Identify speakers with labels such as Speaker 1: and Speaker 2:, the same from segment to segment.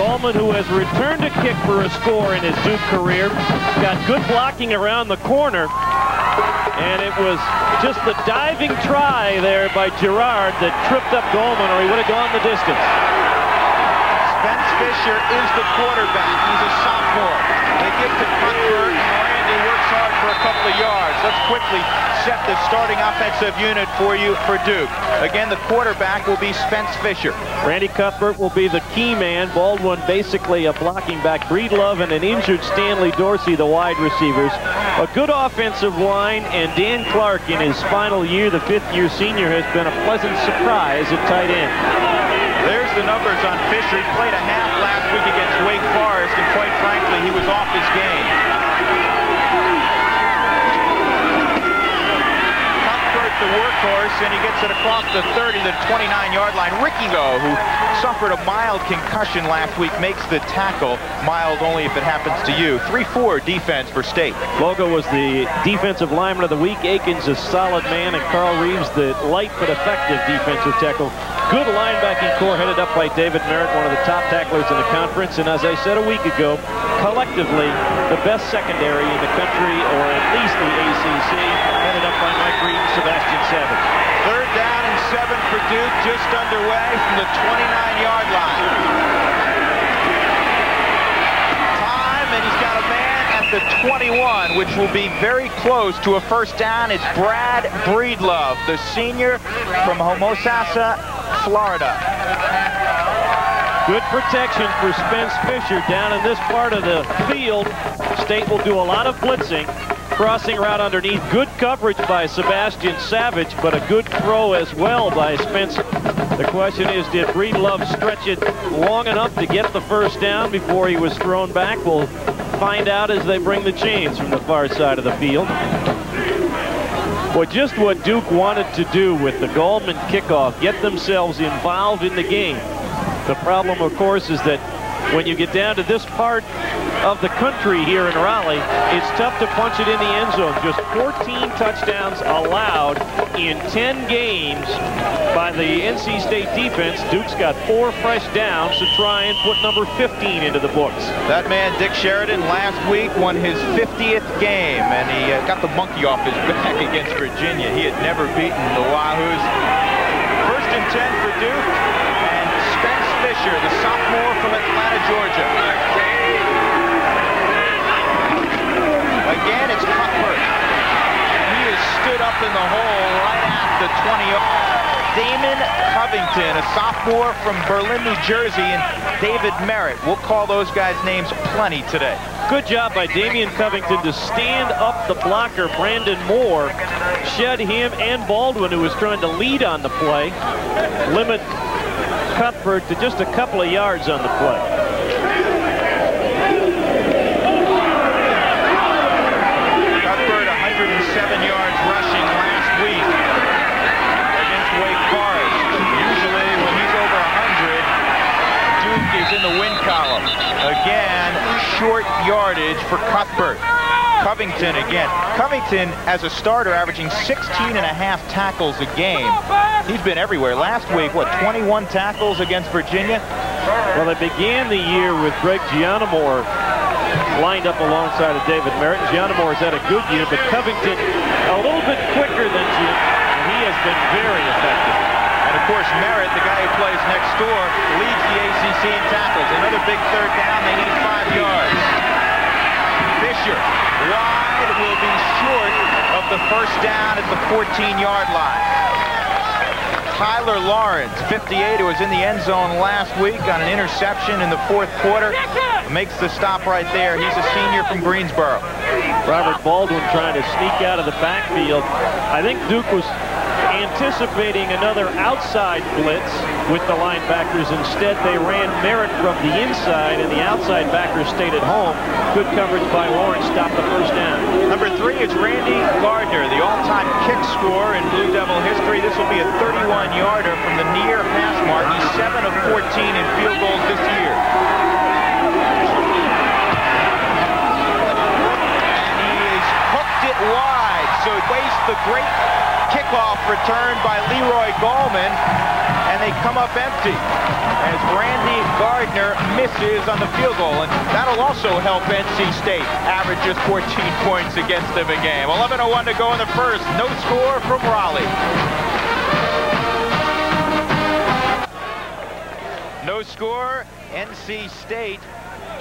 Speaker 1: Gallman, who has returned a kick for a score in his Duke career, got good blocking around the corner. And it was just the diving try there by Gerard that tripped up Gallman, or he would have gone the distance.
Speaker 2: Spence Fisher is the quarterback. He's a sophomore. They give to and Randy works hard for a couple of yards. Let's quickly set the starting offensive unit for you for Duke. Again, the quarterback will be Spence Fisher.
Speaker 1: Randy Cuthbert will be the key man. Baldwin basically a blocking back. Breedlove and an injured Stanley Dorsey, the wide receivers. A good offensive line, and Dan Clark in his final year, the fifth-year senior, has been a pleasant surprise at tight end.
Speaker 2: There's the numbers on Fisher. He played a half last week against Wake Forest, and quite frankly, he was off his game. Cuthbert, the workhorse, and he gets it across the 30 to the 29-yard line. Ricky, though, who suffered a mild concussion last week, makes the tackle. Mild only if it happens to you. 3-4 defense for State.
Speaker 1: Logo was the defensive lineman of the week. Akins a solid man, and Carl Reeves the light but effective defensive tackle. Good linebacking core headed up by David Merritt, one of the top tacklers in the conference. And as I said a week ago, collectively, the best secondary in the country, or at least the ACC, headed up by Mike Reed and Sebastian Savage.
Speaker 2: Third down and seven for Duke, just underway from the 29-yard line. Time, and he's got a man at the 21, which will be very close to a first down. It's Brad Breedlove, the senior from Homosassa, Florida.
Speaker 1: Good protection for Spence Fisher down in this part of the field. State will do a lot of blitzing. Crossing route underneath. Good coverage by Sebastian Savage, but a good throw as well by Spence. The question is, did Breedlove stretch it long enough to get the first down before he was thrown back? We'll find out as they bring the chains from the far side of the field. Well, just what Duke wanted to do with the Gallman kickoff, get themselves involved in the game. The problem, of course, is that when you get down to this part of the country here in Raleigh, it's tough to punch it in the end zone. Just 14 touchdowns allowed in 10 games by the NC State defense. Duke's got four fresh downs to try and put number 15 into the books.
Speaker 2: That man, Dick Sheridan, last week won his 50th game, and he uh, got the monkey off his back against Virginia. He had never beaten the Wahoos. First and 10 for Duke, Fisher, the sophomore from Atlanta, Georgia. Again, it's Cuthbert. He is stood up in the hole right at the 20. Damon Covington, a sophomore from Berlin, New Jersey, and David Merritt. We'll call those guys' names plenty today.
Speaker 1: Good job by Damien Covington to stand up the blocker, Brandon Moore, shed him and Baldwin, who was trying to lead on the play, limit Cuthbert to just a couple of yards on the play.
Speaker 2: Cuthbert, 107 yards rushing last week against Wake Forest. Usually when he's over 100, Duke is in the win column. Again, short yardage for Cuthbert. Covington again. Covington, as a starter, averaging 16 and a half tackles a game. He's been everywhere. Last week, what, 21 tackles against Virginia?
Speaker 1: Well, they began the year with Greg Gianamore lined up alongside of David Merritt. Gianamore has had a good year, but Covington a little bit quicker than Jim, and he has been very effective.
Speaker 2: And of course, Merritt, the guy who plays next door, leads the ACC in tackles. Another big third down. They need five yards. Fisher, will be short of the first down at the 14-yard line. Tyler Lawrence, 58, who was in the end zone last week on an interception in the fourth quarter, makes the stop right there. He's a senior from Greensboro.
Speaker 1: Robert Baldwin trying to sneak out of the backfield. I think Duke was anticipating another outside blitz with the linebackers. Instead, they ran Merritt from the inside, and the outside backers stayed at home. Good coverage by Lawrence stopped the first down.
Speaker 2: Number three is Randy Gardner, the all-time kick scorer in Blue Devil history. This will be a 31-yarder from the near pass mark. He's 7 of 14 in field goals this year. And He is hooked it wide, so it wastes the great kickoff return by Leroy Gallman, and they come up empty as Randy Gardner Gardner misses on the field goal, and that'll also help NC State average just 14 points against them a game. 11.01 to go in the first. No score from Raleigh. No score. NC State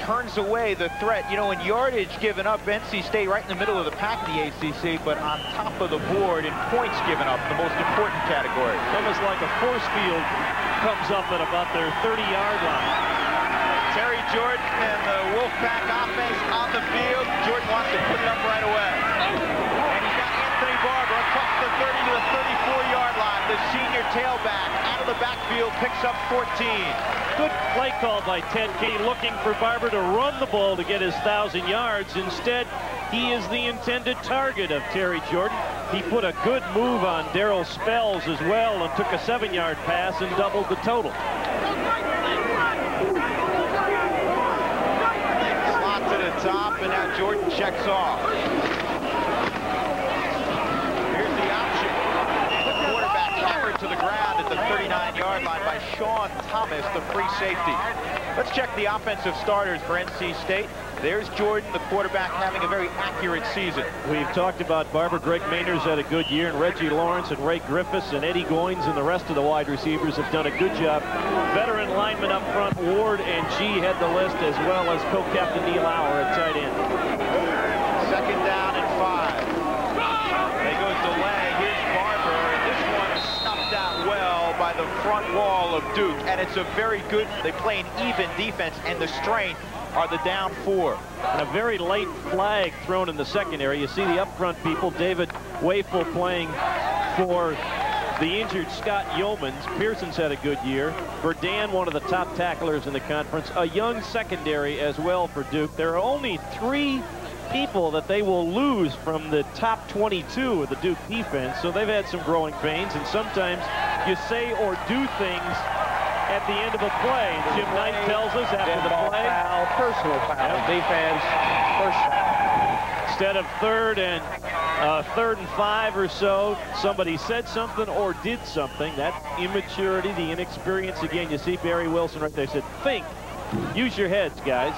Speaker 2: turns away the threat. You know, in yardage given up, NC State right in the middle of the pack of the ACC, but on top of the board in points given up, the most important category.
Speaker 1: Almost like a force field comes up at about their 30-yard line.
Speaker 2: Terry Jordan and the Wolfpack offense on the field. Jordan wants to put it up right away. And he's got Anthony Barber across the 30 to the 34-yard line. The senior tailback out of the backfield picks up 14.
Speaker 1: Good play call by Ted Key, looking for Barber to run the ball to get his 1,000 yards. Instead, he is the intended target of Terry Jordan. He put a good move on Daryl Spells as well and took a seven-yard pass and doubled the total.
Speaker 2: Slot to the top, and now Jordan checks off. Here's the option. The quarterback hammered to the ground at the 39-yard line by Sean Thomas, the free safety. Let's check the offensive starters for NC State. There's Jordan, the quarterback, having a very accurate season.
Speaker 1: We've talked about Barber. Greg Mainor's had a good year, and Reggie Lawrence and Ray Griffiths and Eddie Goines and the rest of the wide receivers have done a good job. Veteran linemen up front, Ward and G head the list, as well as co-captain Neil Lauer at tight end.
Speaker 2: Second down and five. They go delay. Here's Barber, and this one is snuffed out well by the front wall of Duke. And it's a very good, they play an even defense, and the strain are the down four.
Speaker 1: And a very late flag thrown in the secondary. You see the up front people, David Wafel playing for the injured Scott Yeomans. Pearson's had a good year. Verdan, one of the top tacklers in the conference. A young secondary as well for Duke. There are only three people that they will lose from the top 22 of the Duke defense. So they've had some growing pains. And sometimes you say or do things at the end of a play. Jim Knight tells us after the play.
Speaker 3: Foul, personal foul, yep. defense, first foul.
Speaker 1: Instead of third and uh, third and five or so, somebody said something or did something. That immaturity, the inexperience. Again, you see Barry Wilson right there said, think, use your heads, guys.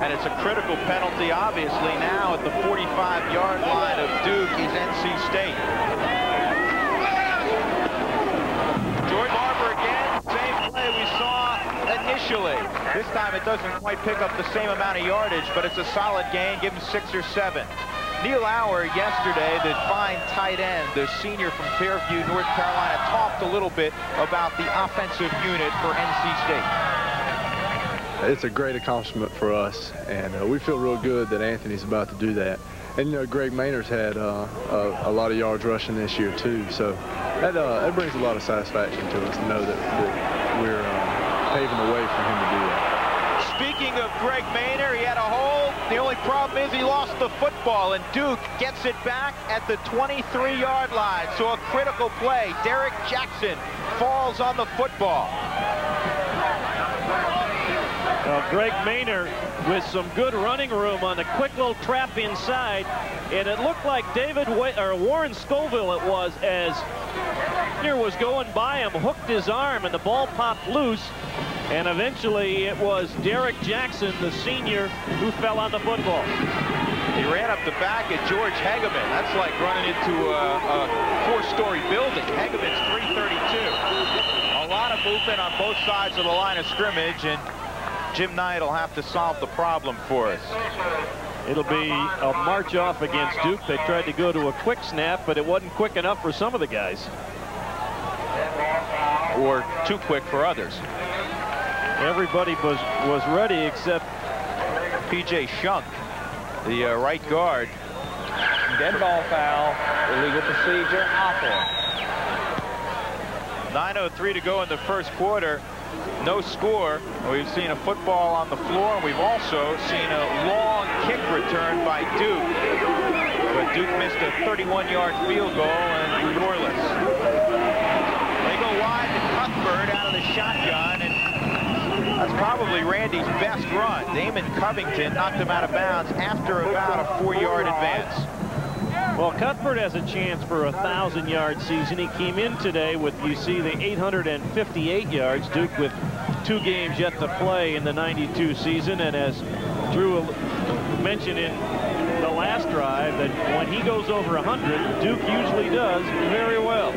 Speaker 2: And it's a critical penalty, obviously, now at the 45-yard line of Duke is NC State. Initially. This time it doesn't quite pick up the same amount of yardage, but it's a solid gain. Give him six or seven. Neil Lauer yesterday, the fine tight end, the senior from Fairview, North Carolina, talked a little bit about the offensive unit for NC State.
Speaker 4: It's a great accomplishment for us, and uh, we feel real good that Anthony's about to do that. And, you know, Greg Maynard's had uh, a, a, lot of yards rushing this year, too. So that, uh, that brings a lot of satisfaction to us to know that, that we're uh, paving the way for him to do that.
Speaker 2: Speaking of Greg Mainor, he had a hole. The only problem is he lost the football, and Duke gets it back at the 23-yard line. So a critical play. Derek Jackson falls on the football.
Speaker 1: Well, Greg Mainor with some good running room on a quick little trap inside, and it looked like David or Warren Scoville it was as here was going by him, hooked his arm, and the ball popped loose. And eventually it was Derek Jackson, the senior, who fell on the football.
Speaker 2: He ran up the back at George Hageman. That's like running into a, a four-story building. Hageman's 332. A lot of movement on both sides of the line of scrimmage, and Jim Knight will have to solve the problem for us.
Speaker 1: It'll be a march off against Duke. They tried to go to a quick snap, but it wasn't quick enough for some of the guys.
Speaker 2: Or too quick for others.
Speaker 1: Everybody was, was ready except
Speaker 2: P.J. Shunk, the uh, right guard.
Speaker 3: Dead ball foul, illegal procedure, offense.
Speaker 2: 9.03 to go in the first quarter. No score. We've seen a football on the floor, and we've also seen a long kick return by Duke. But Duke missed a 31-yard field goal and scoreless. They go wide to Cuthbert out of the shotgun, probably Randy's best run. Damon Covington knocked him out of bounds after about a four-yard advance.
Speaker 1: Well, Cuthbert has a chance for a 1,000-yard season. He came in today with, you see, the 858 yards. Duke with two games yet to play in the 92 season. And as Drew mentioned in the last drive, that when he goes over 100, Duke usually does very well. 8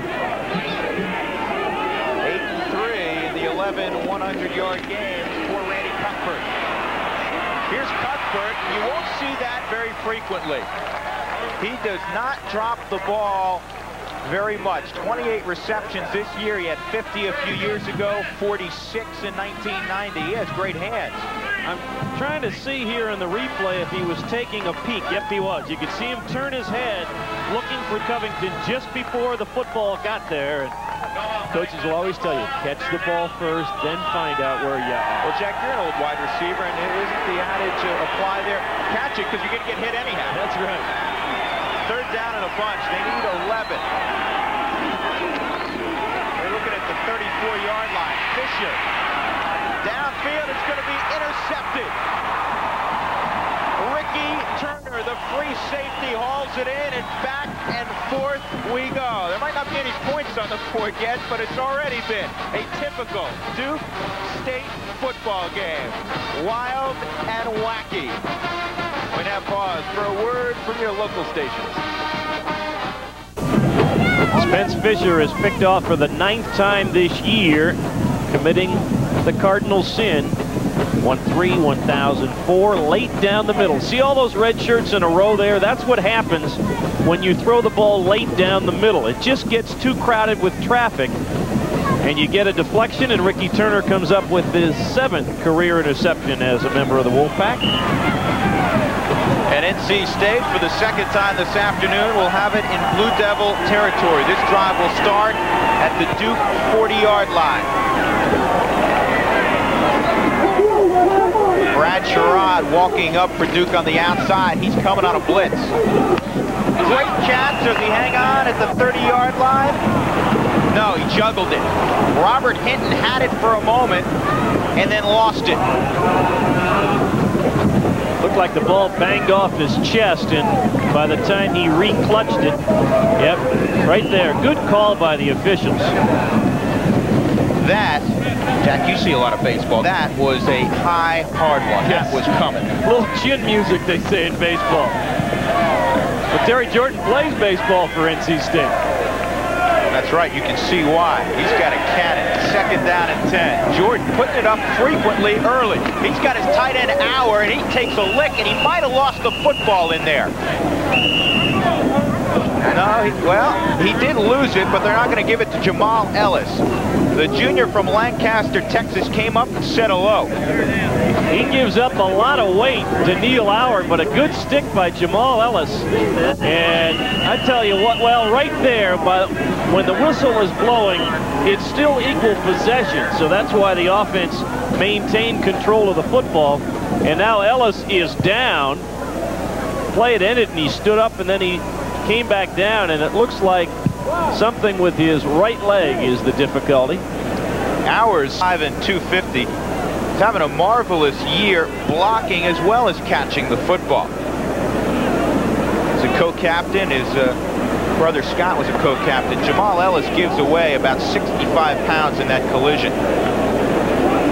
Speaker 2: and 3 in the 11 100-yard games for Randy Cuthbert. Here's Cuthbert. You won't see that very frequently. He does not drop the ball very much. 28 receptions this year. He had 50 a few years ago, 46 in 1990. He has great hands.
Speaker 1: I'm trying to see here in the replay if he was taking a peek. Yep, he was. You could see him turn his head looking for Covington just before the football got there. And coaches will always tell you, catch the ball first, then find out where you are.
Speaker 2: Well, Jack, you're an old wide receiver, and it isn't the adage apply there. Catch it because you're going to get hit anyhow.
Speaker 1: That's right.
Speaker 2: Third down in a bunch. They need 11. They're looking at the 34-yard line. Fisher. Downfield. It's going to be intercepted. Ricky Turner, the free safety, hauls it in, and back and forth we go. There might not be any points on the board yet, but it's already been a typical Duke State football game. Wild and wacky. We now pause for a word from your local stations.
Speaker 1: Spence Fisher is picked off for the ninth time this year, committing the cardinal sin. 1-3, 1004, late down the middle. See all those red shirts in a row there? That's what happens when you throw the ball late down the middle. It just gets too crowded with traffic, and you get a deflection, and Ricky Turner comes up with his seventh career interception as a member of the Wolfpack.
Speaker 2: And NC State, for the second time this afternoon, will have it in Blue Devil territory. This drive will start at the Duke 40-yard line. Brad Sherrod walking up for Duke on the outside. He's coming on a blitz. Great chance. Does he hang on at the 30-yard line? No, he juggled it. Robert Hinton had it for a moment and then lost it.
Speaker 1: Looked like the ball banged off his chest, and by the time he re-clutched it, yep, right there. Good call by the officials.
Speaker 2: That, Jack, you see a lot of baseball. That was a high, hard one. Yes. That was coming.
Speaker 1: A little chin music, they say in baseball. But Terry Jordan plays baseball for NC State.
Speaker 2: That's right. You can see why. He's got a cannon. Second down and 10. Jordan putting it up frequently early. He's got his tight end hour, and he takes a lick, and he might have lost the football in there. No, he, well, he did lose it, but they're not going to give it to Jamal Ellis. The junior from Lancaster, Texas, came up and said hello.
Speaker 1: He gives up a lot of weight to Neil Howard, but a good stick by Jamal Ellis. And I tell you what, well, right there, but when the whistle is blowing, it's still equal possession. So that's why the offense maintained control of the football. And now Ellis is down. Play it ended, and he stood up, and then he came back down, and it looks like something with his right leg is the difficulty.
Speaker 2: Hours 5 and 250. He's having a marvelous year blocking as well as catching the football. He's a co-captain. His uh, brother Scott was a co-captain. Jamal Ellis gives away about 65 pounds in that collision.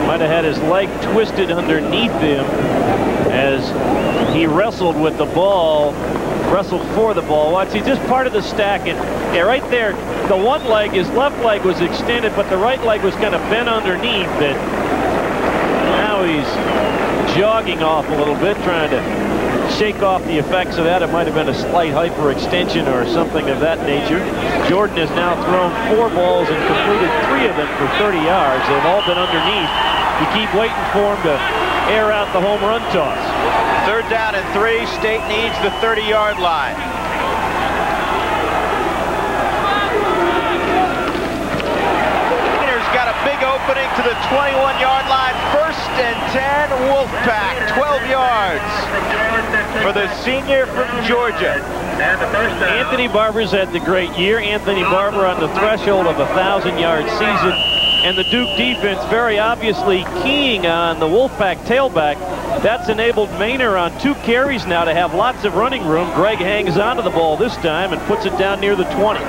Speaker 1: Might have had his leg twisted underneath him as he wrestled with the ball wrestled for the ball. Watch, he's just part of the stack. And yeah, right there, the one leg, his left leg was extended, but the right leg was kind of bent underneath it. Now he's jogging off a little bit, trying to shake off the effects of that. It might have been a slight hyperextension or something of that nature. Jordan has now thrown four balls and completed three of them for 30 yards. They've all been underneath. You keep waiting for him to air out the home run toss.
Speaker 2: Third down and three. State needs the 30-yard line. Rainer's got a big opening to the 21-yard line. First and 10, Wolfpack, 12 yards for the senior from Georgia.
Speaker 1: Anthony Barber's had the great year. Anthony Barber on the threshold of a 1,000-yard season. And the Duke defense very obviously keying on the Wolfpack tailback That's enabled Maynor on two carries now to have lots of running room. Greg hangs onto the ball this time and puts it down near the 20.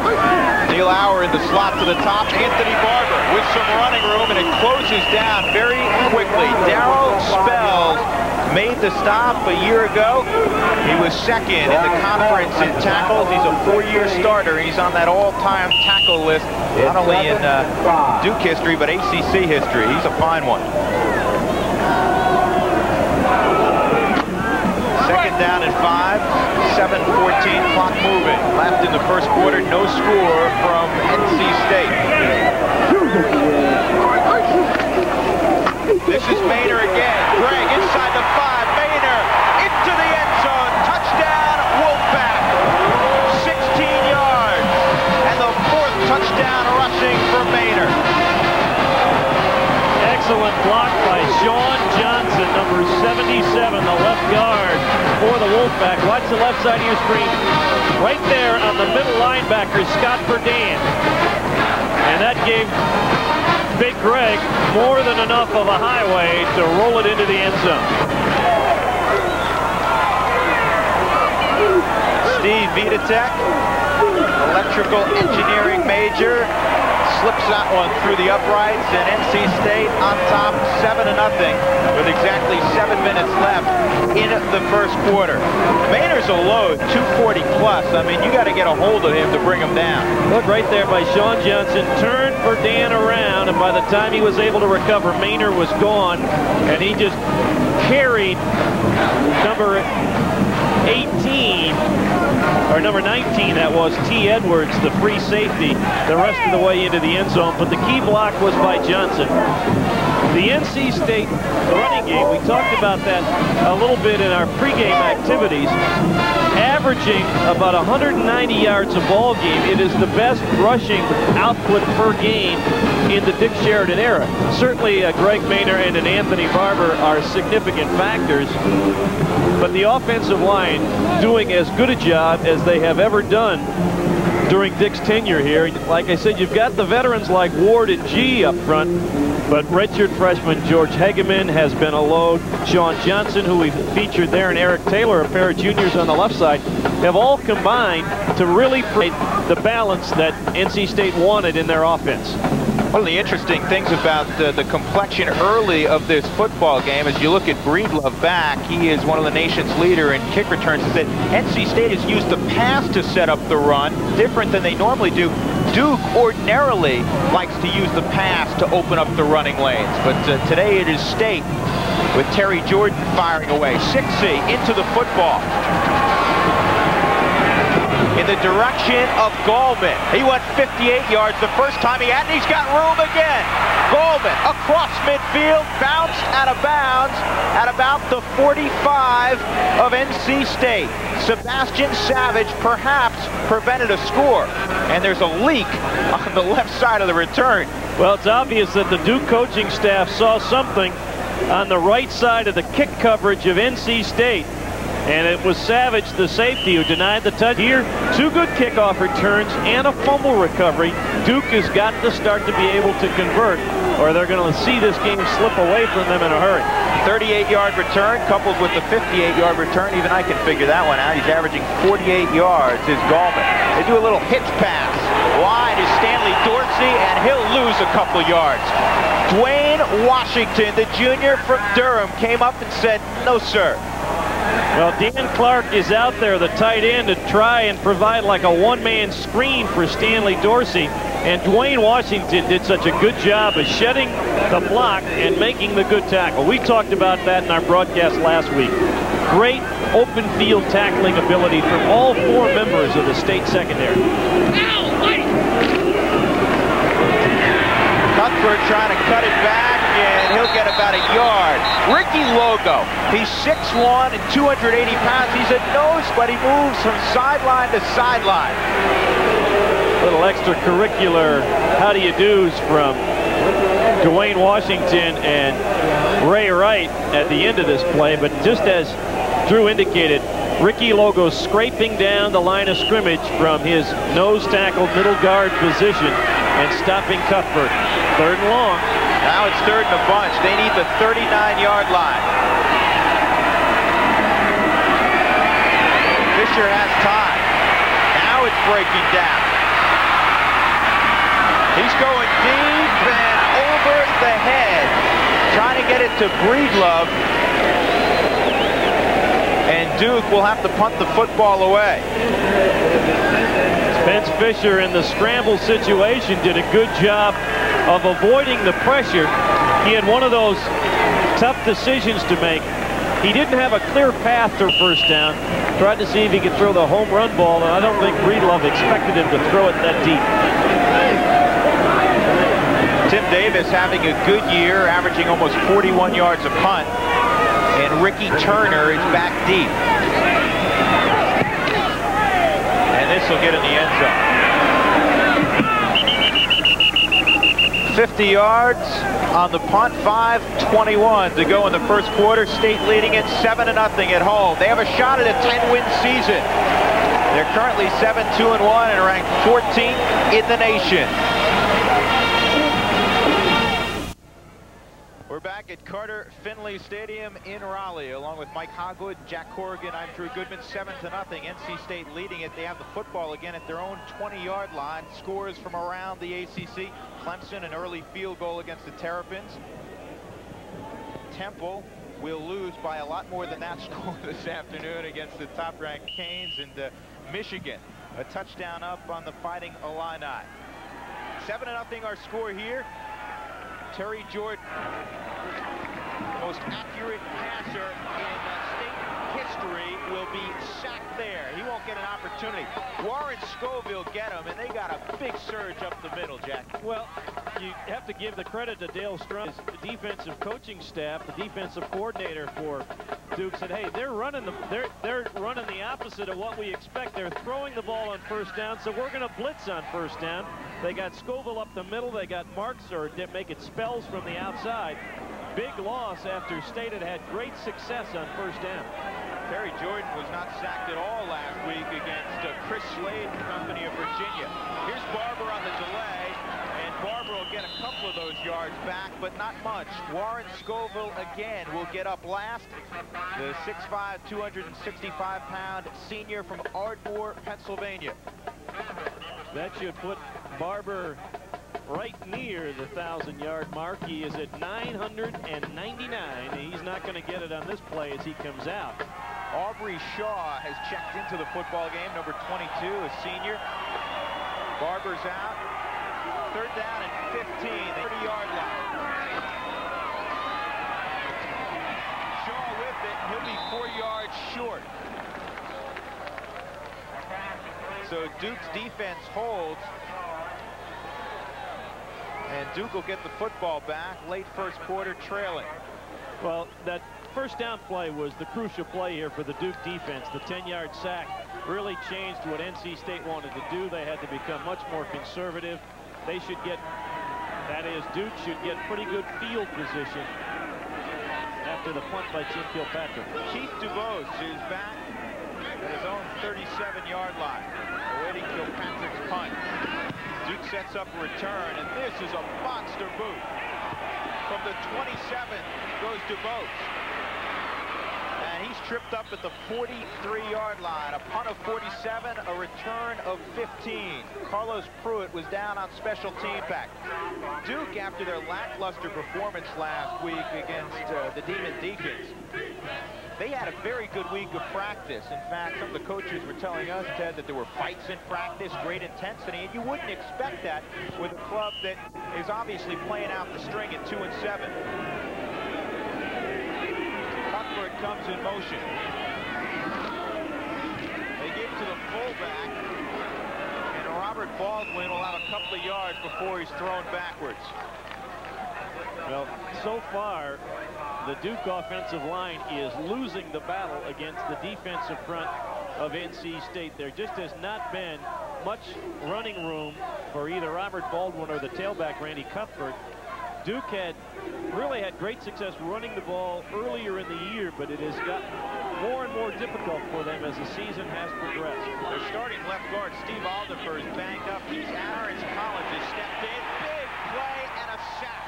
Speaker 2: Neil Auer in the slot to the top. Anthony Barber with some running room, and it closes down very quickly. Darryl Spells made the stop a year ago. He was second in the conference in tackles. He's a four-year starter. He's on that all-time tackle list, not only in uh, Duke history, but ACC history. He's a fine one. Down and five, 7-14 clock moving. Left in the first quarter, no score from NC State. This is Maynor again. Greg inside the five. Maynor into the end zone. Touchdown, Wolfpack. 16 yards. And the fourth touchdown rushing for.
Speaker 1: Excellent block by Sean Johnson, number 77, the left guard for the Wolfpack. Watch the left side of your screen. Right there on the middle linebacker, Scott Burdan. And that gave Big Greg more than enough of a highway to roll it into the end zone.
Speaker 2: Steve Videtich, electrical engineering major, slips that one through the uprights, and NC State on top, seven to nothing, with exactly seven minutes left in the first quarter. Maynor's a load, 240 plus. I mean, you got to get a hold of him to bring him down.
Speaker 1: Look right there by Sean Johnson, turned for Dan around, and by the time he was able to recover, Maynor was gone, and he just carried number 18, or number 19, that was T. Edwards, the free safety, the rest of the way into the end zone. But the key block was by Johnson. The NC State running game, we talked about that a little bit in our pregame activities, averaging about 190 yards a ball game. It is the best rushing output per game in the Dick Sheridan era. Certainly uh, Greg Maynor and an Anthony Barber are significant factors, but the offensive line doing as good a job as they have ever done during Dick's tenure here. Like I said, you've got the veterans like Ward and G up front, but redshirt freshman George Hegeman has been a load. Sean Johnson, who we featured there, and Eric Taylor, a pair of juniors on the left side, have all combined to really create the balance that NC State wanted in their offense.
Speaker 2: One of the interesting things about the, the complexion early of this football game, as you look at Breedlove back, he is one of the nation's leader in kick returns, is that NC State has used the pass to set up the run, different than they normally do. Duke ordinarily likes to use the pass to open up the running lanes, but uh, today it is State with Terry Jordan firing away. 6 into the football the direction of Gallman. He went 58 yards the first time he had, and he's got room again. Gallman across midfield, bounced out of bounds at about the 45 of NC State. Sebastian Savage perhaps prevented a score, and there's a leak on the left side of the return.
Speaker 1: Well, it's obvious that the Duke coaching staff saw something on the right side of the kick coverage of NC State. And it was Savage, the safety, who denied the touch. Here, two good kickoff returns and a fumble recovery. Duke has got to start to be able to convert, or they're going to see this game slip away from them in a hurry.
Speaker 2: 38-yard return coupled with the 58-yard return. Even I can figure that one out. He's averaging 48 yards, is Gallman. They do a little hitch pass. Wide is Stanley Dorsey, and he'll lose a couple yards. Dwayne Washington, the junior from Durham, came up and said, no, sir.
Speaker 1: Well, Dan Clark is out there, the tight end, to try and provide like a one-man screen for Stanley Dorsey. And Dwayne Washington did such a good job of shedding the block and making the good tackle. We talked about that in our broadcast last week. Great open field tackling ability from all four members of the state secondary.
Speaker 2: Cuthbert trying to cut it back, and he'll get about a yard. Ricky Logo, he's 6'1 and 280 pounds. He's a nose, but he moves from sideline to sideline.
Speaker 1: Little extracurricular how do you do's from Dwayne Washington and Ray Wright at the end of this play, but just as Drew indicated, Ricky Logo scraping down the line of scrimmage from his nose tackle middle guard position and stopping Cuthbert. Third and long.
Speaker 2: Now it's third and a bunch. They need the 39-yard line. Fisher has time. Now it's breaking down. He's going deep and over the head, trying to get it to Breedlove. And Duke will have to punt the football away.
Speaker 1: Spence Fisher in the scramble situation did a good job of avoiding the pressure. He had one of those tough decisions to make. He didn't have a clear path to first down. Tried to see if he could throw the home run ball, and I don't think Breedlove expected him to throw it that deep.
Speaker 2: Tim Davis having a good year, averaging almost 41 yards a punt. And Ricky Turner is back deep. And this will get in the end zone. 50 yards on the punt, 5.21 to go in the first quarter. State leading it 7 to nothing at home. They have a shot at a 10-win season. They're currently 7-2 and 1 and ranked 14th in the nation. Carter Finley Stadium in Raleigh, along with Mike Hogwood, Jack Corrigan. I'm Drew Goodman. Seven to nothing. NC State leading it. They have the football again at their own 20-yard line. Scores from around the ACC. Clemson, an early field goal against the Terrapins. Temple will lose by a lot more than that score this afternoon against the top-ranked Canes and uh, Michigan. A touchdown up on the Fighting Illini. Seven to nothing our score here. Terry Jordan, most accurate passer in uh, will be sacked there. He won't get an opportunity. Warren Scoville get him, and they got a big surge up the middle, Jack.
Speaker 1: Well, you have to give the credit to Dale Strunk, the defensive coaching staff, the defensive coordinator for Duke said, hey, they're running the they're they're running the opposite of what we expect. They're throwing the ball on first down, so we're going to blitz on first down. They got Scoville up the middle. They got marks or make it spells from the outside. Big loss after State had had great success on first down.
Speaker 2: Terry Jordan was not sacked at all last week against uh, Chris Slade and company of Virginia. Here's Barber on the delay, and Barber will get a couple of those yards back, but not much. Warren Scoville again will get up last. The 6'5", 265-pound senior from Ardmore, Pennsylvania.
Speaker 1: That should put Barber right near the 1,000-yard mark. He is at 999. He's not going to get it on this play as he comes out.
Speaker 2: Aubrey Shaw has checked into the football game, number 22, a senior. Barber's out. Third down and 15, 30-yard line. Shaw with it. He'll be four yards short. So Duke's defense holds. And Duke will get the football back late first quarter trailing.
Speaker 1: Well, that first down play was the crucial play here for the Duke defense. The 10-yard sack really changed what NC State wanted to do. They had to become much more conservative. They should get, that is, Duke should get pretty good field position after the punt by Jim Kilpatrick.
Speaker 2: Keith DuBose is back at his own 37-yard line, awaiting Kilpatrick's punt. Duke sets up a return, and this is a monster boot. From the 27 goes DuBose and he's tripped up at the 43-yard line. A punt of 47, a return of 15. Carlos Pruitt was down on special team back. Duke, after their lackluster performance last week against uh, the Demon Deacons, they had a very good week of practice. In fact, some of the coaches were telling us, Ted, that there were fights in practice, great intensity, and you wouldn't expect that with a club that is obviously playing out the string at 2 and 7 comes in motion. They give to the fullback, and Robert Baldwin will have a couple of yards before he's thrown backwards.
Speaker 1: Well, so far, the Duke offensive line is losing the battle against the defensive front of NC State. There just has not been much running room for either Robert Baldwin or the tailback, Randy Cuthbert. Duke had really had great success running the ball earlier in the year, but it has gotten more and more difficult for them as the season has progressed.
Speaker 2: Their starting left guard, Steve Alderfer, is banged up. He's Aaron's Collins has stepped in. Big play and a sack.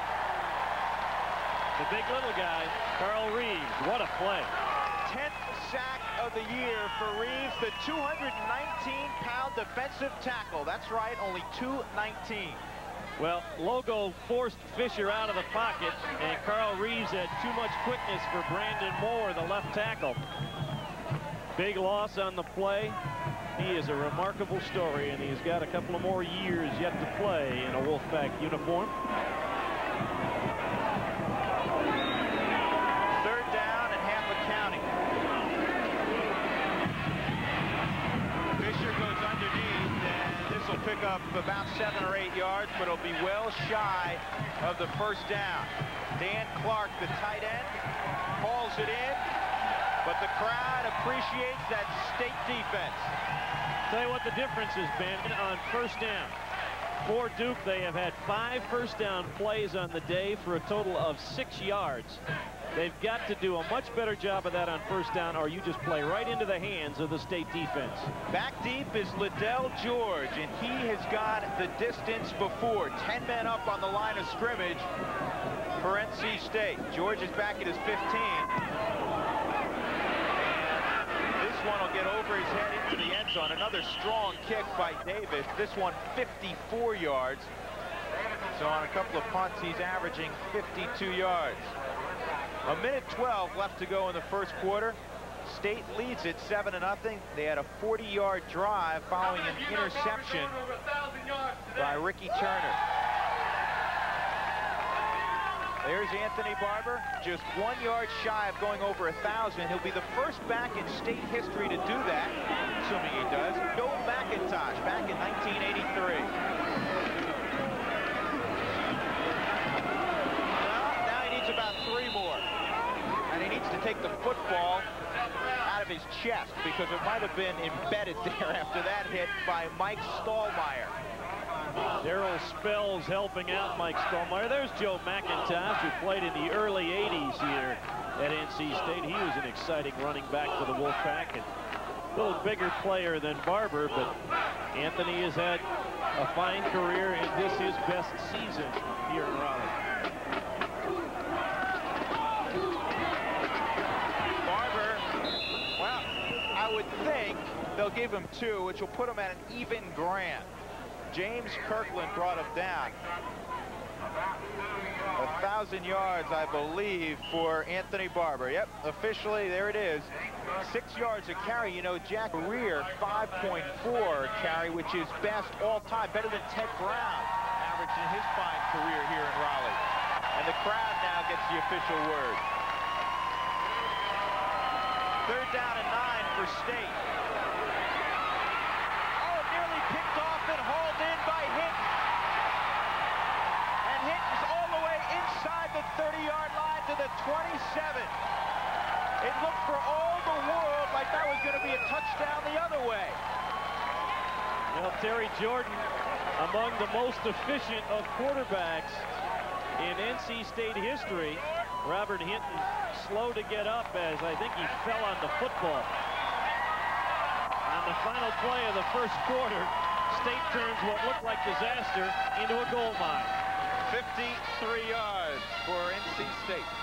Speaker 1: The big little guy, Carl Reeves. What a play.
Speaker 2: 10th sack of the year for Reeves, the 219-pound defensive tackle. That's right, only 219.
Speaker 1: Well, Logo forced Fisher out of the pocket, and Carl Reeves had too much quickness for Brandon Moore, the left tackle. Big loss on the play. He is a remarkable story, and he's got a couple of more years yet to play in a Wolfpack uniform.
Speaker 2: Yards, but it'll be well shy of the first down. Dan Clark, the tight end, hauls it in, but the crowd appreciates that state defense.
Speaker 1: Tell you what the difference has been on first down. For Duke, they have had five first down plays on the day for a total of six yards. They've got to do a much better job of that on first down, or you just play right into the hands of the state defense.
Speaker 2: Back deep is Liddell George, and he has got the distance before. Ten men up on the line of scrimmage for NC State. George is back at his 15 This one will get over his head into the end zone. Another strong kick by Davis. This one 54 yards. So on a couple of punts, he's averaging 52 yards. A minute 12 left to go in the first quarter. State leads it 7 to nothing. They had a 40-yard drive following an interception by Ricky Turner. There's Anthony Barber, just one yard shy of going over a thousand. He'll be the first back in state history to do that, assuming he does. Bill McIntosh back in 1983. Well, now he needs about three more. And he needs to take the football out of his chest because it might have been embedded there after that hit by Mike Stallmeyer.
Speaker 1: Daryl Spells helping out Mike Stallmeyer. There's Joe McIntosh, who played in the early 80s here at NC State. He was an exciting running back for the Wolfpack and a little bigger player than Barber, but Anthony has had a fine career and this is his best season here in Raleigh.
Speaker 2: Barber, well, I would think they'll give him two, which will put him at an even grand. James Kirkland brought him down. A thousand yards, I believe, for Anthony Barber. Yep, officially, there it is. Six yards a carry. You know, Jack Rear, 5.4 carry, which is best all time, better than Ted Brown averaged in his fine career here in Raleigh. And the crowd now gets the official word. Third down and nine for State. the 30-yard line to the 27. It looked for all the world like that was going to be a touchdown the other way.
Speaker 1: Well, Terry Jordan, among the most efficient of quarterbacks in NC State history. Robert Hinton slow to get up as I think he fell on the football. On the final play of the first quarter, State turns what looked like disaster into a gold mine.
Speaker 2: 53 yards for NC State.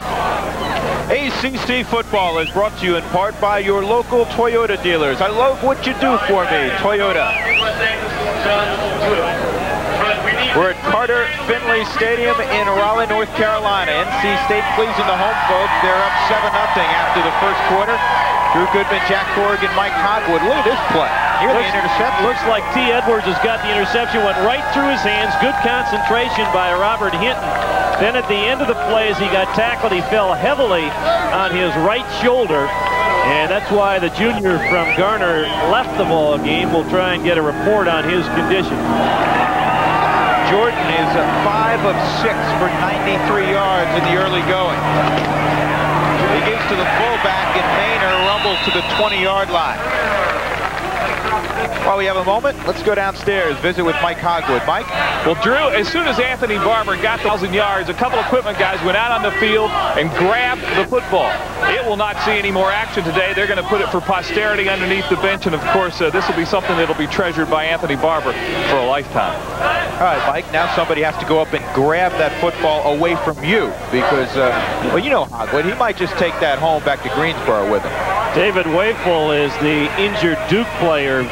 Speaker 2: ACC football is brought to you in part by your local Toyota dealers. I love what you do for me, Toyota. We're at Carter Finley Stadium in Raleigh, North Carolina. NC State pleasing the home folks. They're up 7-0 after the first quarter. Drew Goodman, Jack Corrigan, Mike Hogwood. Look at this play. Here looks, the interception.
Speaker 1: Looks like T. Edwards has got the interception. Went right through his hands. Good concentration by Robert Hinton. Then at the end of the play, as he got tackled, he fell heavily on his right shoulder. And that's why the junior from Garner left the ball game. We'll try and get a report on his condition.
Speaker 2: Jordan is a 5 of 6 for 93 yards in the early going. He gives to the fullback, and Maynor rumbles to the 20-yard line. While we have a moment, let's go downstairs, visit with Mike Hogwood. Mike?
Speaker 3: Well, Drew, as soon as Anthony Barber got the 1,000 yards, a couple equipment guys went out on the field and grabbed the football. It will not see any more action today. They're going to put it for posterity underneath the bench, and of course, uh, this will be something that will be treasured by Anthony Barber for a lifetime.
Speaker 2: All right, Mike, now somebody has to go up and grab that football away from you because, uh, well, you know Hogwood, he might just take that home back to Greensboro with him.
Speaker 1: David Wafel is the injured Duke player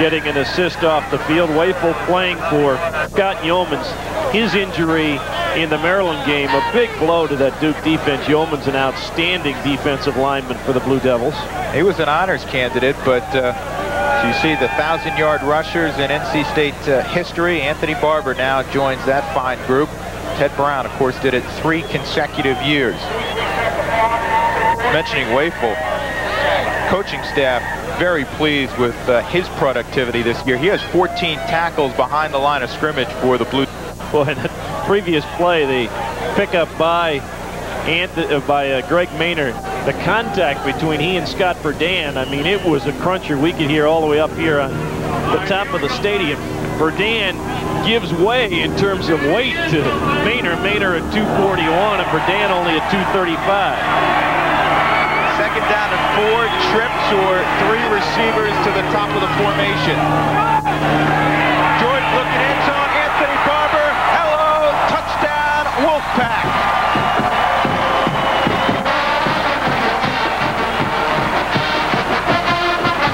Speaker 1: getting an assist off the field. Wafel playing for Scott Yeomans. His injury in the Maryland game, a big blow to that Duke defense. Yeomans an outstanding defensive lineman for the Blue Devils.
Speaker 2: He was an honors candidate, but uh, you see the 1,000-yard rushers in NC State uh, history. Anthony Barber now joins that fine group. Ted Brown, of course, did it three consecutive years. Mentioning Wafel, coaching staff very pleased with uh, his productivity this year. He has 14 tackles behind the line of scrimmage for the Blue.
Speaker 1: Well, in that previous play, the pickup by Anthony, uh, by uh, Greg Maynor, the contact between he and Scott Verdan, I mean, it was a cruncher. We could hear all the way up here on the top of the stadium. Verdan gives way in terms of weight to Maynor. Maynor at 241 and Verdan only at 235
Speaker 2: second down and four trips or three receivers to the top of the formation. Jordan looking in zone. Anthony Barber. Hello. Touchdown. Wolfpack.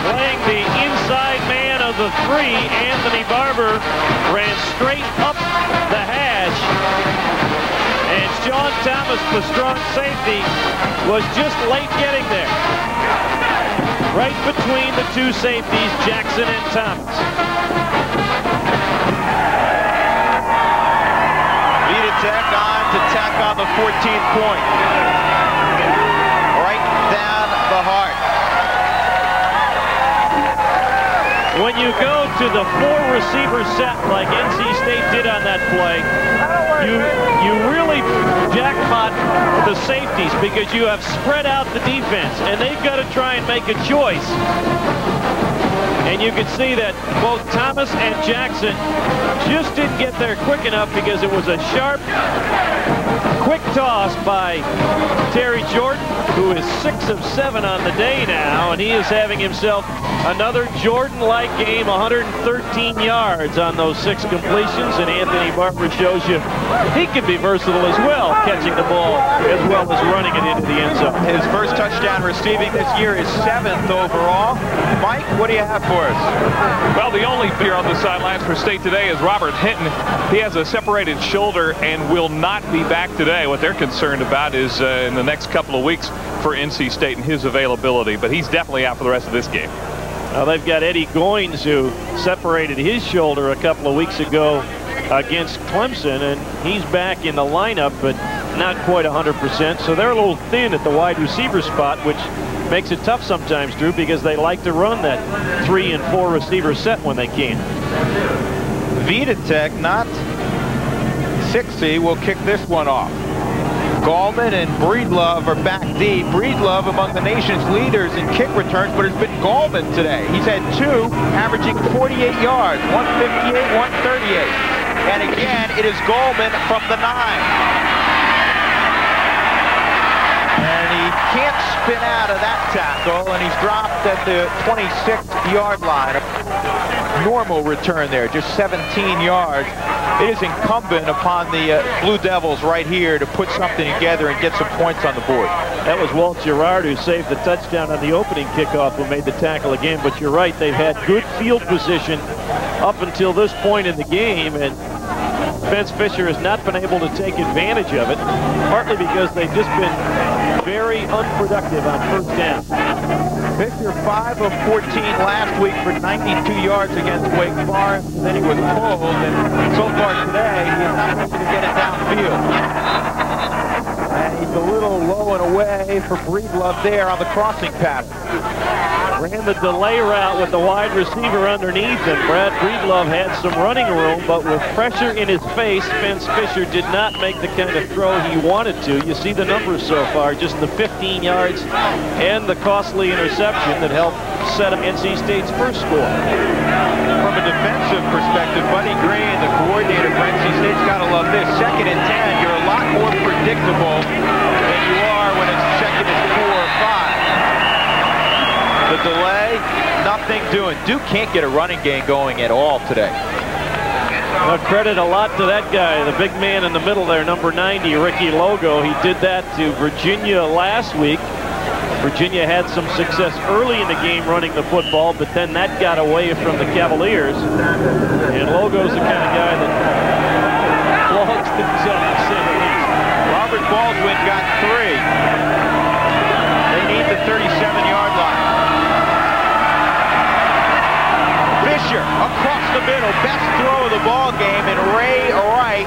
Speaker 1: Playing the inside man of the three, Anthony Barber ran straight up the hash Sean Thomas, the strong safety, was just late getting there. Right between the two safeties, Jackson and Thomas.
Speaker 2: Videtich on to tack on the 14th point. Right down the heart.
Speaker 1: When you go to the four receiver set like NC State did on that play, you you really jackpot the safeties because you have spread out the defense and they've got to try and make a choice. And you can see that both Thomas and Jackson just didn't get there quick enough because it was a sharp, quick toss by Terry Jordan, who is six of seven on the day now, and he is having himself another Jordan-like game, 113 yards on those six completions, and Anthony Barber shows you he can be versatile as well, catching the ball as well as running it into the end zone.
Speaker 2: His first touchdown receiving this year is seventh overall. Mike, what do you have for us?
Speaker 3: Well, the only player on the sidelines for State today is Robert Hinton. He has a separated shoulder and will not be back today. What they're concerned about is uh, in the next couple of weeks for NC State and his availability, but he's definitely out for the rest of this game.
Speaker 1: Now they've got Eddie Goines who separated his shoulder a couple of weeks ago against Clemson, and he's back in the lineup, but not quite 100%. So they're a little thin at the wide receiver spot, which makes it tough sometimes, Drew, because they like to run that three and four receiver set when they can.
Speaker 2: Videtich, not 60, will kick this one off. Gallman and Breedlove are back deep. Breedlove among the nation's leaders in kick returns, but it's been Gallman today. He's had two, averaging 48 yards, 158, 138. And again, it is Gallman from the nine. Can't spin out of that tackle, and he's dropped at the 26-yard line. A normal return there, just 17 yards it is incumbent upon the uh, Blue Devils right here to put something together and get some points on the board.
Speaker 1: That was Walt Gerard who saved the touchdown on the opening kickoff who made the tackle again. But you're right, they've had good field position up until this point in the game. And Spence Fisher has not been able to take advantage of it, partly because they've just been very unproductive on first down.
Speaker 2: Fisher 5 of 14 last week for 92 yards against Wake Forest. And then he was pulled, and so far today, he is not able to get it downfield. And he's a little low and away for Breedlove there on the crossing pass.
Speaker 1: Ran the delay route with the wide receiver underneath, and Brad Breedlove had some running room, but with pressure in his face, Spence Fisher did not make the kind of throw he wanted to. You see the numbers so far, just the 15 yards and the costly interception that helped set up NC State's first score.
Speaker 2: From a defensive perspective, Buddy Green, the coordinator for NC State's got to love this. Second and 10, you're a lot more predictable than you are when it's second and four or five. The delay, nothing doing. Duke can't get a running game going at all today.
Speaker 1: Well, credit a lot to that guy, the big man in the middle there, number 90, Ricky Logo. He did that to Virginia last week. Virginia had some success early in the game running the football, but then that got away from the Cavaliers. And Logo's the kind of guy that clogs things up, to say the least.
Speaker 2: Robert Baldwin got three. Middle. Best throw of the ball game, and Ray Wright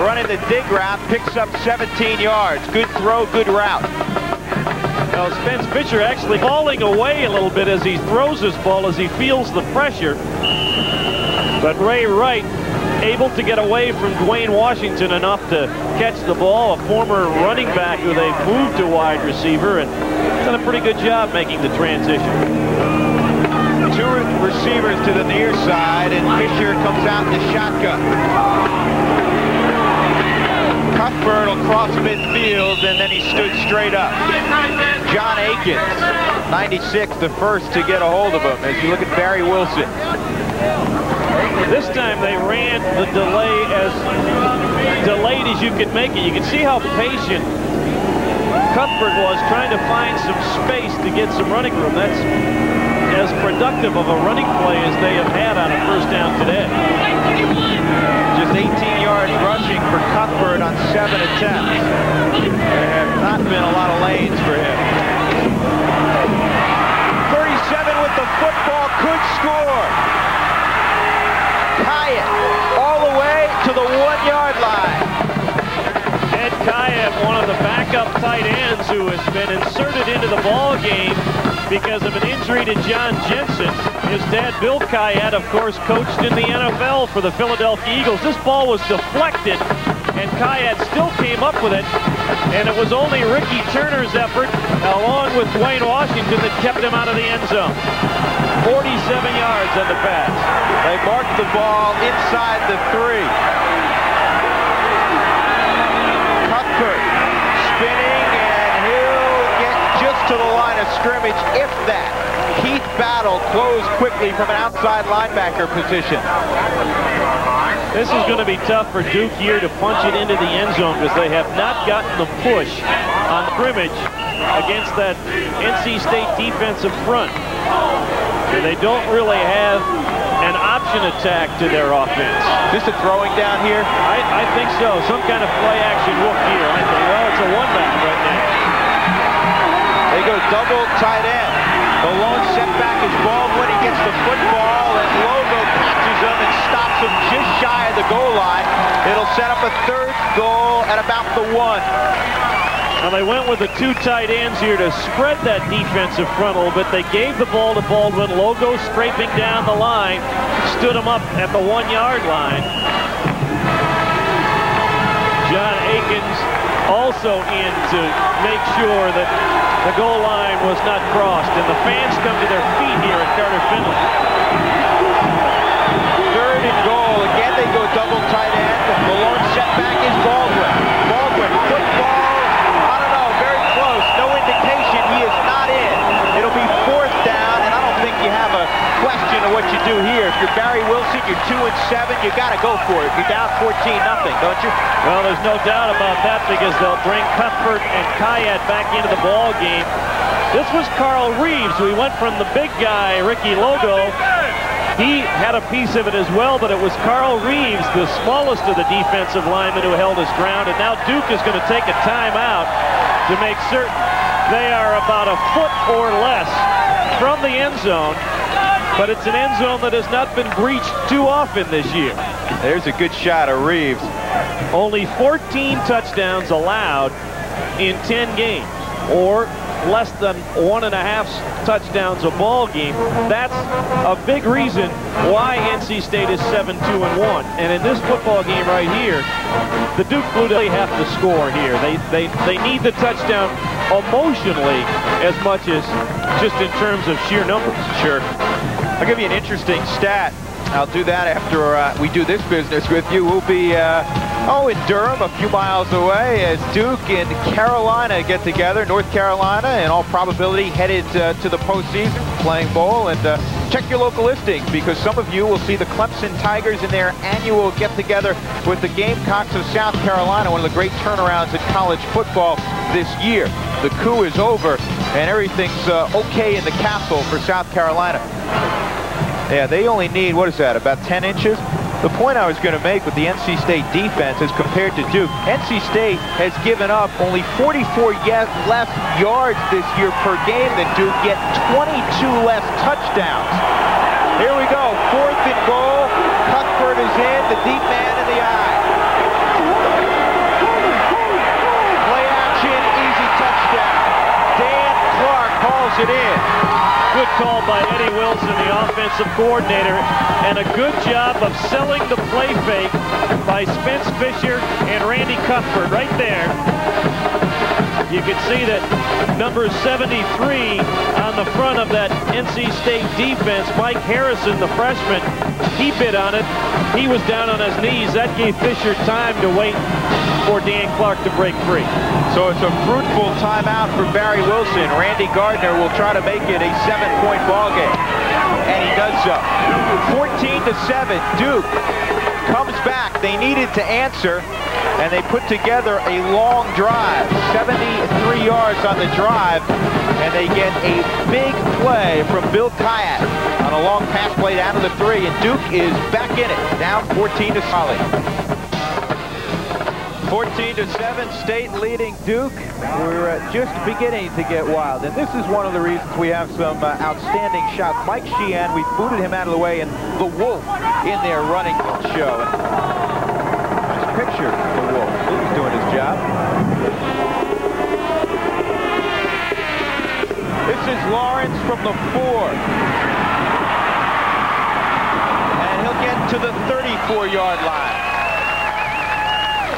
Speaker 2: running the dig route picks up 17 yards. Good throw, good route.
Speaker 1: Now, Spence Fisher actually falling away a little bit as he throws his ball as he feels the pressure. But Ray Wright able to get away from Dwayne Washington enough to catch the ball, a former running back who they moved to wide receiver and done a pretty good job making the transition.
Speaker 2: Receivers to the near side, and Fisher comes out in the shotgun. Cuthbert will cross midfield, and then he stood straight up. John Akins, 96, the first to get a hold of him. As you look at Barry Wilson.
Speaker 1: This time they ran the delay as delayed as you could make it. You can see how patient Cuthbert was trying to find some space to get some running room. That's as productive of a running play as they have had on a first down today.
Speaker 2: Just 18 yards rushing for Cuthbert on seven attempts. There have not been a lot of lanes for him. 37 with the football, could score. Khayat all the way to the one-yard line.
Speaker 1: Ed Khayat, one of the backup tight ends who has been inserted into the ball game because of an injury to John Jensen. His dad, Bill Khayat, of course, coached in the NFL for the Philadelphia Eagles. This ball was deflected, and Khayat still came up with it, and it was only Ricky Turner's effort, along with Dwayne Washington, that kept him out of the end zone. 47 yards on the pass.
Speaker 2: They marked the ball inside the three. Cuthbert spinning, and he'll get just to the line of scrimmage, if that. Keith Battle closed quickly from an outside linebacker position.
Speaker 1: This is going to be tough for Duke here to punch it into the end zone because they have not gotten the push on scrimmage against that NC State defensive front. So they don't really have an option attack to their offense.
Speaker 2: Just a throwing down here?
Speaker 1: I, I think so. Some kind of play action look here. I think, well, it's a one back right now.
Speaker 2: They go double tight end. The lone setback is Baldwin. He gets the football, and Logo catches him and stops him just shy of the goal line. It'll set up a third goal at about the one.
Speaker 1: Now they went with the two tight ends here to spread that defensive front a little bit. They gave the ball to Baldwin. Logo scraping down the line, stood him up at the one-yard line. John Akins also in to make sure that the goal line was not crossed. And the fans come to their feet here at Carter Finley.
Speaker 2: Third and goal. Again, they go double tight end. The lone setback is Baldwin. Baldwin, football. I don't know, very close. No indication he is not in. It'll be fourth down, and I don't think you have a question of what you do here. If you're Barry Wilson, you're two and seven, you got to go for it. You're down 14 nothing, don't you?
Speaker 1: Well, there's no doubt about that because they'll bring Cuthbert and Khayat back into the ball game. This was Carl Reeves. We went from the big guy, Ricky Logo. He had a piece of it as well, but it was Carl Reeves, the smallest of the defensive linemen, who held his ground. And now Duke is going to take a timeout to make certain they are about a foot or less from the end zone. But it's an end zone that has not been breached too often this year.
Speaker 2: There's a good shot of Reeves.
Speaker 1: Only 14 touchdowns allowed in 10 games, or less than one and a half touchdowns a ball game. That's a big reason why NC State is 7-2 and 1. And in this football game right here, the Duke Blue Devils have to score here. They they they need the touchdown emotionally as much as just in terms of sheer numbers.
Speaker 2: Sure. I'll give you an interesting stat. I'll do that after uh, we do this business with you. We'll be, uh, oh, in Durham, a few miles away, as Duke and Carolina get together. North Carolina, in all probability, headed uh, to the postseason, playing bowl. And uh, check your local listings, because some of you will see the Clemson Tigers in their annual get-together with the Gamecocks of South Carolina, one of the great turnarounds in college football this year. The coup is over, and everything's uh, okay in the castle for South Carolina. Yeah, they only need, what is that, about 10 inches? The point I was going to make with the NC State defense as compared to Duke, NC State has given up only 44 less yards this year per game than Duke, yet 22 less touchdowns. Here we go, fourth and goal. Cuthbert is in, the deep man in the eye. Play action, easy touchdown. Dan Clark calls it in.
Speaker 1: Good call by Eddie Wilson, the offensive coordinator, and a good job of selling the play fake by Spence Fisher and Randy Cuthbert right there. You can see that number 73 on the front of that NC State defense, Mike Harrison, the freshman, he bit on it. He was down on his knees. That gave Fisher time to wait for Dan Clark to break free.
Speaker 2: So it's a fruitful timeout for Barry Wilson. Randy Gardner will try to make it a seven-point ball game. And he does so. 14 to 7, Duke comes back. They needed to answer, and they put together a long drive, 73 yards on the drive, and they get a big play from Bill Khayat on a long pass play down to the three, and Duke is back in it, down 14 to solid. 14 to 7, State leading Duke. We're uh, just beginning to get wild, and this is one of the reasons we have some uh, outstanding shots. Mike Sheehan, we booted him out of the way, and the Wolf in there running show. Picture the Wolf. He's doing his job. This is Lawrence from the four. And he'll get to the 34-yard line.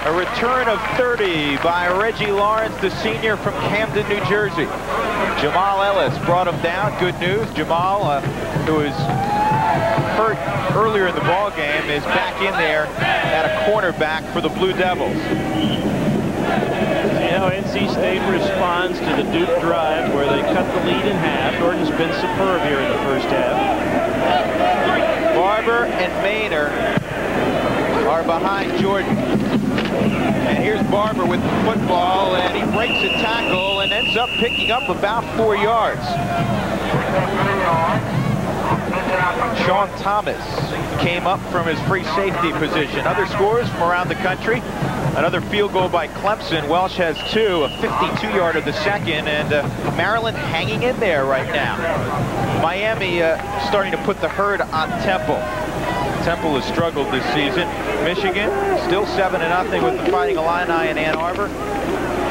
Speaker 2: A return of 30 by Reggie Lawrence, the senior from Camden, New Jersey. Jamal Ellis brought him down. Good news. Jamal, uh, who was hurt earlier in the ball game, is back in there at a cornerback for the Blue Devils.
Speaker 1: You know, NC State responds to the Duke drive where they cut the lead in half. Jordan's been superb here in the first half.
Speaker 2: Barber and Maynor are behind Jordan. And here's Barber with the football, and he breaks a tackle and ends up picking up about four yards. Sean Thomas came up from his free safety position. Other scores from around the country. Another field goal by Clemson. Welch has two, a 52-yarder the second, and uh, Maryland hanging in there right now. Miami uh, starting to put the herd on Temple. Temple has struggled this season. Michigan still 7 0 with the Fighting Illini in Ann Arbor.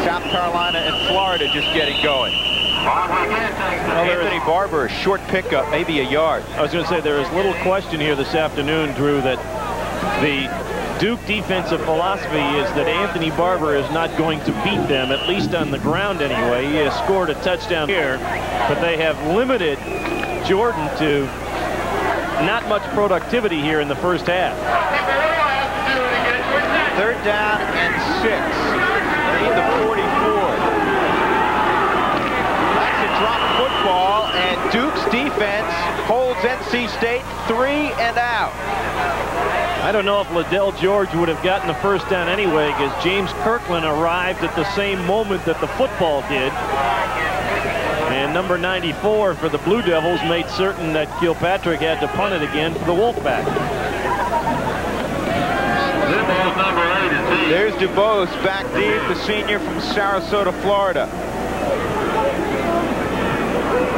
Speaker 2: South Carolina and Florida just getting going. Well, Anthony Barber, a short pickup, maybe a yard.
Speaker 1: I was going to say there is little question here this afternoon, Drew, that the Duke defensive philosophy is that Anthony Barber is not going to beat them, at least on the ground anyway. He has scored a touchdown here, but they have limited Jordan to not much productivity here in the first half.
Speaker 2: Third down and six. Need the 44. That's a drop football, and Duke's defense holds NC State three and out.
Speaker 1: I don't know if Liddell George would have gotten the first down anyway because James Kirkland arrived at the same moment that the football did. And number 94 for the Blue Devils made certain that Kilpatrick had to punt it again for the Wolfpack.
Speaker 2: There's DuBose back deep, the senior from Sarasota, Florida.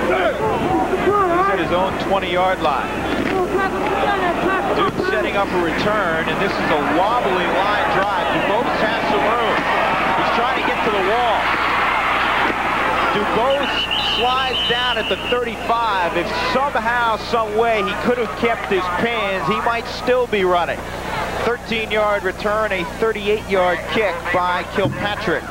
Speaker 2: He's at his own 20-yard line. Duke setting up a return, and this is a wobbly line drive. DuBose has some room. He's trying to get to the wall. Goes, slides down at the 35. If somehow, some way he could have kept his pins, he might still be running. 13-yard return, a 38-yard kick by Kilpatrick.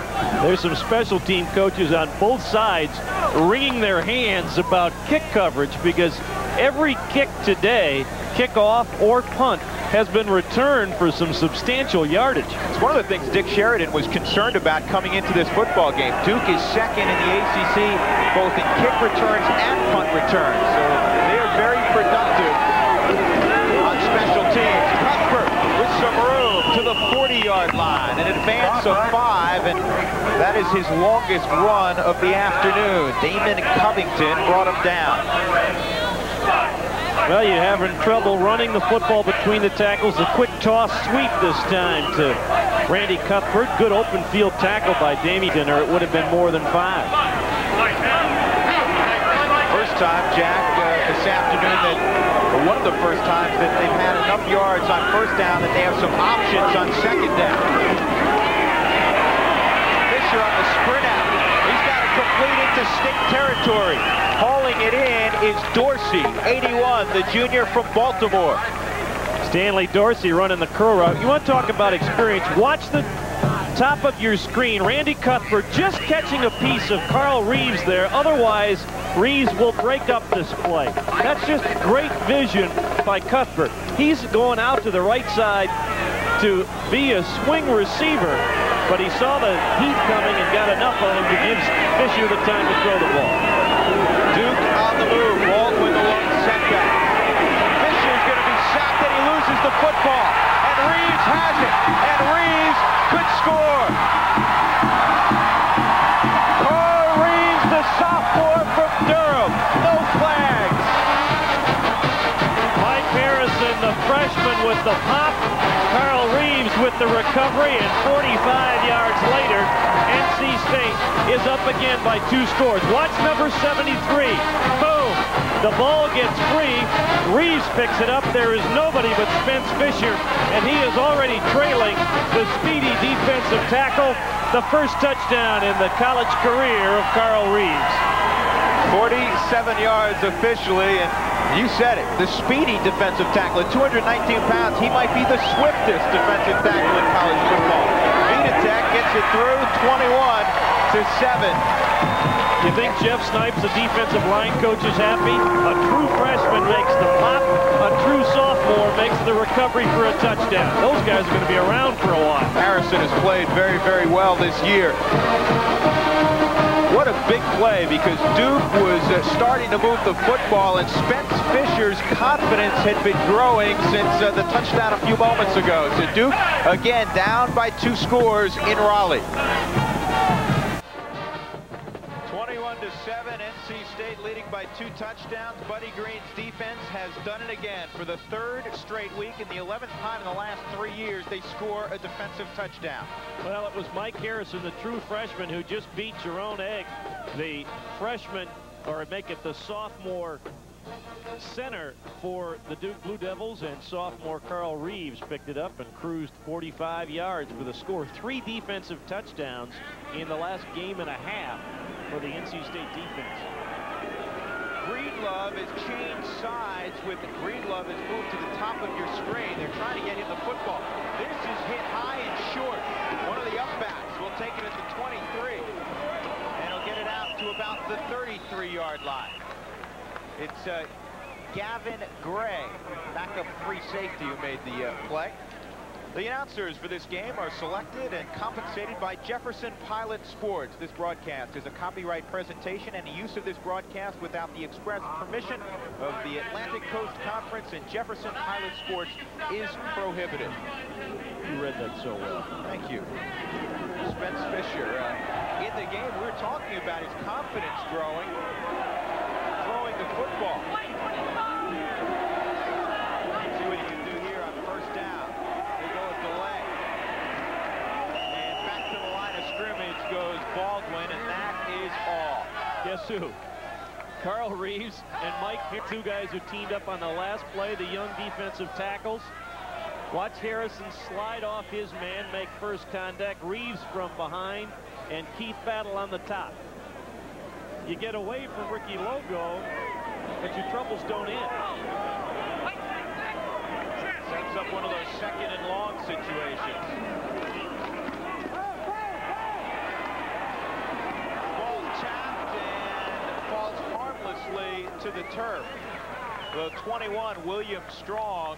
Speaker 1: There's some special team coaches on both sides wringing their hands about kick coverage because every kick today, kickoff or punt, has been returned for some substantial yardage.
Speaker 2: It's one of the things Dick Sheridan was concerned about coming into this football game. Duke is second in the ACC, both in kick returns and punt returns. So they are very productive on special teams. Cuthbert with some room to the 40-yard line. An advance of five, and that is his longest run of the afternoon. Damien Covington brought him down.
Speaker 1: Well, you're having trouble running the football between the tackles. A quick toss sweep this time to Randy Cuthbert. Good open field tackle by Damington, or it would have been more than five.
Speaker 2: First time, Jack, uh, this afternoon that one of the first times that they've had enough yards on first down that they have some options on second down. Fisher on the sprint out. He's got to complete to stick territory. Hauling it in is Dorsey, 81, the junior from Baltimore.
Speaker 1: Stanley Dorsey running the curl route. You want to talk about experience? Watch the top of your screen. Randy Cuthbert just catching a piece of Carl Reeves there. Otherwise, Reeves will break up this play. That's just great vision by Cuthbert. He's going out to the right side to be a swing receiver, but he saw the heat coming and got enough on him to give Fisher the time to throw the ball.
Speaker 2: Duke on the move. Baldwin the lone setback. Fisher's going to be sacked and he loses the football. And Reeves has it. And Reeves could score.
Speaker 1: With the pop. Carl Reeves with the recovery, and 45 yards later, NC State is up again by two scores. Watch number 73. Boom! The ball gets free. Reeves picks it up. There is nobody but Spence Fisher, and he is already trailing the speedy defensive tackle. The first touchdown in the college career of Carl Reeves.
Speaker 2: 47 yards officially, and you said it, the speedy defensive tackle. At 219 pounds, he might be the swiftest defensive tackle in college football. Videtich gets it through 21 to 7.
Speaker 1: You think Jeff Snipes, the defensive line coach, is happy? A true freshman makes the pop. A true sophomore makes the recovery for a touchdown. Those guys are going to be around for a while.
Speaker 2: Harrison has played very, very well this year. What a big play because Duke was uh, starting to move the football and Spence Fisher's confidence had been growing since uh, the touchdown a few moments ago. So Duke, again, down by two scores in Raleigh. 21 to 7, NC State leading by two touchdowns. Buddy Green's defense has done it again for the third straight week and the 11th time in the last three years they score a defensive touchdown.
Speaker 1: Well, it was Mike Harrison, the true freshman, who just beat Jerome Egg, the freshman, or make it the sophomore center for the Duke Blue Devils, and sophomore Carl Reeves picked it up and cruised 45 yards for the score. Three defensive touchdowns in the last game and a half for the NC State defense.
Speaker 2: Breedlove has changed sides with Breedlove has moved to the top of your screen. They're trying to get him the football. This is hit high and short. One of the upbacks will take it at the 23. And he'll get it out to about the 33-yard line. It's uh, Gavin Gray, backup free safety, who made the uh, play. The announcers for this game are selected and compensated by Jefferson Pilot Sports. This broadcast is a copyright presentation and the use of this broadcast without the express permission of the Atlantic Coast Conference and Jefferson Pilot Sports is prohibited.
Speaker 1: You read that so well.
Speaker 2: Thank you. Spence Fisher. Uh, in the game, we we're talking about his confidence growing, football. See what he can do here on first down. They go with delay. And back to the line of scrimmage goes Baldwin, and that is all.
Speaker 1: Guess who? Carl Reeves and Mike, two guys who teamed up on the last play, the young defensive tackles. Watch Harrison slide off his man, make first contact. Reeves from behind, and Keith Battle on the top. you get away from Ricky Logo, but your troubles don't end.
Speaker 2: Sets up one of those second and long situations. Ball tapped and falls harmlessly to the turf. The 21, William Strong,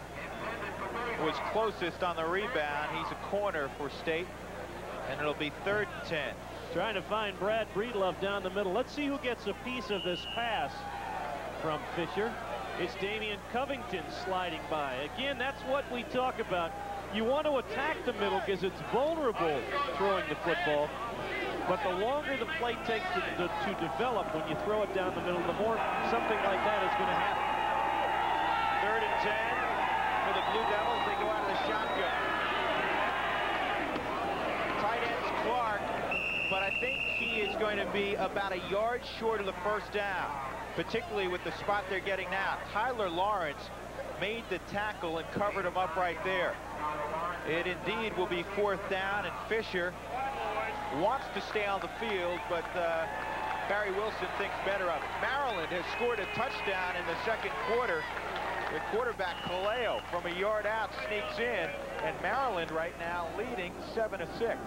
Speaker 2: was closest on the rebound. He's a corner for State, and it'll be third and 10.
Speaker 1: Trying to find Brad Breedlove down the middle. Let's see who gets a piece of this pass from Fisher. It's Damien Covington sliding by. Again, that's what we talk about. You want to attack the middle because it's vulnerable throwing the football. But the longer the play takes to, to, to, develop when you throw it down the middle, the more something like that is going to happen.
Speaker 2: Third and 10 for the Blue Devils. They go out of the shotgun. Tight end's Clark, but I think he is going to be about a yard short of the first down, particularly with the spot they're getting now. Tyler Lawrence made the tackle and covered him up right there. It indeed will be fourth down, and Fisher wants to stay on the field, but uh, Barry Wilson thinks better of it. Maryland has scored a touchdown in the second quarter. The quarterback, Kaleo, from a yard out, sneaks in, and Maryland right now leading 7 to 6.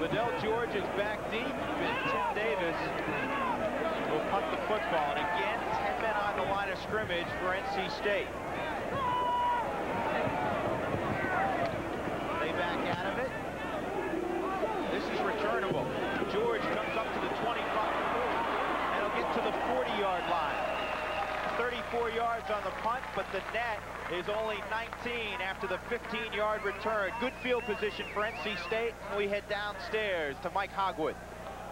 Speaker 2: Liddell George is back deep, and Tim Davis will punt the football. And again, 10 men on the line of scrimmage for NC State. They back out of it. This is returnable. George comes up to the 25, and he'll get to the 40-yard line. 34 yards on the punt, but the net is only 19 after the 15-yard return. Good field position for NC State. We head downstairs to Mike Hogewood.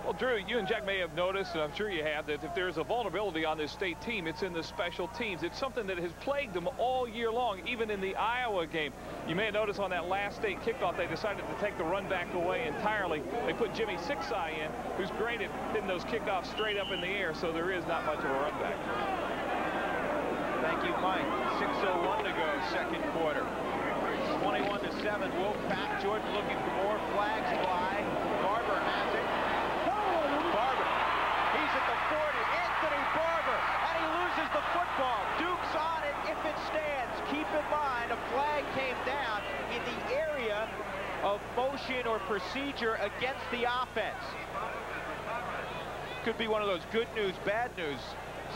Speaker 3: Well, Drew, you and Jack may have noticed, and I'm sure you have, that if there's a vulnerability on this state team, it's in the special teams. It's something that has plagued them all year long, even in the Iowa game. You may have noticed on that last state kickoff, they decided to take the run back away entirely. They put Jimmy Sixai in, who's great at hitting those kickoffs straight up in the air, so there is not much of a run back.
Speaker 2: Thank you, Mike. 6.01 to go, second quarter. 21 to 7, Wolfpack. Jordan looking for more flags fly. Barber has it. Barber. He's at the 40. Anthony Barber. And he loses the football. Duke's on it if it stands. Keep in mind, a flag came down in the area of motion or procedure against the offense. Could be one of those good news, bad news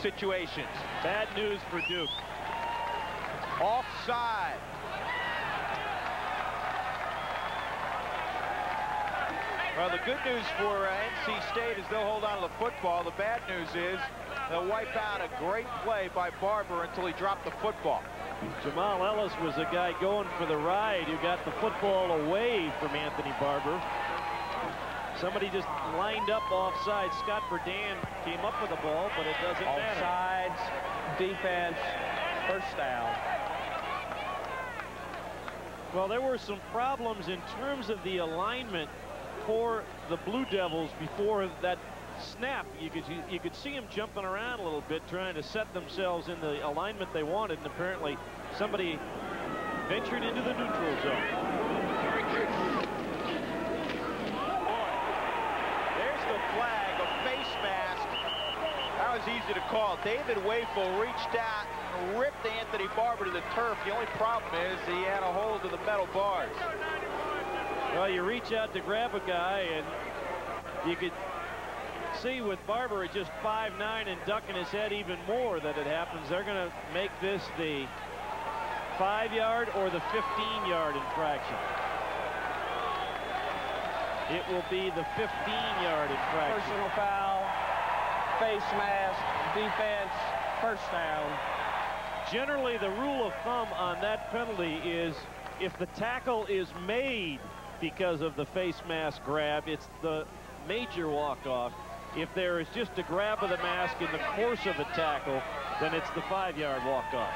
Speaker 2: situations.
Speaker 1: Bad news for Duke.
Speaker 2: Offside. Well, the good news for uh, NC State is they'll hold on to the football. The bad news is they'll wipe out a great play by Barber until he dropped the football.
Speaker 1: Jamal Ellis was a guy going for the ride who got the football away from Anthony Barber. Somebody just lined up offside. Scott Burdan came up with the ball, but it doesn't matter.
Speaker 5: Offsides, defense, first down.
Speaker 1: Well, there were some problems in terms of the alignment for the Blue Devils before that snap. You could you, could see them jumping around a little bit, trying to set themselves in the alignment they wanted, and apparently somebody ventured into the neutral zone.
Speaker 2: There's the flag, a face mask. That was easy to call. David Wafel reached out and ripped Anthony Barber to the turf. The only problem is he had a hold of the metal bars.
Speaker 1: Well, you reach out to grab a guy, and you could see with Barber at just 5'9 and ducking his head even more that it happens. They're going to make this the five-yard or the 15-yard infraction. It will be the 15-yard infraction.
Speaker 5: Personal foul, face mask, defense, first down.
Speaker 1: Generally, the rule of thumb on that penalty is if the tackle is made because of the face mask grab, it's the major walk-off. If there is just a grab of the mask in the course of a tackle, then it's the five-yard walk-off.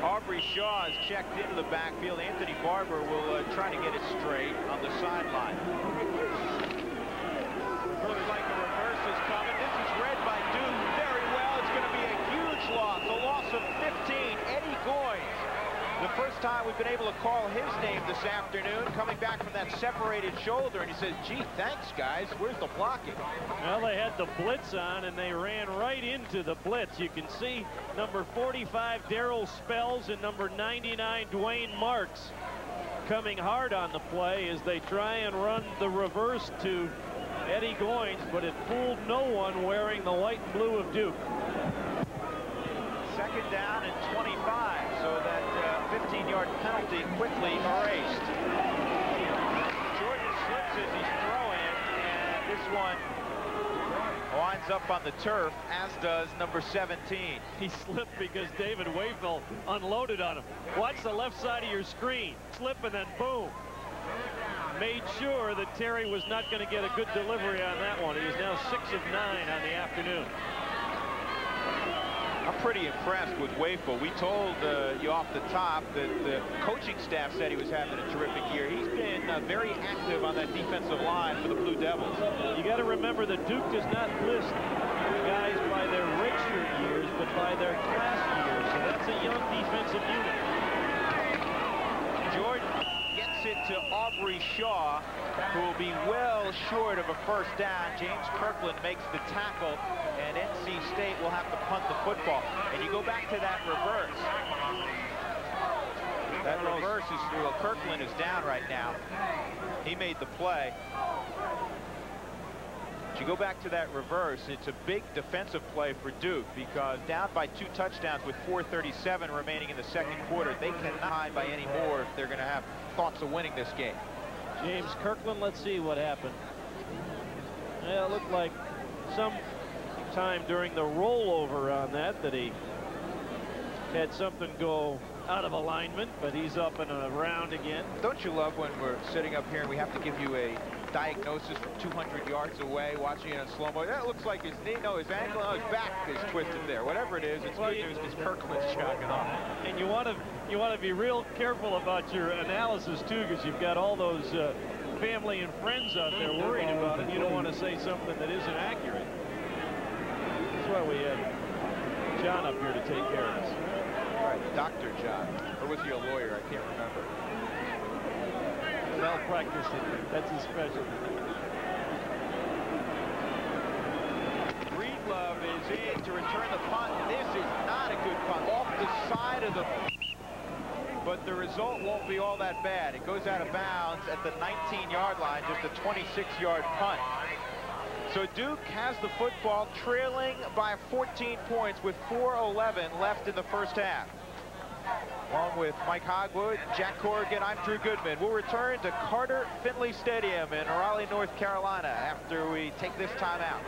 Speaker 2: Aubrey Shaw is checked into the backfield. Anthony Barber will uh, try to get it straight on the sideline. Looks like a reverse is coming. This is read by Duke very well. It's going to be a huge loss, a loss of 15. Eddie Goines. The first time we've been able to call his name this afternoon, coming back from that separated shoulder, and he says, gee, thanks, guys. Where's the blocking?
Speaker 1: Well, they had the blitz on, and they ran right into the blitz. You can see number 45, Daryl Spells, and number 99, Dwayne Marks, coming hard on the play as they try and run the reverse to Eddie Goines, but it fooled no one wearing the white and blue of Duke.
Speaker 2: Second down and 25, so that 15-yard uh, penalty quickly erased. Jordan slips as he's throwing, and this one winds up on the turf, as does number 17.
Speaker 1: He slipped because David Wayfield unloaded on him. Watch the left side of your screen. Slip and then boom. Made sure that Terry was not going to get a good delivery on that one. He is now 6 of 9 on the afternoon.
Speaker 2: I'm pretty impressed with Wayfield. We told uh, you off the top that the coaching staff said he was having a terrific year. He's been uh, very active on that defensive line for the Blue Devils.
Speaker 1: You got to remember that Duke does not list guys by their redshirt years, but by their class years. So that's a young defensive unit.
Speaker 2: Jordan gets it to Aubrey Shaw, who will be well short of a first down. James Kirkland makes the tackle, and NC State will have to punt the football. And you go back to that reverse. That reverse is, well, Kirkland is down right now. He made the play. You go back to that reverse, it's a big defensive play for Duke because down by two touchdowns with 4.37 remaining in the second quarter, they cannot hide by any more if they're going to have thoughts of winning this game.
Speaker 1: James Kirkland, let's see what happened. Yeah, it looked like some time during the rollover on that that he had something go out of alignment, but he's up and around again.
Speaker 2: Don't you love when we're sitting up here and we have to give you a diagnosis from 200 yards away, watching it in slow-mo? That looks like his knee, no, his ankle, no, his back is twisted there. Whatever it is, it's well, good news because Kirkland's jogging off.
Speaker 1: And you want to you want to be real careful about your analysis too, because you've got all those uh, family and friends out there worried about it. You don't want to say something that isn't accurate. That's why we had John up here to take care of us.
Speaker 2: All right, Dr. John. Or was he a lawyer? I can't remember.
Speaker 1: Malpractice. That's his specialty.
Speaker 2: Breedlove is in to return the punt. This is not a good punt. Off the side of the but the result won't be all that bad. It goes out of bounds at the 19-yard line, just a 26-yard punt. So Duke has the football trailing by 14 points with 4.11 left in the first half. Along with Mike Hogewood, Jack Corrigan, I'm Drew Goodman. We'll return to Carter Finley Stadium in Raleigh, North Carolina after we take this time out.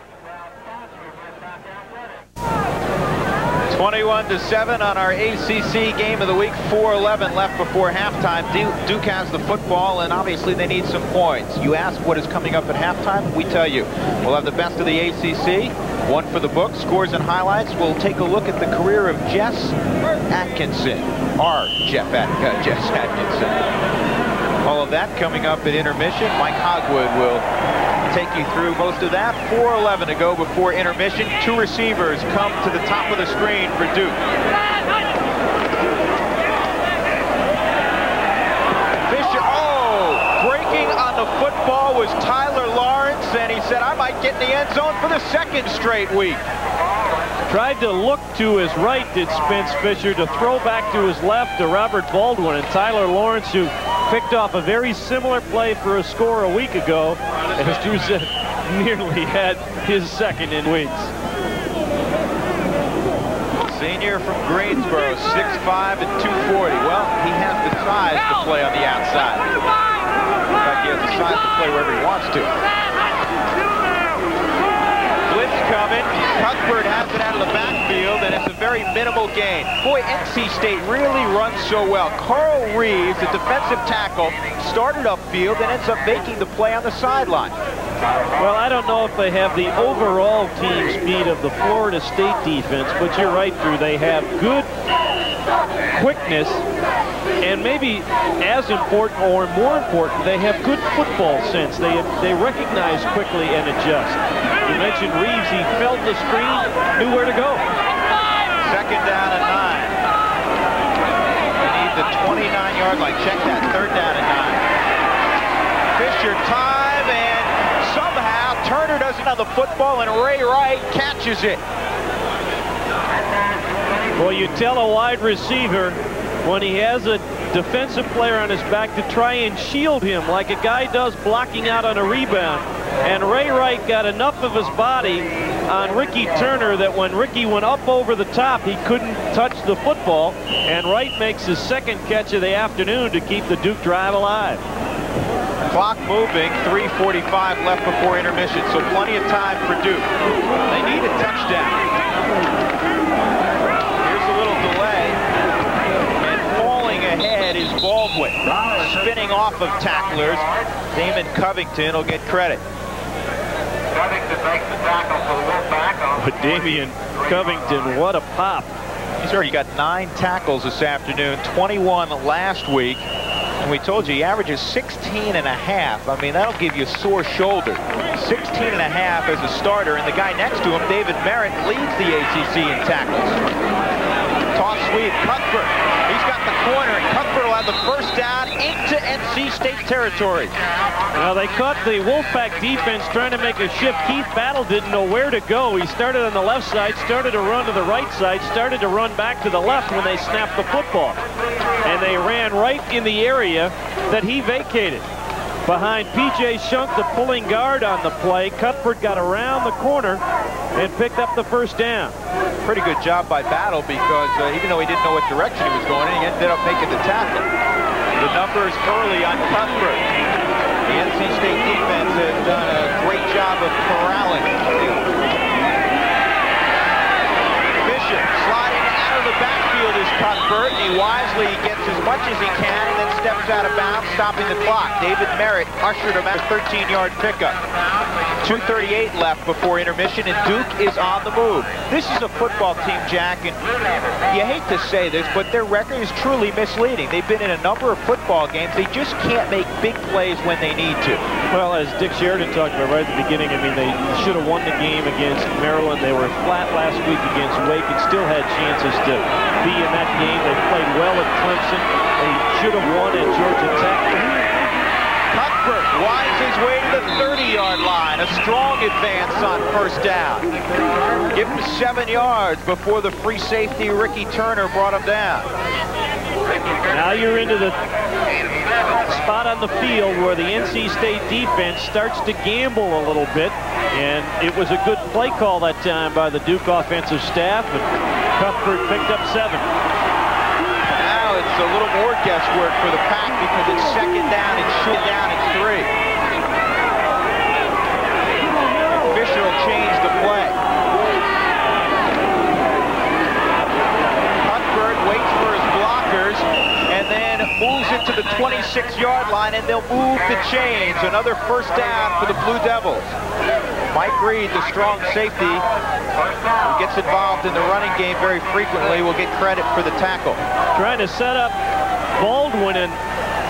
Speaker 2: 21 to 7 on our ACC game of the week. 4-11 left before halftime. Duke has the football, and obviously they need some points. You ask what is coming up at halftime, we tell you. We'll have the best of the ACC, one for the book, scores and highlights. We'll take a look at the career of Jess Atkinson, our Jeff At uh, Jess Atkinson. All of that coming up at intermission. Mike Hogewood will take you through most of that. 4.11 to go before intermission. Two receivers come to the top of the screen for Duke. Fisher, oh, breaking on the football was Tyler Lawrence, and he said, I might get in the end zone for the second straight week.
Speaker 1: Tried to look to his right, did Spence Fisher, to throw back to his left to Robert Baldwin, and Tyler Lawrence, who picked off a very similar play for a score a week ago, as Drew nearly had his second in weeks.
Speaker 2: Senior from Greensboro, 6'5 and 240. Well, he has the size to play on the outside. In fact, he has the size to play wherever he wants to coming. Cuthbert has it out of the backfield, and it's a very minimal gain. Boy, NC State really runs so well. Carl Reeves, the defensive tackle, started upfield and ends up making the play on the sideline.
Speaker 1: Well, I don't know if they have the overall team speed of the Florida State defense, but you're right, Drew. They have good quickness, and maybe as important or more important, they have good football sense. They, they recognize quickly and adjust. You mentioned Reeves. He felt the screen, knew where to go.
Speaker 2: Second down and nine. We need the 29-yard line. Check that, third down and nine. Fisher time, and somehow Turner doesn't have the football, and Ray Wright catches it.
Speaker 1: Well, you tell a wide receiver when he has a defensive player on his back to try and shield him like a guy does blocking out on a rebound. And Ray Wright got enough of his body on Ricky Turner that when Ricky went up over the top, he couldn't touch the football. And Wright makes his second catch of the afternoon to keep the Duke drive alive.
Speaker 2: Clock moving, 3.45 left before intermission, so plenty of time for Duke. They need a touchdown. Here's a little delay. And falling ahead is Baldwin. Spinning off of tacklers. Damien Covington will get credit.
Speaker 6: Covington makes the tackle for the Wolfpack.
Speaker 1: But Damien Covington, what a pop.
Speaker 2: He's already got nine tackles this afternoon, 21 last week. And we told you he averages 16 and a half. I mean, that'll give you a sore shoulder. 16 and a half as a starter. And the guy next to him, David Merritt, leads the ACC in tackles. Toss sweep, Cuthbert. He's got the corner, and Cuthbert will have the first down into NC State territory.
Speaker 1: Now they caught the Wolfpack defense trying to make a shift. Keith Battle didn't know where to go. He started on the left side, started to run to the right side, started to run back to the left when they snapped the football. And they ran right in the area that he vacated. Behind P.J. Shunk, the pulling guard on the play, Cuthbert got around the corner and picked up the first down.
Speaker 2: Pretty good job by Battle because uh, even though he didn't know what direction he was going in, he ended up making the tackle. The numbers early on Cuthbert. The NC State defense has done a great job of corralling. Fisher sliding out of the backfield is Cuthbert. He wisely gets as much as he can and then steps out of bounds, stopping the clock. David Merritt ushered him at a 13-yard pickup. 2.38 left before intermission, and Duke is on the move. This is a football team, Jack, and you hate to say this, but their record is truly misleading. They've been in a number of football games. They just can't make big plays when they need to.
Speaker 1: Well, as Dick Sheridan talked about right at the beginning, I mean, they should have won the game against Maryland. They were flat last week against Wake and still had chances to be in that game. They played well at Clemson. They should have won at Georgia Tech.
Speaker 2: Cuthbert winds his way to the 30-yard line. A strong advance on first down. Give him seven yards before the free safety Ricky Turner brought him down.
Speaker 1: Now you're into the spot on the field where the NC State defense starts to gamble a little bit. And it was a good play call that time by the Duke offensive staff. But Cuthbert picked up seven.
Speaker 2: Now it's a little more guesswork for the pack because it's second down and shoot down at three. And Fisher will change the play. Cuthbert waits for his blockers and then moves it to the 26-yard line and they'll move the chains. Another first down for the Blue Devils. Mike Reed, the strong safety, who gets involved in the running game very frequently, will get credit for the tackle.
Speaker 1: Trying to set up Baldwin in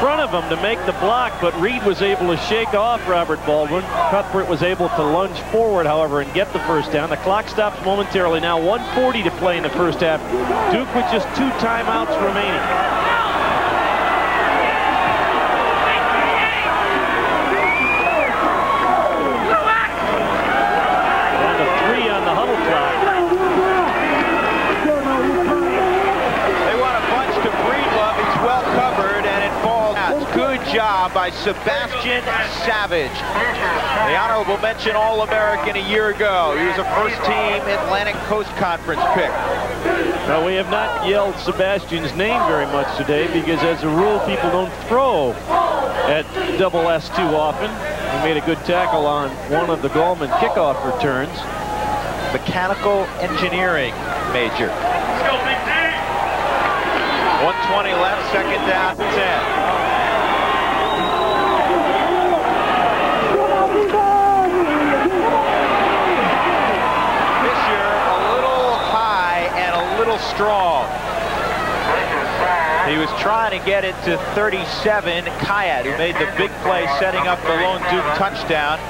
Speaker 1: front of him to make the block, but Reed was able to shake off Robert Baldwin. Cuthbert was able to lunge forward, however, and get the first down. The clock stops momentarily. Now 140 to play in the first half. Duke with just two timeouts remaining.
Speaker 2: Job by Sebastian Savage. The honorable mention All-American a year ago. He was a first-team Atlantic Coast Conference pick.
Speaker 1: Now, we have not yelled Sebastian's name very much today because, as a rule, people don't throw at double S too often. He made a good tackle on one of the Gallman kickoff returns.
Speaker 2: Mechanical engineering major. 120 left, second down, 10. Fisher a little high and a little strong. He was trying to get it to 37. Khayat, who made the big play setting up the lone Duke touchdown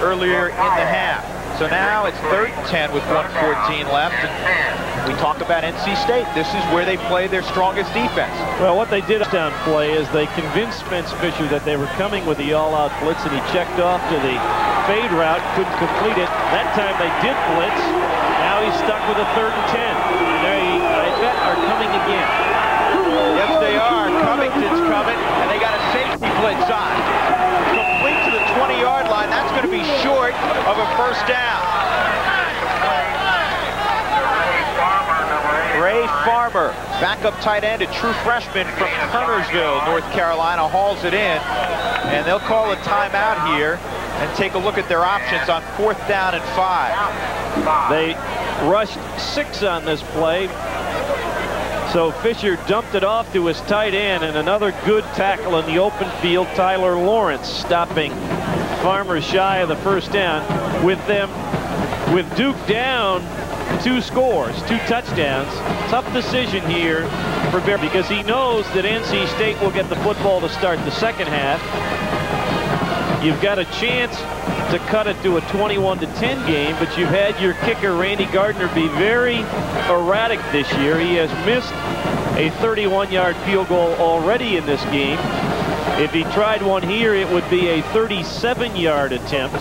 Speaker 2: earlier in the half. So now it's third and 10 with 114 left. And we talk about NC State. This is where they play their strongest defense.
Speaker 1: Well, what they did down play is they convinced Spence Fisher that they were coming with the all-out blitz, and he checked off to the fade route, couldn't complete it. That time they did blitz. Now he's stuck with a third and ten. They, I bet, are coming again.
Speaker 2: Yes, they are. Covington's coming, and they got a safety blitz on. Complete to the 20-yard line. That's going to be short of a first down. Ray Farmer, backup tight end, a true freshman from Kernersville, North Carolina, hauls it in. And they'll call a timeout here and take a look at their options on fourth down and five.
Speaker 1: They rushed six on this play. So Fisher dumped it off to his tight end, and another good tackle in the open field. Tyler Lawrence stopping Farmer shy of the first down. With them, with Duke down two scores, two touchdowns. Tough decision here for Bear because he knows that NC State will get the football to start the second half. You've got a chance to cut it to a 21 to 10 game, but you've had your kicker Randy Gardner be very erratic this year. He has missed a 31-yard field goal already in this game. If he tried one here, it would be a 37-yard attempt.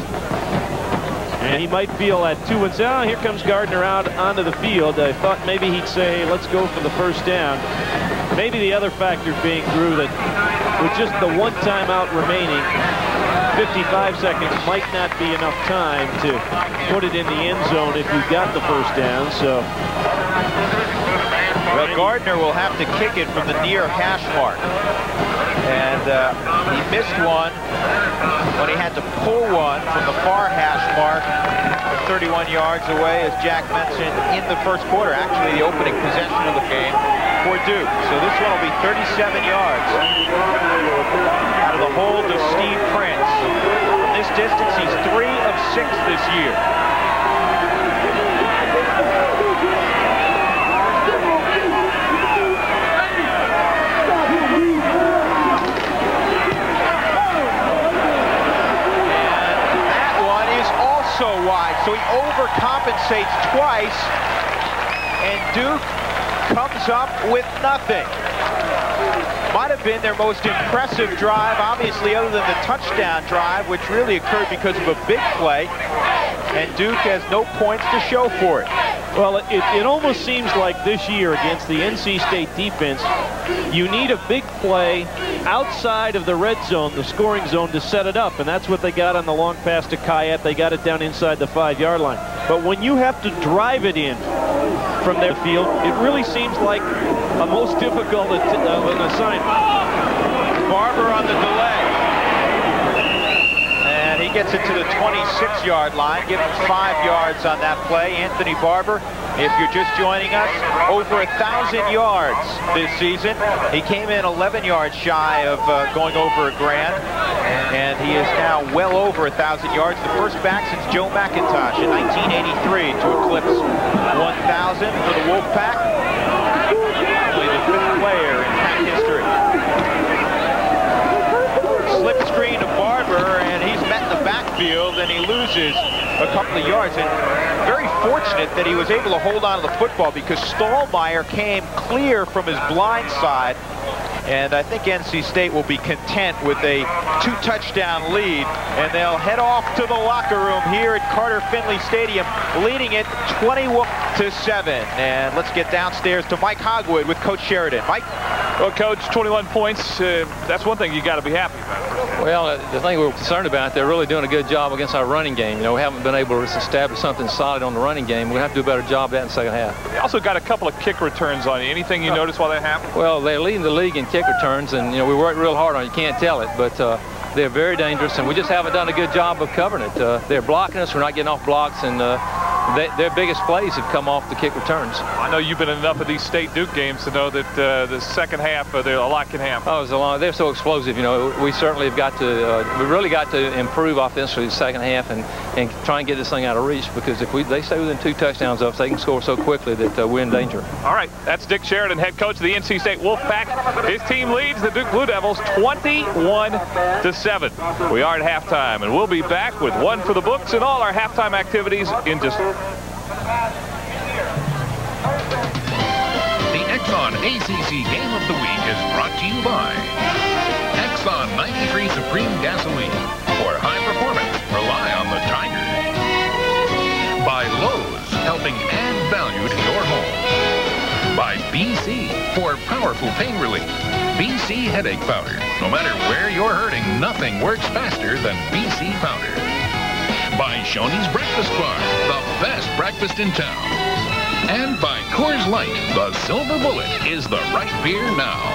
Speaker 1: And he might feel that two and say, oh, here comes Gardner out onto the field. I thought maybe he'd say, let's go for the first down. Maybe the other factor being, Drew, that with just the one timeout remaining, 55 seconds might not be enough time to put it in the end zone if you got the first down. So,
Speaker 2: well, Gardner will have to kick it from the near hash mark. And uh, he missed one when he had to pull one from the far hash mark 31 yards away, as Jack mentioned, in the first quarter, actually the opening possession of the game for Duke. So this one will be 37 yards out of the hold of Steve Prince. From this distance, he's three of six this year. so wide. So he overcompensates twice, and Duke comes up with nothing. Might have been their most impressive drive, obviously, other than the touchdown drive, which really occurred because of a big play. And Duke has no points to show for it.
Speaker 1: Well, it, it almost seems like this year against the NC State defense, you need a big play outside of the red zone, the scoring zone, to set it up. And that's what they got on the long pass to Khayat. They got it down inside the five-yard line. But when you have to drive it in from their field, it really seems like a most difficult of uh, an assignment.
Speaker 2: Barber on the delay. Gets it to the 26-yard line. Him five yards on that play. Anthony Barber, if you're just joining us, over a 1,000 yards this season. He came in 11 yards shy of uh, going over a grand. And he is now well over a 1,000 yards. The first back since Joe McIntosh in 1983 to eclipse 1,000 for the Wolfpack. Only the fifth player in pack history. Slip screen to Barber, and he's met backfield, and he loses a couple of yards. And very fortunate that he was able to hold on to the football because Stallmeyer came clear from his blind side. And I think NC State will be content with a two-touchdown lead, and they'll head off to the locker room here at Carter Finley Stadium, leading it 21 to 7. And let's get downstairs to Mike Hogewood with Coach Sheridan. Mike?
Speaker 3: Well, Coach, 21 points, uh, that's one thing you got to be happy about.
Speaker 7: Well, uh, the thing we're concerned about, they're really doing a good job against our running game. You know, we haven't been able to establish something solid on the running game. We have to do a better job of that in the second half.
Speaker 3: They also got a couple of kick returns on you. Anything you notice while that happened?
Speaker 7: Well, they're leading the league in kick returns, and, you know, we worked real hard on it. You can't tell it, but uh, they're very dangerous, and we just haven't done a good job of covering it. Uh, they're blocking us. We're not getting off blocks, and uh, they, their biggest plays have come off the kick returns.
Speaker 3: I know you've been in enough of these State Duke games to know that uh, the second half, uh, a lot can happen.
Speaker 7: Oh, it was a long, they're so explosive. You know, we certainly have got to, uh, we really got to improve offensively the second half and, and try and get this thing out of reach because if we they stay within two touchdowns of us, they can score so quickly that uh, we're in danger.
Speaker 3: All right, that's Dick Sheridan, head coach of the NC State Wolfpack. His team leads the Duke Blue Devils 21 to 7. We are at halftime, and we'll be back with one for the books and all our halftime activities in just.
Speaker 8: Exxon ACC Game of the Week is brought to you by Exxon 93 Supreme Gasoline. For high performance, rely on the Tiger. By Lowe's, helping add value to your home. By BC, for powerful pain relief. BC Headache Powder. No matter where you're hurting, nothing works faster than BC Powder. By Shoney's Breakfast Bar, the best breakfast in town. And by Coors Light, the silver bullet is the right beer now.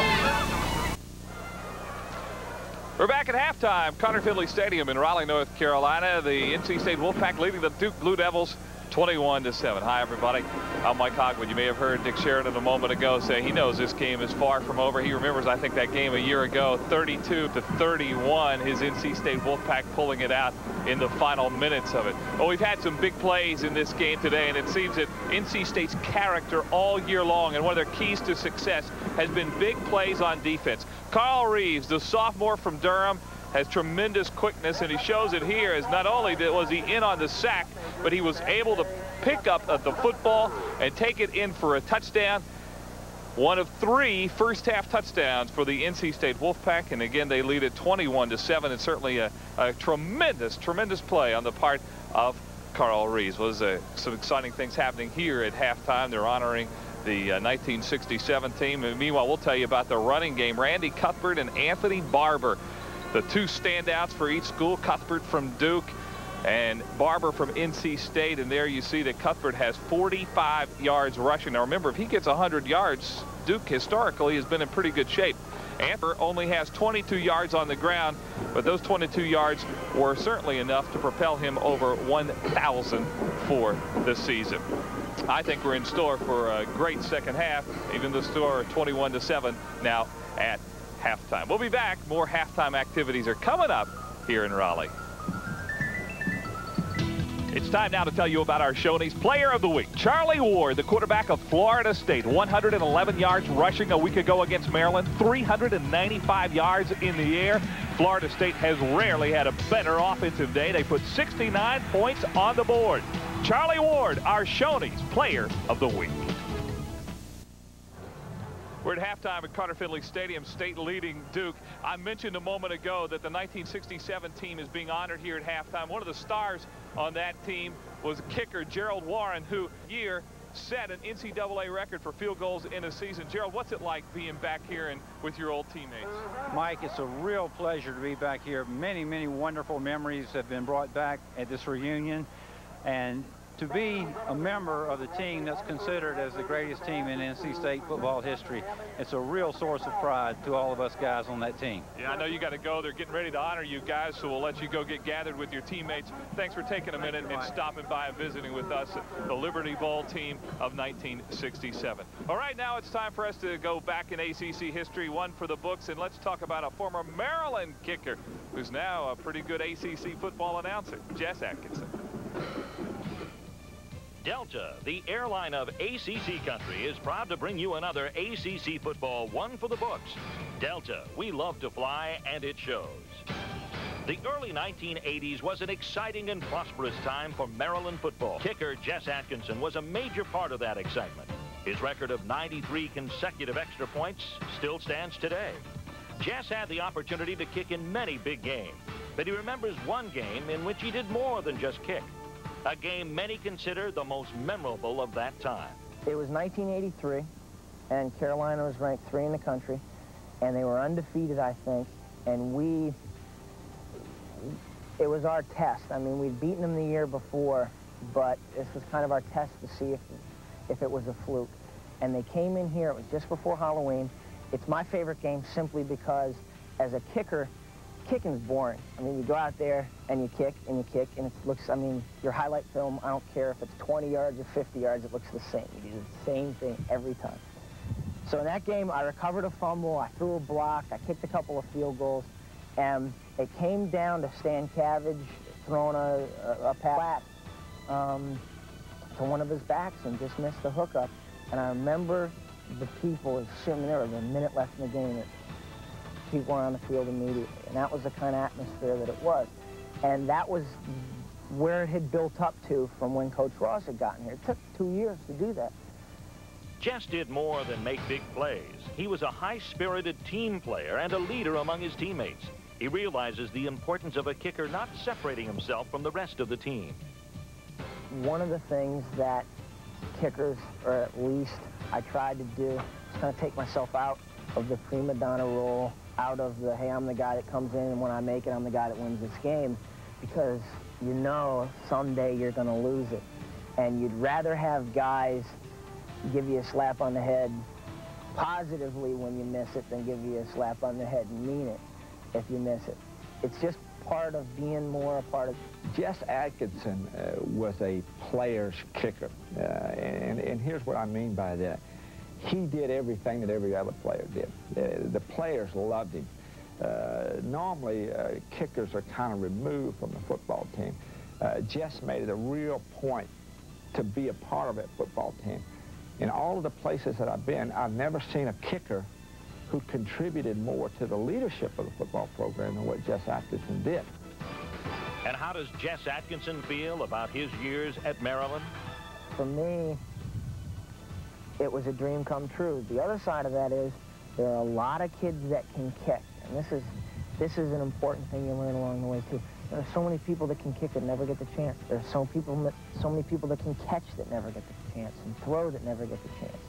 Speaker 3: We're back at halftime, Carter Finley Stadium in Raleigh, North Carolina. The NC State Wolfpack leading the Duke Blue Devils 21 to 7. Hi, everybody. I'm Mike Hogewood. You may have heard Dick Sheridan a moment ago say he knows this game is far from over. He remembers, I think, that game a year ago, 32 to 31. His NC State Wolfpack pulling it out in the final minutes of it. Well, we've had some big plays in this game today, and it seems that NC State's character all year long and one of their keys to success has been big plays on defense. Carl Reeves, the sophomore from Durham, has tremendous quickness, and he shows it here as not only was he in on the sack, but he was able to pick up the football and take it in for a touchdown. One of three first half touchdowns for the NC State Wolfpack. And again, they lead at 21 to 7. It's certainly a, a tremendous, tremendous play on the part of Carl Reeves. Was uh, some exciting things happening here at halftime. They're honoring the uh, 1967 team. And meanwhile, we'll tell you about the running game. Randy Cuthbert and Anthony Barber the two standouts for each school, Cuthbert from Duke and Barber from NC State. And there you see that Cuthbert has 45 yards rushing. Now remember, if he gets 100 yards, Duke historically has been in pretty good shape. Barber only has 22 yards on the ground, but those 22 yards were certainly enough to propel him over 1,000 for the season. I think we're in store for a great second half, even the score 21 to 7 now at halftime. We'll be back. More halftime activities are coming up here in Raleigh. It's time now to tell you about our Shoney's Player of the Week. Charlie Ward, the quarterback of Florida State, 111 yards rushing a week ago against Maryland, 395 yards in the air. Florida State has rarely had a better offensive day. They put 69 points on the board. Charlie Ward, our Shoney's Player of the Week. We're at halftime at Carter Finley Stadium, state leading Duke. I mentioned a moment ago that the 1967 team is being honored here at halftime. One of the stars on that team was kicker Gerald Warren, who year set an NCAA record for field goals in a season. Gerald, what's it like being back here and with your old teammates?
Speaker 9: Mike, it's a real pleasure to be back here. Many, many wonderful memories have been brought back at this reunion. And to be a member of the team that's considered as the greatest team in NC State football history, it's a real source of pride to all of us guys on that team.
Speaker 3: Yeah, I know you got to go. They're getting ready to honor you guys, so we'll let you go get gathered with your teammates. Thanks for taking a minute and stopping by and visiting with us, the Liberty Bowl team of 1967. All right, now it's time for us to go back in ACC history, one for the books, and let's talk about a former Maryland kicker who's now a pretty good ACC football announcer, Jess Atkinson.
Speaker 10: Delta, the airline of ACC country, is proud to bring you another ACC football one for the books. Delta, we love to fly, and it shows. The early 1980s was an exciting and prosperous time for Maryland football. Kicker Jess Atkinson was a major part of that excitement. His record of 93 consecutive extra points still stands today. Jess had the opportunity to kick in many big games, but he remembers one game in which he did more than just kick a game many consider the most memorable of that time.
Speaker 11: It was 1983, and Carolina was ranked three in the country, and they were undefeated, I think, and we, it was our test. I mean, we'd beaten them the year before, but this was kind of our test to see if, if it was a fluke. And they came in here, it was just before Halloween. It's my favorite game simply because as a kicker, kicking's boring. I mean, you go out there and you kick and you kick, and it looks, I mean, your highlight film, I don't care if it's 20 yards or 50 yards, it looks the same. You do the same thing every time. So in that game, I recovered a fumble, I threw a block, I kicked a couple of field goals, and it came down to Stankavage throwing a, a, a pass um, to one of his backs and just missed the hookup. And I remember the people, assuming there was a minute left in the game, people were on the field immediately. And that was the kind of atmosphere that it was. And that was where it had built up to from when Coach Ross had gotten here. It took two years to do that.
Speaker 10: Jess did more than make big plays. He was a high-spirited team player and a leader among his teammates. He realizes the importance of a kicker not separating himself from the rest of the team.
Speaker 11: One of the things that kickers, or at least I tried to do, is kind of take myself out of the prima donna role, out of the, hey, I'm the guy that comes in, and when I make it, I'm the guy that wins this game, because you know someday you're going to lose it. And you'd rather have guys give you a slap on the head positively when you miss it than give you a slap on the head and mean it if you miss it. It's just part of being more a part of...
Speaker 12: Jess Atkinson uh, was a player's kicker, uh, and, and here's what I mean by that. He did everything that every other player did. The players loved him. Uh, normally, uh, kickers are kind of removed from the football team. Uh, Jess made it a real point to be a part of that football team. In all of the places that I've been, I've never seen a kicker who contributed more to the leadership of the football program than what Jess Atkinson did.
Speaker 10: And how does Jess Atkinson feel about his years at Maryland?
Speaker 11: For me, it was a dream come true. The other side of that is there are a lot of kids that can kick, and this is this is an important thing you learn along the way too. There are so many people that can kick that never get the chance. There are so people so many people that can catch that never get the chance and throw that never get the chance.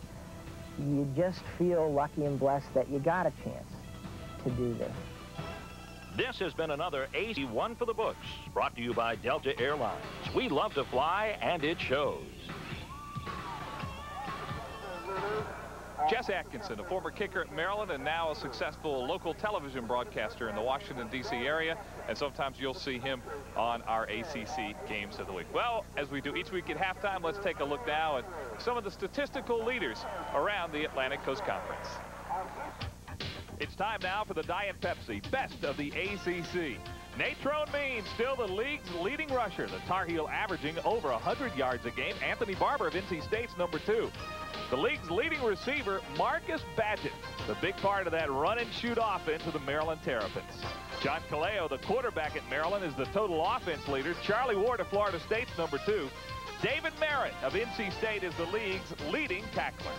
Speaker 11: You just feel lucky and blessed that you got a chance to do this.
Speaker 10: This has been another AC One for the Books, brought to you by Delta Airlines. We love to fly, and it shows.
Speaker 3: Jess Atkinson, a former kicker at Maryland and now a successful local television broadcaster in the Washington, D.C. area. And sometimes you'll see him on our ACC Games of the Week. Well, as we do each week at halftime, let's take a look now at some of the statistical leaders around the Atlantic Coast Conference. It's time now for the Diet Pepsi Best of the ACC. Natrone Means still the league's leading rusher. The Tar Heel averaging over 100 yards a game. Anthony Barber of NC State's number two. The league's leading receiver, Marcus Badgett, the big part of that run and shoot offense of the Maryland Terrapins. John Kaleo, the quarterback at Maryland, is the total offense leader. Charlie Ward of Florida State's number two. David Merritt of NC State is the league's leading tackler.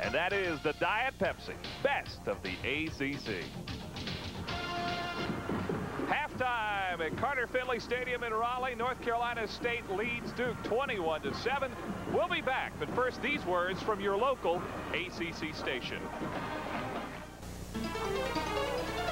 Speaker 3: And that is the Diet Pepsi, best of the ACC. Halftime at Carter Finley Stadium in Raleigh, North Carolina State leads Duke 21 to 7. We'll be back, but first these words from your local ACC station.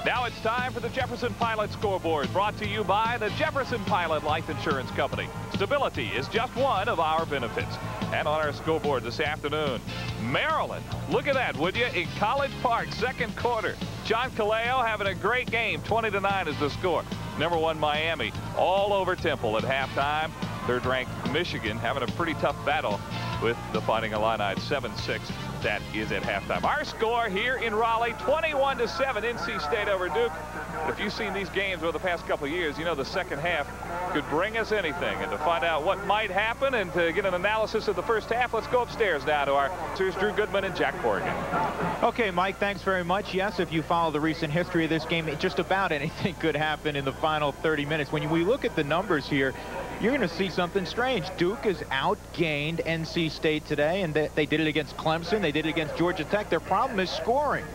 Speaker 3: Now it's time for the Jefferson Pilot Scoreboard, brought to you by the Jefferson Pilot Life Insurance Company. Stability is just one of our benefits. And on our scoreboard this afternoon, Maryland. Look at that, would you? In College Park, second quarter. John Kaleo having a great game. 20 to 9 is the score. Number one, Miami, all over Temple at halftime. Third-ranked Michigan having a pretty tough battle with the Fighting Illini at 7-6 that is at halftime. Our score here in Raleigh, 21 to 7, NC State over Duke. If you've seen these games over the past couple of years, you know the second half could bring us anything. And to find out what might happen and to get an analysis of the first half, let's go upstairs now to our Here's Drew Goodman and Jack Corrigan.
Speaker 13: Okay, Mike, thanks very much. Yes, if you follow the recent history of this game, just about anything could happen in the final 30 minutes. When we look at the numbers here, you're going to see something strange. Duke has outgained NC State today, and they, they did it against Clemson. They did it against Georgia Tech. Their problem is scoring.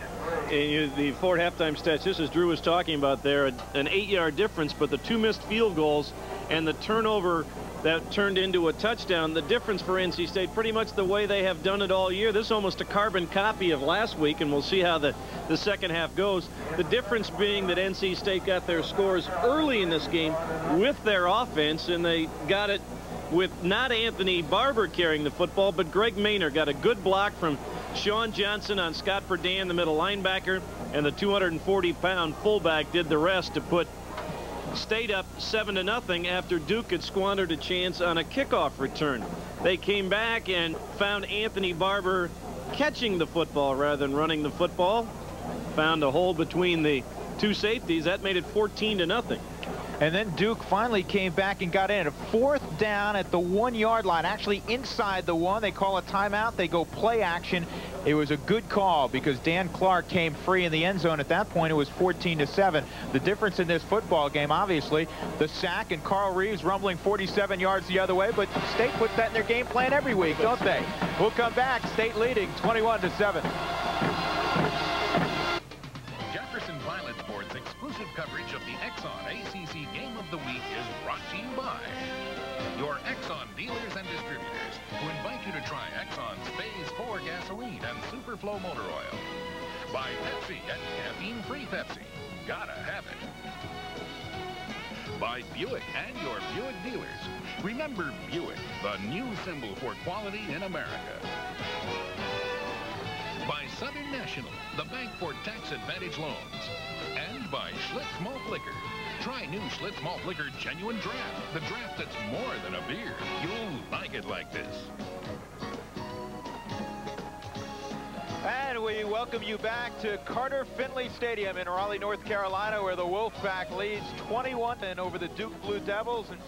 Speaker 1: And you, the four halftime stats, just as Drew was talking about there, an eight-yard difference, but the two missed field goals and the turnover that turned into a touchdown. The difference for NC State, pretty much the way they have done it all year. This is almost a carbon copy of last week, and we'll see how the, the second half goes. The difference being that NC State got their scores early in this game with their offense, and they got it with not Anthony Barber carrying the football, but Greg Maynor got a good block from Sean Johnson on Scott Burdan, the middle linebacker, and the 240-pound fullback did the rest to put State up 7 to nothing after Duke had squandered a chance on a kickoff return. They came back and found Anthony Barber catching the football rather than running the football. Found a hole between the two safeties. That made it 14 to nothing.
Speaker 2: And then Duke finally came back and got in. A fourth down at the one-yard line, actually inside the one. They call a timeout. They go play action. It was a good call because Dan Clark came free in the end zone. At that point, it was 14 to 7. The difference in this football game, obviously, the sack and Carl Reeves rumbling 47 yards the other way, but State puts that in their game plan every week, don't they? We'll come back. State leading 21 to 7.
Speaker 8: Of the Week is brought to you by your Exxon dealers and distributors who invite you to try Exxon's Phase 4 gasoline and Superflow motor oil. By Pepsi and caffeine-free Pepsi. Gotta have it. By Buick and your Buick dealers. Remember Buick, the new symbol for quality in America. By Southern National, the bank for tax advantage loans. And by Schlitz Malt Liquor. Try new Schlitz Malt Liquor Genuine Draft, the draft that's more than a beer. You'll like it like this.
Speaker 2: And we welcome you back to Carter Finley Stadium in Raleigh, North Carolina, where the Wolfpack leads 21 and over the Duke Blue Devils. And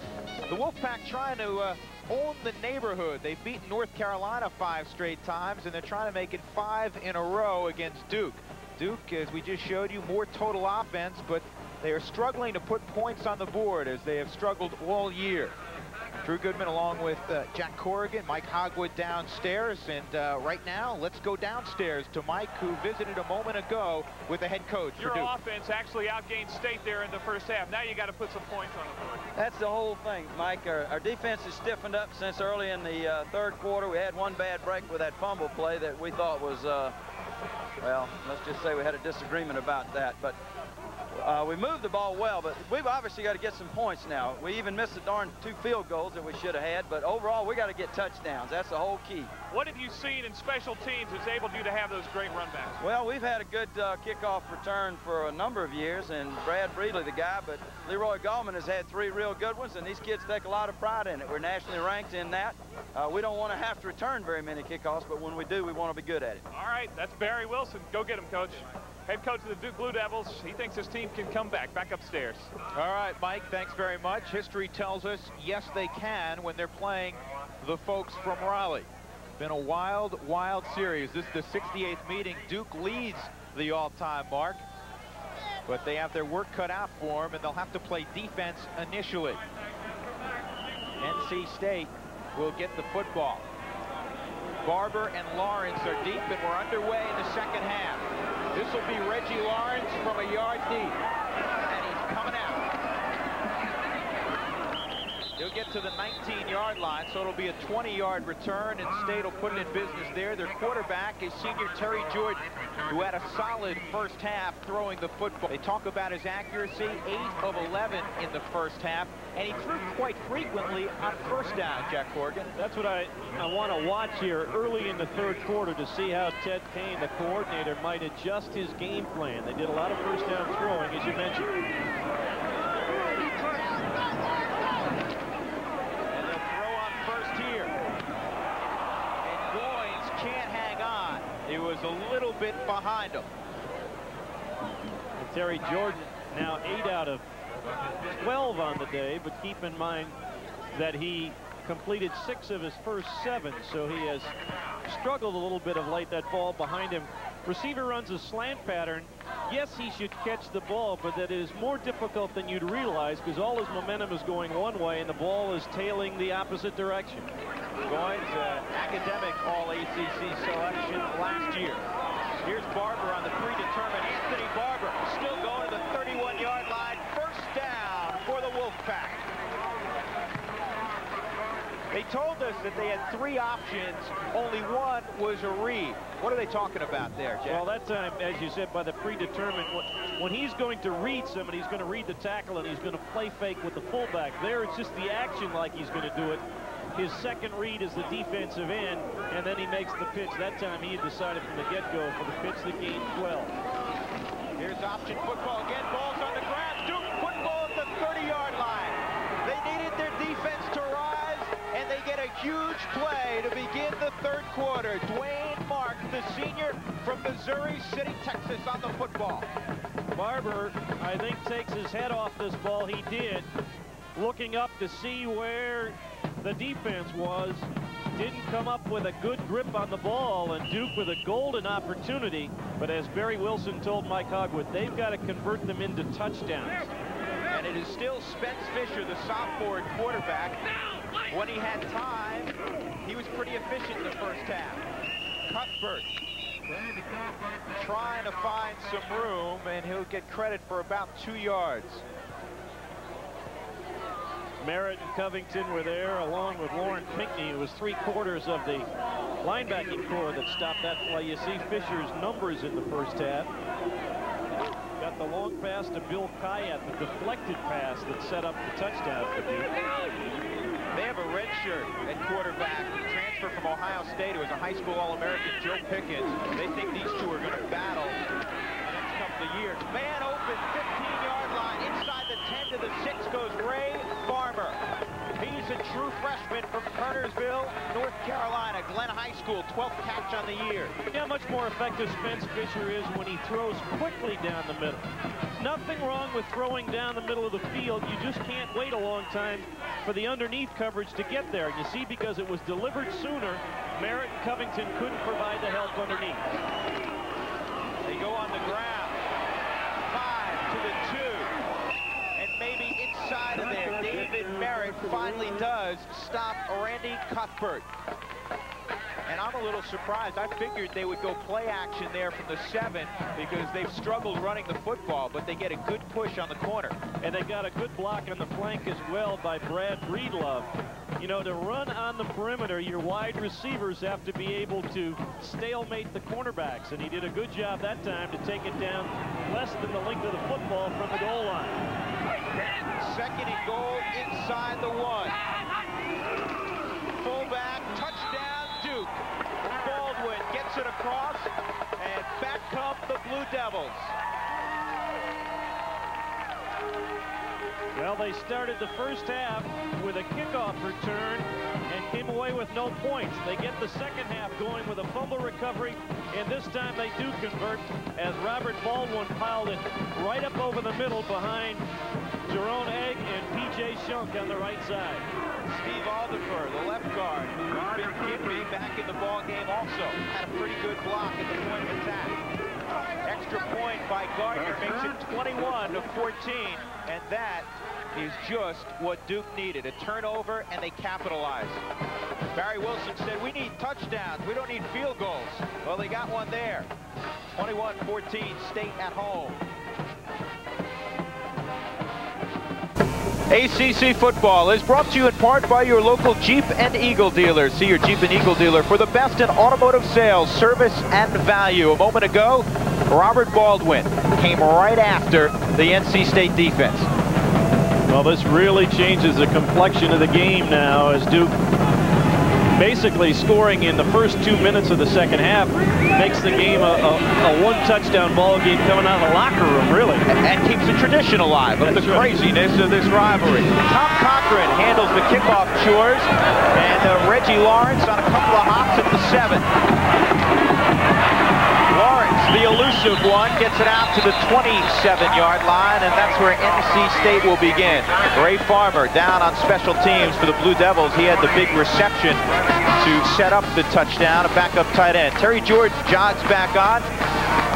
Speaker 2: the Wolfpack trying to uh, own the neighborhood. They've beaten North Carolina five straight times, and they're trying to make it five in a row against Duke. Duke, as we just showed you, more total offense, but they are struggling to put points on the board as they have struggled all year. Drew Goodman along with uh, Jack Corrigan, Mike Hogewood downstairs. And uh, right now, let's go downstairs to Mike, who visited a moment ago with the head coach
Speaker 3: Your
Speaker 2: for
Speaker 3: offense actually outgained State there in the first half. Now you got to put some points on the board.
Speaker 14: That's the whole thing, Mike. Our, our defense has stiffened up since early in the uh, third quarter. We had one bad break with that fumble play that we thought was, uh, well, let's just say we had a disagreement about that. But uh, we moved the ball well, but we've obviously got to get some points now. We even missed the darn two field goals that we should have had, but overall, we got to get touchdowns. That's the whole key.
Speaker 3: What have you seen in special teams that's enabled you to have those great runbacks?
Speaker 14: Well, we've had a good uh, kickoff return for a number of years, and Brad Breedlove, the guy, but Leroy Gallman has had three real good ones, and these kids take a lot of pride in it. We're nationally ranked in that. Uh, we don't want to have to return very many kickoffs, but when we do, we want to be good at it.
Speaker 3: All right, that's Barry Wilson. Go get him, coach. Head coach of the Duke Blue Devils. He thinks his team can come back. Back upstairs.
Speaker 2: All right, Mike, thanks very much. History tells us, yes, they can when they're playing the folks from Raleigh. Been a wild, wild series. This is the 68th meeting. Duke leads the all-time mark, but they have their work cut out for them, and they'll have to play defense initially. NC State will get the football. Barber and Lawrence are deep, and we're underway in the second half. This will be Reggie Lawrence from a yard deep, and he's coming out. He'll get to the 19-yard line, so it'll be a 20-yard return, and State will put it in business there. Their quarterback is senior Terry Jordan, who had a solid first half throwing the football. They talk about his accuracy, 8 of 11 in the first half, and he threw quite frequently on first down, Jack Corrigan.
Speaker 1: That's what I, I want to watch here early in the third quarter to see how Ted Cain, the coordinator, might adjust his game plan. They did a lot of first down throwing, as you mentioned.
Speaker 2: And they'll throw on first here. And Goines can't hang on. He was a little bit behind him.
Speaker 1: Terry Jordan now 8 out of 12 on the day, but keep in mind that he completed six of his first seven, so he has struggled a little bit of late. That ball behind him. Receiver runs a slant pattern. Yes, he should catch the ball, but that is more difficult than you'd realize because all his momentum is going one way and the ball is tailing the opposite direction.
Speaker 2: Goines, uh, academic All-ACC selection last year. Here's Barber on the predetermined. Anthony Barber still going to the 31-yard line. First down for the Wolfpack. They told us that they had three options. Only one was a read. What are they talking about there, Jack?
Speaker 1: Well, that time, uh, as you said, by the predetermined, when he's going to read somebody, he's going to read the tackle and he's going to play fake with the fullback. There, it's just the action like he's going to do it. His second read is the defensive end, and then he makes the pitch. That time he had decided from the get-go for the pitch that gained 12.
Speaker 2: Here's option football again. Ball's on the ground. Duke football at the 30-yard line. They needed their defense to rise, and they get a huge play to begin the third quarter. Dwayne Mark, the senior from Missouri City, Texas, on the football.
Speaker 1: Barber, I think, takes his head off this ball. He did. Looking up to see where the defense was. Didn't come up with a good grip on the ball, and Duke with a golden opportunity. But as Barry Wilson told Mike Hogewood, they've got to convert them into touchdowns.
Speaker 2: And it is still Spence Fisher, the sophomore quarterback. When he had time, he was pretty efficient in the first half. Cuthbert trying to find some room, and he'll get credit for about two yards.
Speaker 1: Merritt and Covington were there along with Lauren Pinckney, who was three quarters of the linebacking core that stopped that play. You see Fisher's numbers in the first half. Got the long pass to Bill Khayat, the deflected pass that set up the touchdown for Duke.
Speaker 2: They have a red shirt at quarterback, transfer from Ohio State, who was a high school All-American, Joe Pickens. They think these two are going to battle the next couple of years. Man open, 15-yard School, 12th catch on the year.
Speaker 1: Yeah, much more effective Spence Fisher is when he throws quickly down the middle. There's Nothing wrong with throwing down the middle of the field. You just can't wait a long time for the underneath coverage to get there. You see, because it was delivered sooner, Merritt and Covington couldn't provide the help underneath.
Speaker 2: They go on the ground. Five to the two. And maybe inside of there, David Merritt finally does stop Randy Cuthbert. And I'm a little surprised. I figured they would go play action there from the seven because they've struggled running the football, but they get a good push on the corner.
Speaker 1: And they got a good block on the flank as well by Brad Breedlove. You know, to run on the perimeter, your wide receivers have to be able to stalemate the cornerbacks, and he did a good job that time to take it down less than the length of the football from the goal line.
Speaker 2: Second and goal inside the one.
Speaker 1: Well, they started the first half with a kickoff return and came away with no points. They get the second half going with a fumble recovery, and this time they do convert as Robert Baldwin piled it right up over the middle behind Jerome Egg and P.J. Shunk on the right side.
Speaker 2: Steve Alderfer, the left guard, who's been back in the ball game also, had a pretty good block at the point of attack. Extra point by Gardner makes it 21 to 14, and that is just what Duke needed, a turnover, and they capitalized. Barry Wilson said, we need touchdowns. We don't need field goals. Well, they got one there. 21-14, State at home. ACC football is brought to you in part by your local Jeep and Eagle dealer. See your Jeep and Eagle dealer for the best in automotive sales, service, and value. A moment ago, Robert Baldwin came right after the NC State defense.
Speaker 1: Well, this really changes the complexion of the game now as Duke basically scoring in the first two minutes of the second half makes the game a, a, a one touchdown ball game coming out of the locker room, really.
Speaker 2: And keeps the tradition alive of
Speaker 1: That's
Speaker 2: the
Speaker 1: right.
Speaker 2: craziness of this rivalry. Tom Cochran handles the kickoff chores, and uh, Reggie Lawrence on a couple of hops at the seven. The elusive one, gets it out to the 27-yard line, and that's where NC State will begin. Ray Farmer down on special teams for the Blue Devils. He had the big reception to set up the touchdown, a backup tight end. Terry Jordan jogs back on.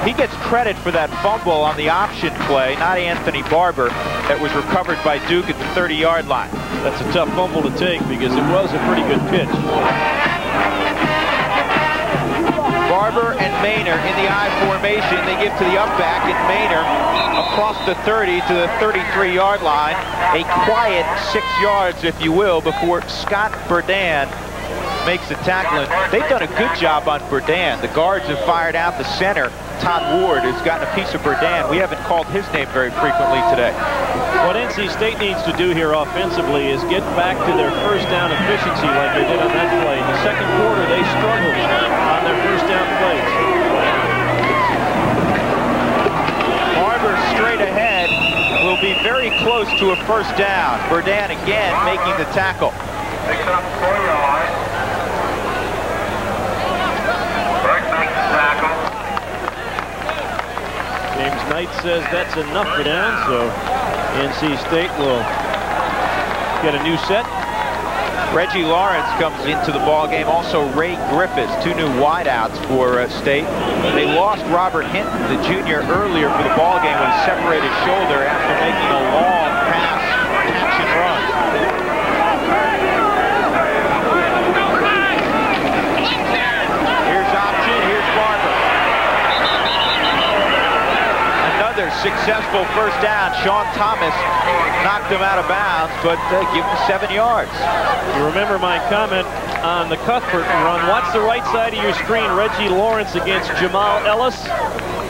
Speaker 2: He gets credit for that fumble on the option play, not Anthony Barber, that was recovered by Duke at the 30-yard line.
Speaker 1: That's a tough fumble to take because it was a pretty good pitch.
Speaker 2: Barber and Maynor in the I formation. They give to the up back, and Maynor across the 30 to the 33-yard line. A quiet six yards, if you will, before Scott Burdan makes the tackle. And They've done a good job on Burdan. The guards have fired out the center. Todd Ward has gotten a piece of Burdan. We haven't called his name very frequently today.
Speaker 1: What NC State needs to do here offensively is get back to their first down efficiency like they did on that play. In the second quarter, they struggled on their first down plays.
Speaker 2: Barber straight ahead will be very close to a first down. Burdan again making the tackle.
Speaker 6: Picks up four yards. Burke makes the tackle.
Speaker 1: James Knight says that's enough for down, so NC State will get a new set.
Speaker 2: Reggie Lawrence comes into the ball game. Also Ray Griffiths, two new wideouts for uh, State. They lost Robert Hinton, the junior, earlier for the ball game with a separated shoulder after making a long pass catch and run. Here's option. Here's Barber. Another successful first down. Sean Thomas knocked him out of bounds, but uh, give him seven yards.
Speaker 1: You remember my comment on the Cuthbert run. Watch the right side of your screen. Reggie Lawrence against Jamal Ellis.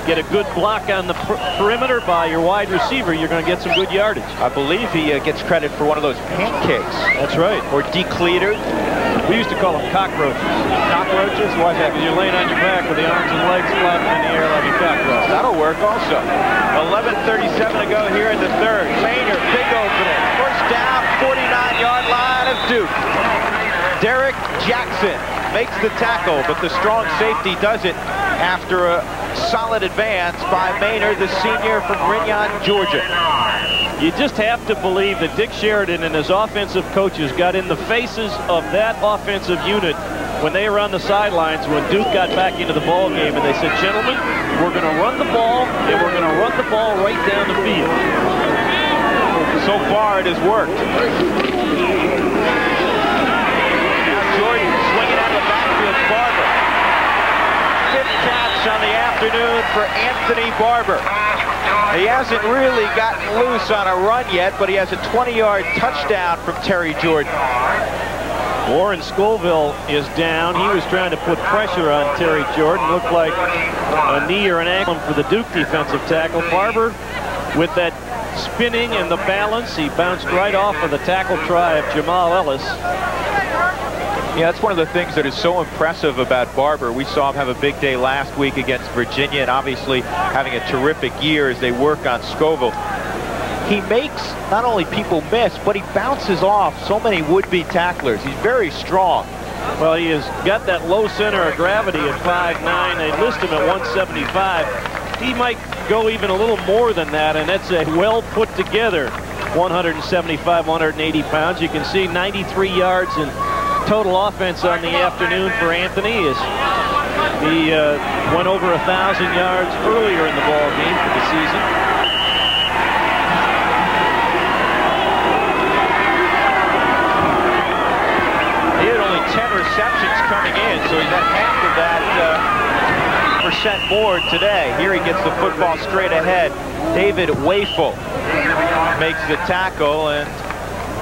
Speaker 1: Get a good block on the per perimeter by your wide receiver. You're going to get some good yardage.
Speaker 2: I believe he uh, gets credit for one of those pancakes.
Speaker 1: That's right.
Speaker 2: Or decleater.
Speaker 1: We used to call them cockroaches.
Speaker 2: Cockroaches? Why is that?
Speaker 1: Because you're laying on your back with the arms and legs flapping in the air like a cockroach.
Speaker 2: That'll work also. 11.37 to go here in the third. Maynard, big opening. First down, 49-yard line of Duke. Derek Jackson makes the tackle, but the strong safety does it after a solid advance by Maynard, the senior from Rinion, Georgia.
Speaker 1: You just have to believe that Dick Sheridan and his offensive coaches got in the faces of that offensive unit when they were on the sidelines when Duke got back into the ball game and they said, gentlemen, we're going to run the ball and we're going to run the ball right down the field.
Speaker 2: So far it has worked. Jordan swinging out of the backfield, Barber. Catch on the afternoon for Anthony Barber. He hasn't really gotten loose on a run yet, but he has a 20-yard touchdown from Terry Jordan.
Speaker 1: Warren Scoville is down. He was trying to put pressure on Terry Jordan. Looked like a knee or an ankle for the Duke defensive tackle. Barber with that spinning and the balance. He bounced right off of the tackle try of Jamal Ellis.
Speaker 2: Yeah, that's one of the things that is so impressive about Barber. We saw him have a big day last week against Virginia and obviously having a terrific year as they work on Scoville. He makes not only people miss, but he bounces off so many would-be tacklers. He's very strong.
Speaker 1: Well, he has got that low center of gravity at 5'9". They list him at 175. He might go even a little more than that, and that's a well put together 175, 180 pounds. You can see 93 yards and total offense on the afternoon for Anthony is he uh, went over a thousand yards earlier in the ball game for the season.
Speaker 2: He had only 10 receptions coming in, so he's at half of that uh, percent more today. Here he gets the football straight ahead. David Wafel makes the tackle, and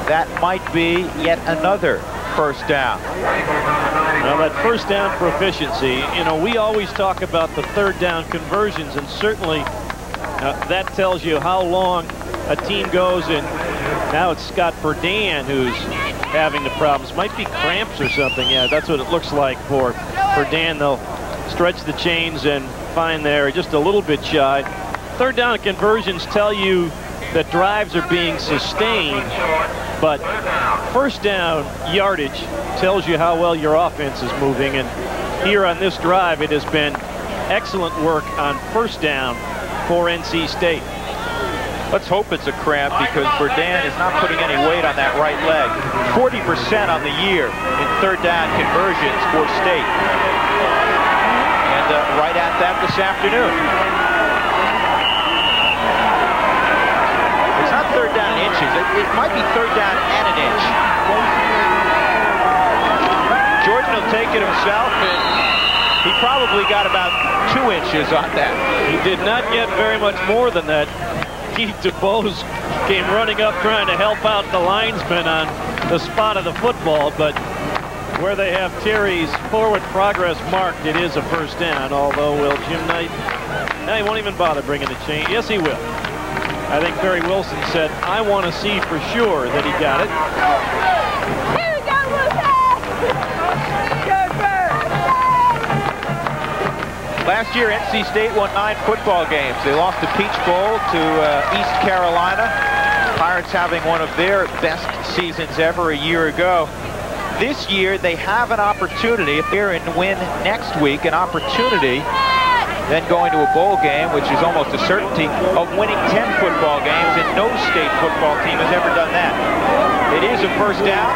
Speaker 2: that might be yet another first down.
Speaker 1: Now that first down proficiency, you know, we always talk about the third down conversions, and certainly uh, that tells you how long a team goes. And now it's Scott Burdan who's having the problems. Might be cramps or something. Yeah, that's what it looks like for Burdan. They'll stretch the chains and find there just a little bit shy. Third down conversions tell you that drives are being sustained, but first down yardage tells you how well your offense is moving. And here on this drive, it has been excellent work on first down for NC State.
Speaker 2: Let's hope it's a cramp because Burdan is not putting any weight on that right leg. 40% on the year in third down conversions for State. And uh, right at that this afternoon. It's not It, it might be third down and an inch. Jordan will take it himself and he probably got about two inches on that.
Speaker 1: He did not get very much more than that. Keith DuBose came running up trying to help out the linesman on the spot of the football, but where they have Terry's forward progress marked, it is a first down, although will Jim Knight, now he won't even bother bringing the chain. Yes, he will. I think Barry Wilson said, I want to see for sure that he got it.
Speaker 15: Here we go, Lucas! Go
Speaker 2: Last year, NC State won nine football games. They lost the Peach Bowl to uh, East Carolina. Pirates having one of their best seasons ever a year ago. This year, they have an opportunity, if they're in win next week, an opportunity then going to a bowl game, which is almost a certainty of winning 10 football games, and no state football team has ever done that. It is a first down.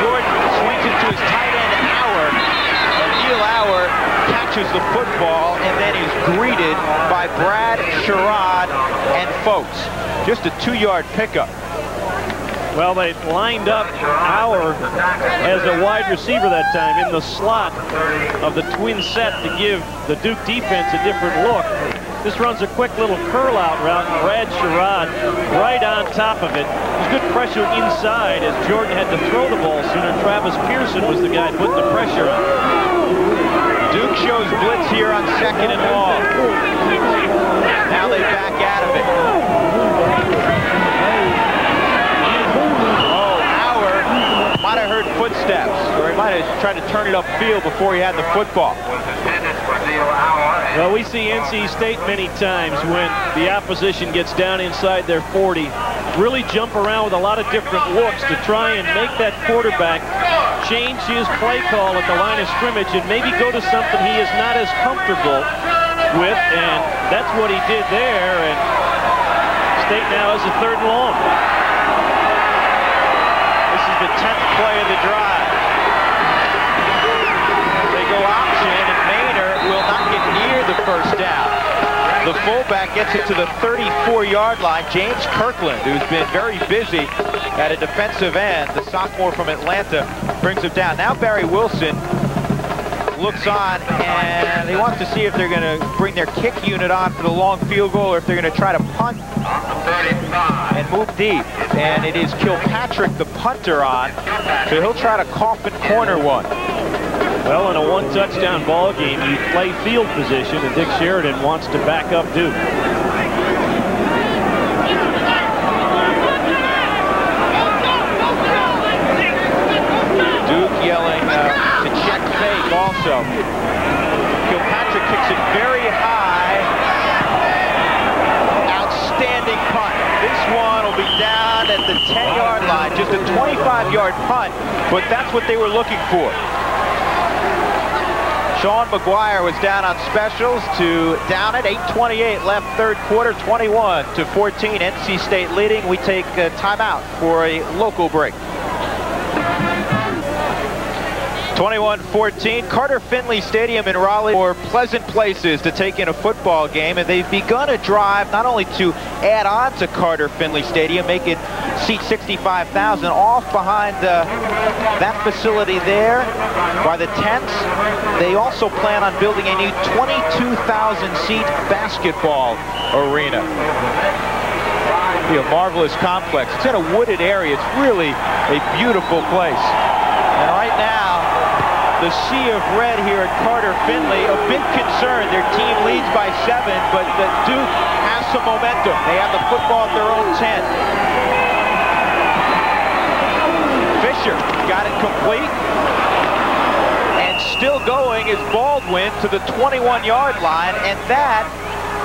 Speaker 2: Jordan swings it to his tight end, Auer, and Neil Auer catches the football and then is greeted by Brad Sherrod and folks. Just a two-yard pickup.
Speaker 1: Well, they lined up Auer as a wide receiver that time in the slot of the twin set to give the Duke defense a different look. This runs a quick little curl out route. And Brad Sherrod right on top of it. There's good pressure inside as Jordan had to throw the ball sooner. Travis Pearson was the guy putting the pressure on.
Speaker 2: Duke shows blitz here on second and long. Now they back out of it. might have heard footsteps, or he might have tried to turn it upfield before he had the football.
Speaker 1: Well, we see NC State many times when the opposition gets down inside their 40, really jump around with a lot of different looks to try and make that quarterback change his play call at the line of scrimmage and maybe go to something he is not as comfortable with, and that's what he did there, and State now has a third and long This is
Speaker 2: the 10th play of the drive. They go option, and Mainor will not get near the first down. The fullback gets it to the 34-yard line. James Kirkland, who's been very busy at a defensive end, the sophomore from Atlanta, brings him down. Now Barry Wilson looks on and he wants to see if they're going to bring their kick unit on for the long field goal or if they're going to try to punt move deep. And it is Kilpatrick, the punter, on. So he'll try to coffin corner one.
Speaker 1: Well, in a one-touchdown ball game, you play field position, and Dick Sheridan wants to back up Duke.
Speaker 2: Duke yelling uh, to check fake also. Kilpatrick kicks it very high. Outstanding punt. This one will be down at the 10-yard line. Just a 25-yard punt, but that's what they were looking for. Sean McGuire was down on specials to down at 8.28 left third quarter, 21 to 14. NC State leading. We take a timeout for a local break. 21-14, Carter Finley Stadium in Raleigh for pleasant places to take in a football game, and they've begun a drive not only to add on to Carter Finley Stadium, make it seat 65,000 off behind uh, that facility there by the tents. They also plan on building a new 22,000 seat basketball arena. Be a marvelous complex. It's in a wooded area. It's really a beautiful place. And right now, the sea of red here at Carter Finley. A bit concerned. Their team leads by seven, but the Duke has some momentum. They have the football at their own 10. Got it complete. And still going is Baldwin to the 21-yard line, and that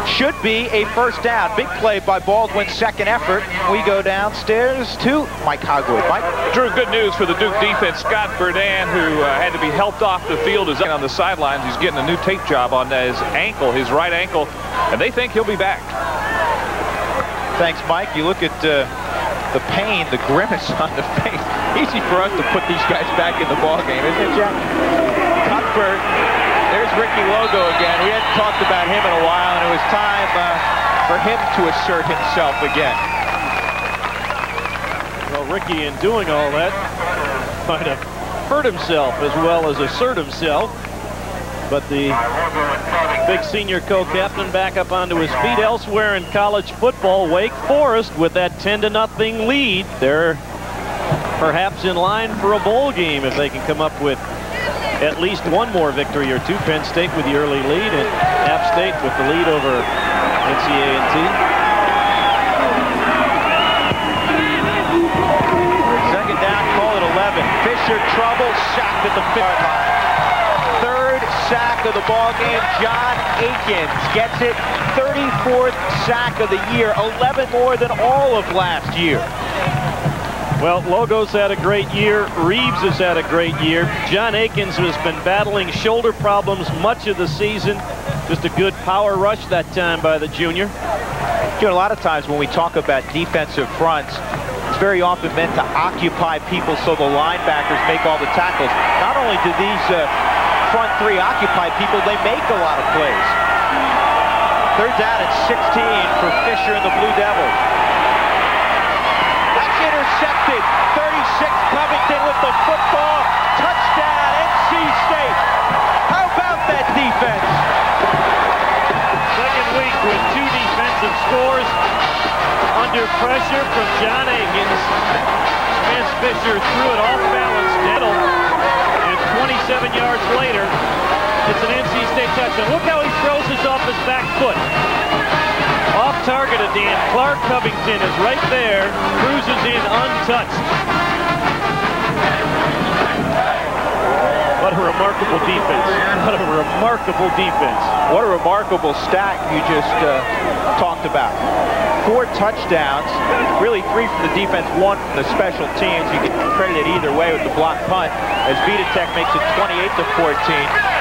Speaker 2: should be a first down. Big play by Baldwin's second effort. We go downstairs to Mike Hogewood. Mike?
Speaker 3: Drew, good news for the Duke defense. Scott Burdan, who uh, had to be helped off the field, is on the sidelines. He's getting a new tape job on his ankle, his right ankle, and they think he'll be back.
Speaker 2: Thanks, Mike. You look at uh, the pain, the grimace on the face. Easy for us to put these guys back in the ball game, isn't it, Jack? Cuthbert there's Ricky Logo again. We hadn't talked about him in a while, and it was time uh, for him to assert himself again.
Speaker 1: Well, Ricky, in doing all that, might have hurt himself as well as assert himself. But the big senior co-captain back up onto his feet elsewhere in college football. Wake Forest with that 10 to nothing lead. They're perhaps in line for a bowl game if they can come up with at least one more victory or two. Penn State with the early lead and App State with the lead over NCAA.
Speaker 2: Second down, call it 11. Fisher trouble, sacked at the fifth line. Third sack of the ball game. John Akins gets it. 34th sack of the year. 11 more than all of last year.
Speaker 1: Well, Logos had a great year. Reeves has had a great year. John Akins has been battling shoulder problems much of the season. Just a good power rush that time by the junior.
Speaker 2: You know, a lot of times when we talk about defensive fronts, it's very often meant to occupy people so the linebackers make all the tackles. Not only do these uh, front three occupy people, they make a lot of plays. Third down at 16 for Fisher and the Blue Devils. Intercepted. 36 Covington with the football. Touchdown, NC State. How about that defense?
Speaker 1: Second week with two defensive scores under pressure from John Akins. Spence Fisher threw it off balance, nettled, and 27 yards later, it's an NC State touchdown. Look how he throws this off his back foot. Off target at the end. Clark Covington is right there, cruises in untouched. What a remarkable defense. What a remarkable defense.
Speaker 2: What a remarkable stat you just uh, talked about. Four touchdowns, really three from the defense, one from the special teams. You can credit it either way with the block punt as Videtich makes it 28 to 14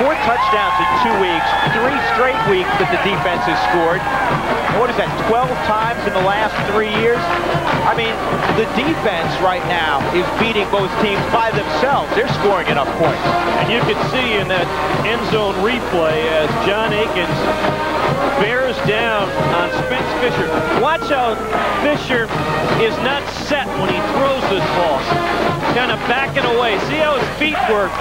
Speaker 2: four touchdowns in two weeks, three straight weeks that the defense has scored. What is that, 12 times in the last three years? I mean, the defense right now is beating both teams by themselves. They're scoring enough points.
Speaker 1: And you can see in that end zone replay as John Akins bears down on Spence Fisher. Watch how Fisher is not set when he throws this ball. Kind of backing away. See how his feet work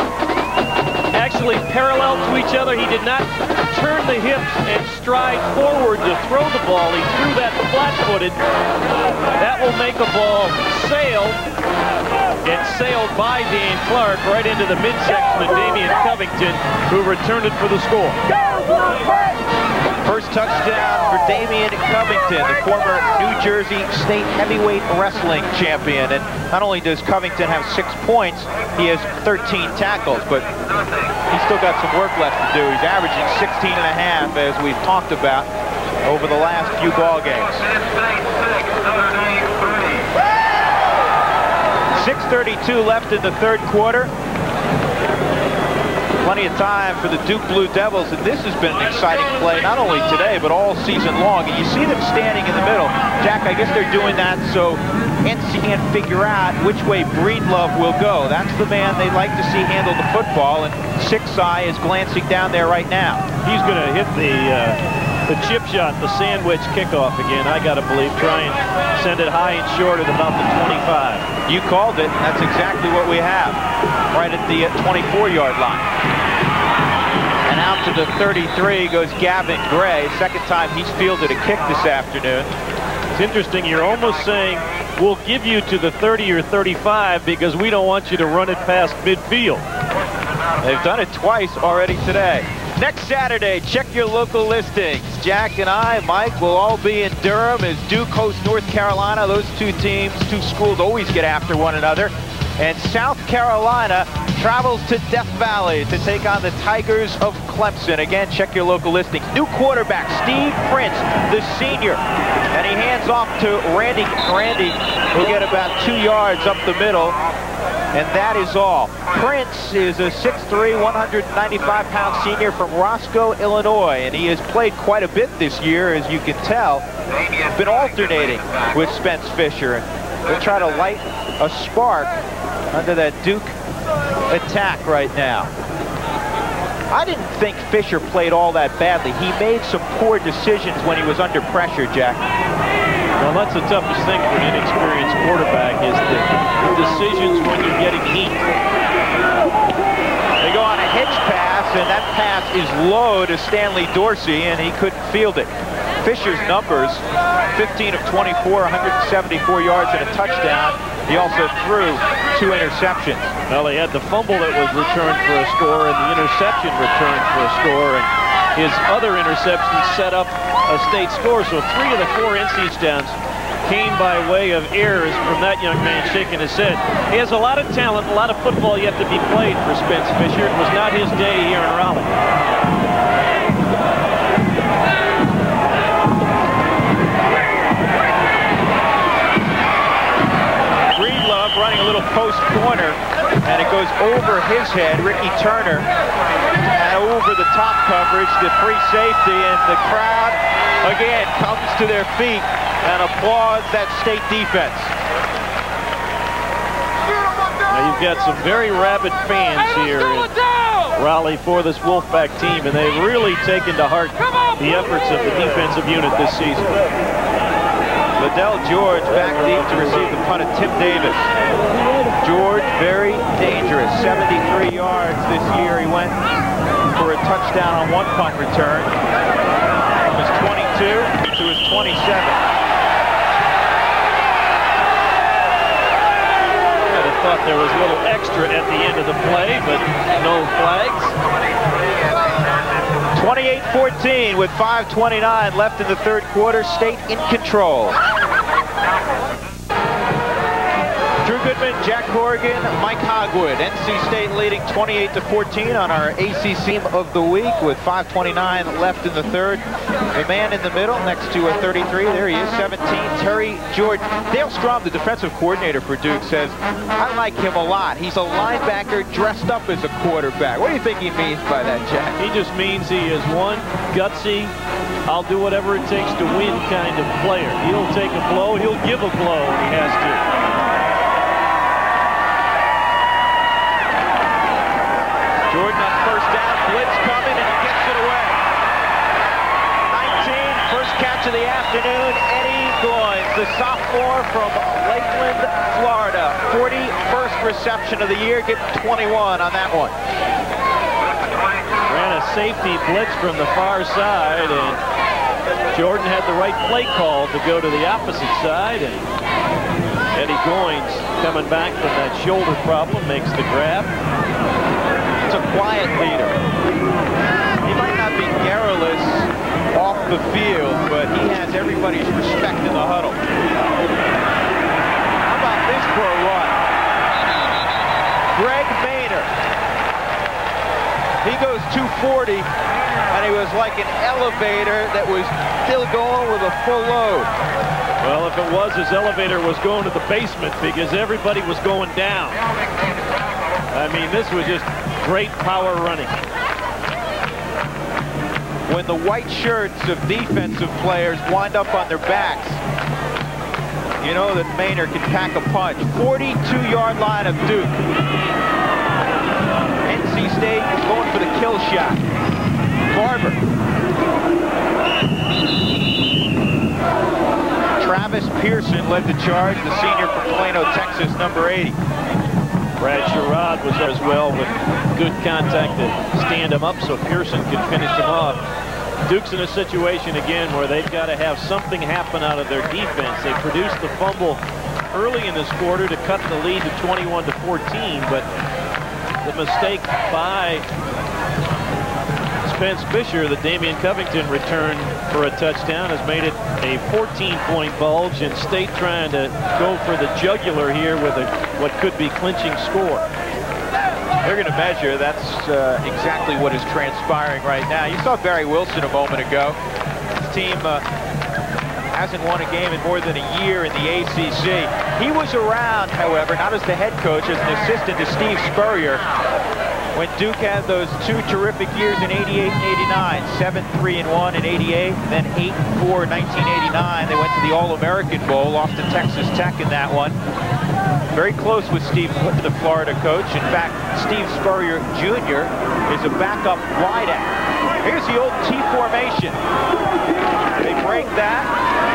Speaker 1: parallel to each other. He did not turn the hips and stride forward to throw the ball. He threw that flat-footed. That will make a ball sail. It sailed by Dan Clark right into the midsection of Damien Covington, who returned it for the score.
Speaker 2: First touchdown for Damien Covington, the former New Jersey State heavyweight wrestling champion. And not only does Covington have six points, he has 13 tackles, but he's still got some work left to do. He's averaging 16 and a half, as we've talked about, over the last few ball games. 6.32 left in the third quarter. Plenty of time for the Duke Blue Devils, and this has been an exciting play, not only today, but all season long. And you see them standing in the middle. Jack, I guess they're doing that so NC can't figure out which way Breedlove will go. That's the man they like to see handle the football, and Six Eye is glancing down there right now.
Speaker 1: He's going to hit the uh, the chip shot, the sandwich kickoff again, I got to believe. Try and send it high and short at about the 25.
Speaker 2: You called it. That's exactly what we have, right at the 24-yard line. And out to the 33 goes Gavin Gray. Second time he's fielded a kick this afternoon.
Speaker 1: It's interesting. You're almost saying we'll give you to the 30 or 35 because we don't want you to run it past midfield.
Speaker 2: They've done it twice already today. Next Saturday, check your local listings. Jack and I, Mike, will all be in Durham as Duke hosts North Carolina. Those two teams, two schools always get after one another. And South Carolina travels to Death Valley to take on the Tigers of Clemson. Again, check your local listings. New quarterback, Steve Prince, the senior. And he hands off to Randy. Randy will get about two yards up the middle. And that is all. Prince is a 6'3", 195-pound senior from Roscoe, Illinois, and he has played quite a bit this year, as you can tell. Been alternating with Spence Fisher. They'll try to light a spark under that Duke attack right now. I didn't think Fisher played all that badly. He made some poor decisions when he was under pressure, Jack.
Speaker 1: Well, that's the toughest thing for an inexperienced quarterback is the decisions when you're getting heat.
Speaker 2: They go on a hitch pass, and that pass is low to Stanley Dorsey, and he couldn't field it. Fisher's numbers, 15 of 24, 174 yards and a touchdown. He also threw two interceptions.
Speaker 1: Well, he had the fumble that was returned for a score and the interception returned for a score. And his other interceptions set up a state score. So three of the four NC downs came by way of errors from that young man shaking his head. He has a lot of talent, a lot of football yet to be played for Spence Fisher. It was not his day here in Raleigh.
Speaker 2: post corner, and it goes over his head, Ricky Turner, over the top coverage, the free safety, and the crowd, again, comes to their feet and applauds that state defense.
Speaker 1: Now you've got some very rabid fans here in Raleigh for this Wolfpack team, and they've really taken to heart the efforts of the defensive unit this season.
Speaker 2: Liddell George back deep to receive the punt of Tim Davis. George, very dangerous, 73 yards this year. He went for a touchdown on one punt return from his 22 to his 27.
Speaker 1: thought there was a little extra at the end of the play, but no flags.
Speaker 2: 28-14 with 5.29 left in the third quarter. State in control. Drew Goodman, Jack Corrigan, Mike Hogewood. NC State leading 28 to 14 on our ACC of the week with 5.29 left in the third. The man in the middle next to a 33, there he is, 17, Terry George. Dale Strom, the defensive coordinator for Duke, says, I like him a lot. He's a linebacker dressed up as a quarterback. What do you think he means by that, Jack?
Speaker 1: He just means he is one gutsy, I'll do whatever it takes to win kind of player. He'll take a blow, he'll give a blow when he has to.
Speaker 2: 19, first catch of the afternoon, Eddie Goines, the sophomore from Lakeland, Florida. 41st reception of the year, getting 21 on that one.
Speaker 1: Ran a safety blitz from the far side, and Jordan had the right play call to go to the opposite side, and Eddie Goines coming back from that shoulder problem makes the grab It's
Speaker 2: a quiet leader. He might not be garrulous off the field, but he has everybody's respect in the huddle. How about this for a run? Greg Maynor. He goes 240, and he was like an elevator that was still going with a full load.
Speaker 1: Well, if it was, his elevator was going to the basement because everybody was going down. I mean, this was just great power running.
Speaker 2: When the white shirts of defensive players wind up on their backs, you know that Maynor can pack a punch. 42-yard line of Duke. NC State going for the kill shot. Barber. Travis Pearson led the charge, the senior from Plano, Texas, number 80.
Speaker 1: Brad Sherrod was there as well with good contact to stand him up so Pearson could finish him off. Duke's in a situation again where they've got to have something happen out of their defense. They produced the fumble early in this quarter to cut the lead to 21 to 14, but the mistake by Spence Fisher, the Damien Covington return for a touchdown has made it a 14-point bulge, and State trying to go for the jugular here with a, what could be clinching score.
Speaker 2: They're going to measure. That's uh, exactly what is transpiring right now. You saw Barry Wilson a moment ago. His team uh, hasn't won a game in more than a year in the ACC. He was around, however, not as the head coach, as an assistant to Steve Spurrier when Duke had those two terrific years in 88 and 89, 7-3 and 1 in 88, then 8-4 in 1989. They went to the All-American Bowl, lost to Texas Tech in that one. Very close with Steve, the Florida coach. In fact, Steve Spurrier Jr. is a backup wideout. Here's the old T formation. They break that.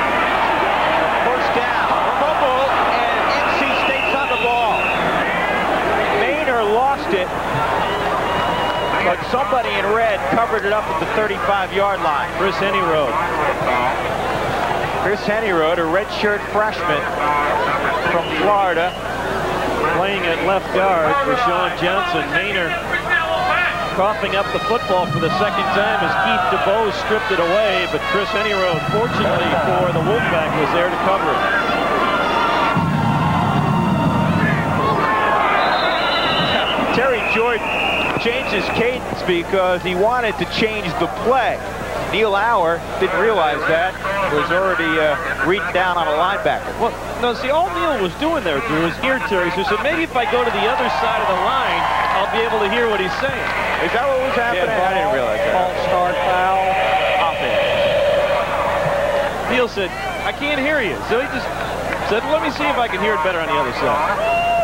Speaker 2: But somebody in red covered it up at the 35-yard line.
Speaker 1: Chris Hennerode.
Speaker 2: Chris Hennerode, a redshirt freshman from Florida.
Speaker 1: Playing at left guard for Sean Johnson. Maynor coughing up the football for the second time as Keith DeBose stripped it away, but Chris Hennerode, fortunately for the Wolfpack, was there to cover it.
Speaker 2: Terry Jordan changed his cadence because he wanted to change the play. Neil Auer didn't realize that. was already uh, reading down on a linebacker.
Speaker 1: Well, no, see, all Neil was doing there, Drew, is ear Terry. So he said, maybe if I go to the other side of the line, I'll be able to hear what he's saying.
Speaker 2: Is that what was happening?
Speaker 1: Yeah,
Speaker 2: I didn't realize that.
Speaker 5: False start foul.
Speaker 2: Offense.
Speaker 1: Neil said, I can't hear you. So he just said, let me see if I can hear it better on the other side.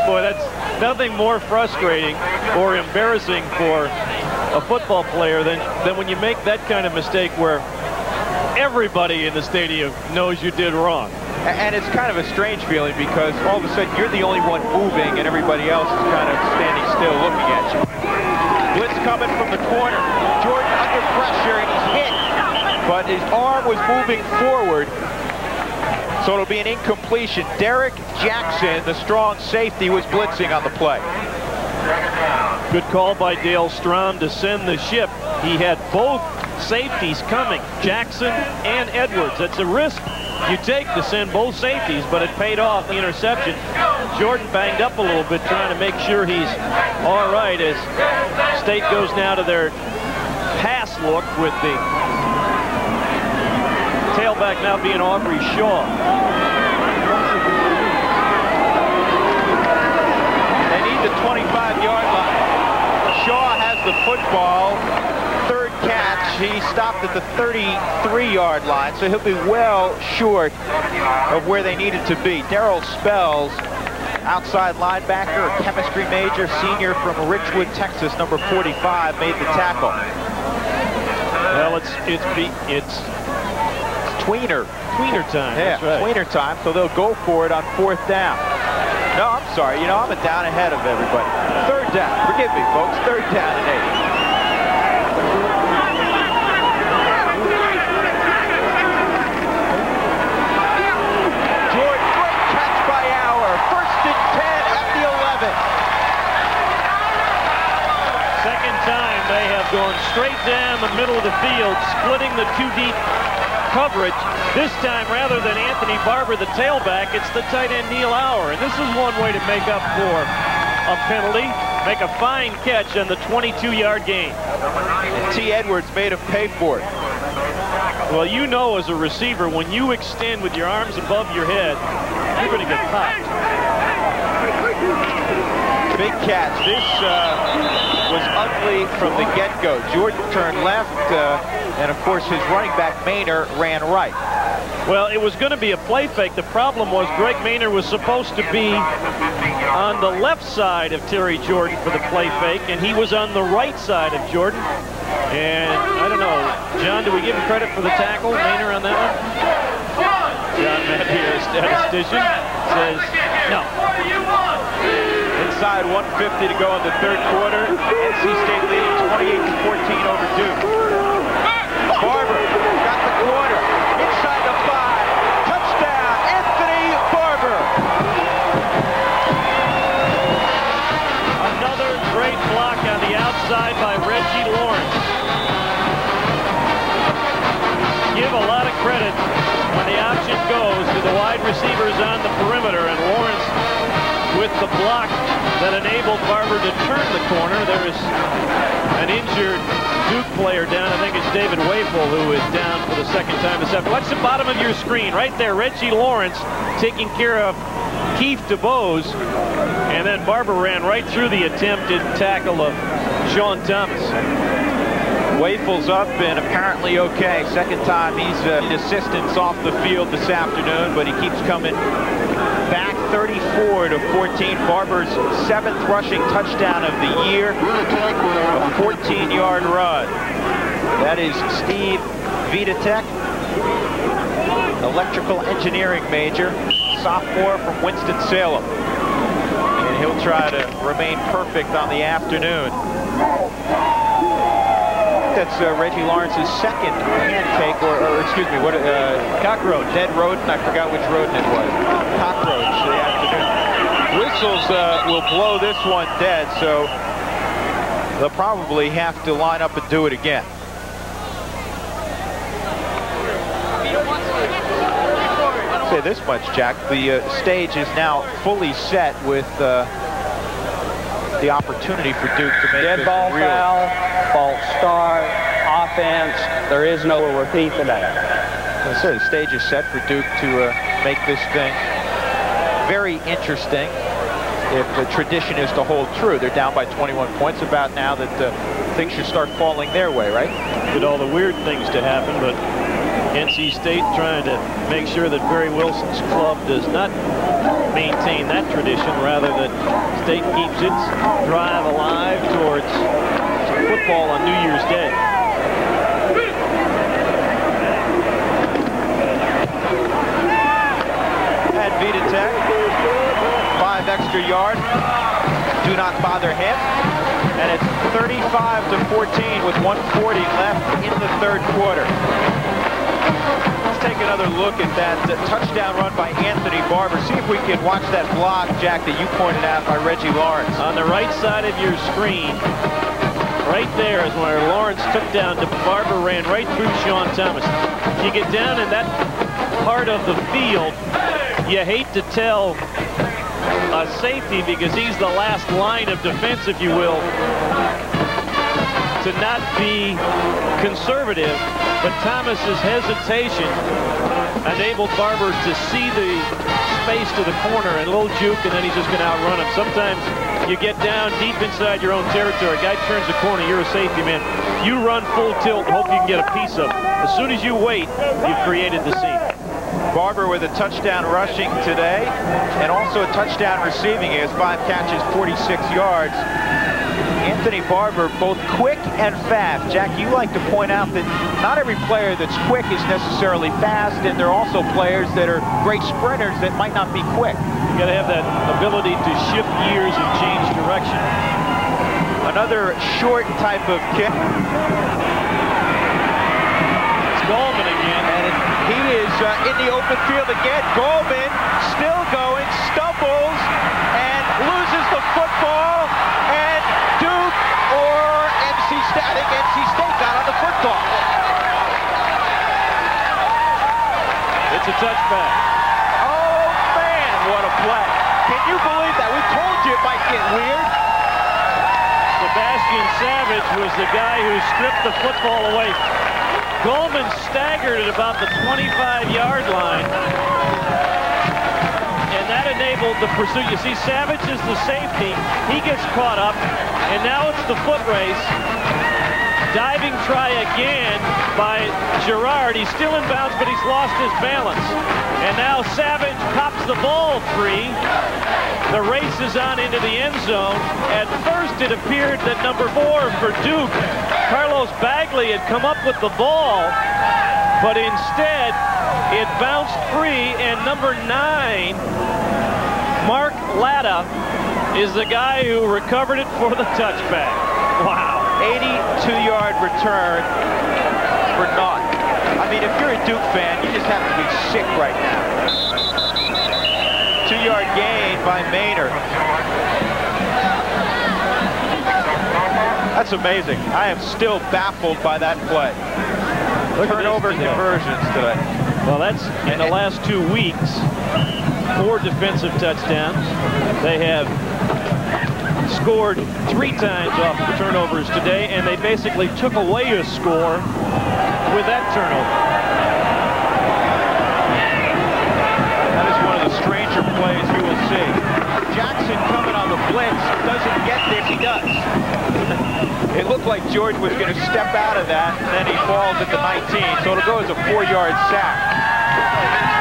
Speaker 1: Boy, that's nothing more frustrating or embarrassing for a football player than, than when you make that kind of mistake where everybody in the stadium knows you did wrong.
Speaker 2: And it's kind of a strange feeling because all of a sudden you're the only one moving and everybody else is kind of standing still looking at you. Blitz coming from the corner. Jordan under pressure and he's hit. But his arm was moving forward. So it'll be an incompletion. Derek Jackson, the strong safety, was blitzing on the play.
Speaker 1: Good call by Dale Strom to send the ship. He had both safeties coming, Jackson and Edwards. It's a risk you take to send both safeties, but it paid off the interception. Jordan banged up a little bit trying to make sure he's all right as State goes now to their pass look with the tailback now being Aubrey Shaw.
Speaker 2: They need the 25-yard line. Shaw has the football. Third catch. He stopped at the 33-yard line, so he'll be well short of where they needed to be. Daryl Spells, outside linebacker, a chemistry major, senior from Richwood, Texas, number 45, made the tackle.
Speaker 1: Well, it's it's be, it's
Speaker 2: tweener.
Speaker 1: Tweener time.
Speaker 2: Yeah,
Speaker 1: that's right.
Speaker 2: tweener time, so they'll go for it on fourth down. No, I'm sorry. You know, I'm a down ahead of everybody. Third down. Forgive me, folks. Third down and eight. Jordan, great catch by Auer. First and 10 at the 11.
Speaker 1: Second time they have gone straight down the middle of the field, splitting the two deep coverage. This time, rather than Anthony Barber, the tailback, it's the tight end Neil Auer. And this is one way to make up for a penalty, make a fine catch on the 22-yard gain.
Speaker 2: And T. Edwards made him pay for it.
Speaker 1: Well, you know as a receiver, when you extend with your arms above your head, you're going to get popped.
Speaker 2: Big catch. This uh, was ugly from the get-go. Jordan turned left, uh, and of course his running back Maynor ran right.
Speaker 1: Well, it was going to be a play fake. The problem was Greg Maynor was supposed to be on the left side of Terry Jordan for the play fake, and he was on the right side of Jordan. And I don't know, John, do we give him credit for the tackle, Maynor on that one? John Matt here, statistician, says no.
Speaker 2: Inside 150 to go in the third quarter. NC State leading 28 to 14 over Duke. Barber got the corner. Inside the five. Touchdown, Anthony Barber.
Speaker 1: Another great block on the outside by Reggie Lawrence. Give a lot of credit when the option goes to the wide receivers on the perimeter, and Lawrence with the block that enabled Barber to turn the corner. There is an injured Duke player down. I think it's David Wafel who is down for the second time this afternoon. Watch the bottom of your screen. Right there, Reggie Lawrence taking care of Keith DeBose. And then Barber ran right through the attempted tackle of Sean Thomas.
Speaker 2: Wafel's up and apparently okay. Second time he's uh, assistance off the field this afternoon, but he keeps coming 34 to 14. Barber's seventh rushing touchdown of the year. A 14-yard run. That is Steve Videtich, electrical engineering major, sophomore from Winston-Salem. And he'll try to remain perfect on the afternoon. That's uh, Reggie Lawrence's second pancake, or, or excuse me, what? Uh, cockroach, dead rodent. I forgot which rodent it was. Cockroach the afternoon. Whistles uh, will blow this one dead, so they'll probably have to line up and do it again. Say this much, Jack. The uh, stage is now fully set with uh, the opportunity for Duke to make
Speaker 5: Dead
Speaker 2: this
Speaker 5: ball
Speaker 2: real.
Speaker 5: foul, false start, offense. There is no repeat today.
Speaker 2: I said, the stage is set for Duke to uh, make this thing very interesting if the tradition is to hold true. They're down by 21 points about now that uh, things should start falling their way, right?
Speaker 1: With all the weird things to happen, but NC State trying to make sure that Barry Wilson's club does not maintain that tradition, rather than State keeps its drive alive towards football on New Year's Day.
Speaker 2: Videtich. Five extra yards. Do not bother him. And it's 35 to 14 with 140 left in the third quarter. Take another look at that uh, touchdown run by Anthony Barber. See if we can watch that block, Jack, that you pointed out by Reggie Lawrence.
Speaker 1: On the right side of your screen, right there is where Lawrence took down. The Barber ran right through Sean Thomas. If you get down in that part of the field, you hate to tell a safety because he's the last line of defense, if you will, to not be conservative. But Thomas's hesitation enabled Barber to see the space to the corner and a little juke, and then he's just going to outrun him. Sometimes you get down deep inside your own territory. A guy turns the corner, you're a safety man. You run full tilt and hope you can get a piece of it. As soon as you wait, you've created the scene.
Speaker 2: Barber with a touchdown rushing today and also a touchdown receiving. He has five catches, 46 yards. Anthony Barber, both quick and fast. Jack, you like to point out that not every player that's quick is necessarily fast, and there are also players that are great sprinters that might not be quick.
Speaker 1: You got to have that ability to shift gears and change direction.
Speaker 2: Another short type of kick.
Speaker 1: It's Gallman again.
Speaker 2: And he is uh, in the open field again. Gallman still going, stumbles, and loses the football. And Duke or State, NC State got on the football.
Speaker 1: It's a touchback.
Speaker 2: Oh, man, what a play. Can you believe that? We told you it might get weird.
Speaker 1: Sebastian Savage was the guy who stripped the football away. Gallman staggered at about the 25-yard line. And that enabled the pursuit. You see, Savage is the safety. He gets caught up. And now it's the foot race. Diving try again by Gerard. He's still in bounds, but he's lost his balance. And now Savage pops the ball free. The race is on into the end zone. At first, it appeared that number four for Duke, Carlos Bagley, had come up with the ball, but instead, it bounced free, and number nine, Mark Latta, is the guy who recovered it for the touchback. Wow.
Speaker 2: 82-yard return for naught. I mean, if you're a Duke fan, you just have to be sick right now. Two-yard gain by Maynard. That's amazing. I am still baffled by that play.
Speaker 1: Look
Speaker 2: Turnover conversions today.
Speaker 1: Well, that's in the last two weeks. Four defensive touchdowns. They have scored three times off of the turnovers today, and they basically took away a score with that turnover.
Speaker 2: That is one of the stranger plays you will see. Jackson coming on the blitz, doesn't get this, he does. it looked like George was going to step out of that, and then he falls at the 19, so it'll go as a four-yard sack.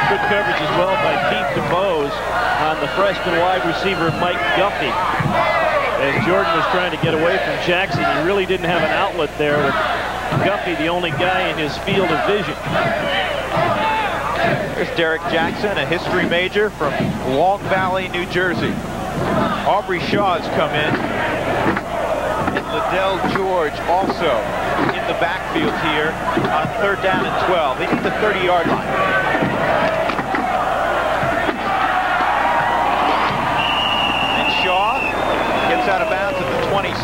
Speaker 1: Good coverage as well by Keith DeBose on the freshman wide receiver Mike Guffey. As Jordan was trying to get away from Jackson, he really didn't have an outlet there with Guffey, the only guy in his field of vision.
Speaker 2: There's Derek Jackson, a history major from Long Valley, New Jersey. Aubrey Shaw's come in. And Liddell George also in the backfield here on third down and 12. They need the 30-yard line.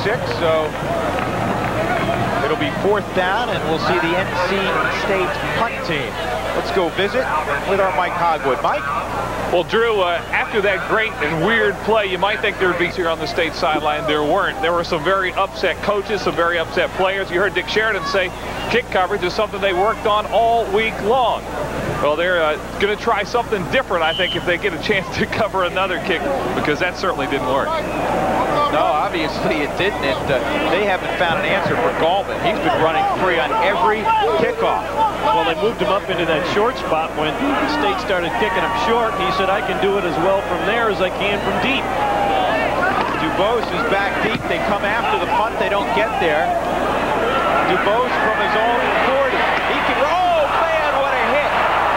Speaker 2: 26, so it'll be fourth down, and we'll see the NC State punt team. Let's go visit with our Mike Hogewood. Mike?
Speaker 3: Well, Drew, uh, after that great and weird play, you might think there would be here on the state sideline. There weren't. There were some very upset coaches, some very upset players. You heard Dick Sheridan say kick coverage is something they worked on all week long. Well, they're uh, going to try something different, I think, if they get a chance to cover another kick, because that certainly didn't work.
Speaker 2: No, obviously it didn't. And, uh, they haven't found an answer for Gallman. He's been running free on every kickoff.
Speaker 1: Well, they moved him up into that short spot when State started kicking him short. He said, I can do it as well from there as I can from deep.
Speaker 2: Dubose is back deep. They come after the punt. They don't get there. Dubose from his own 40. He can, oh man, what a hit.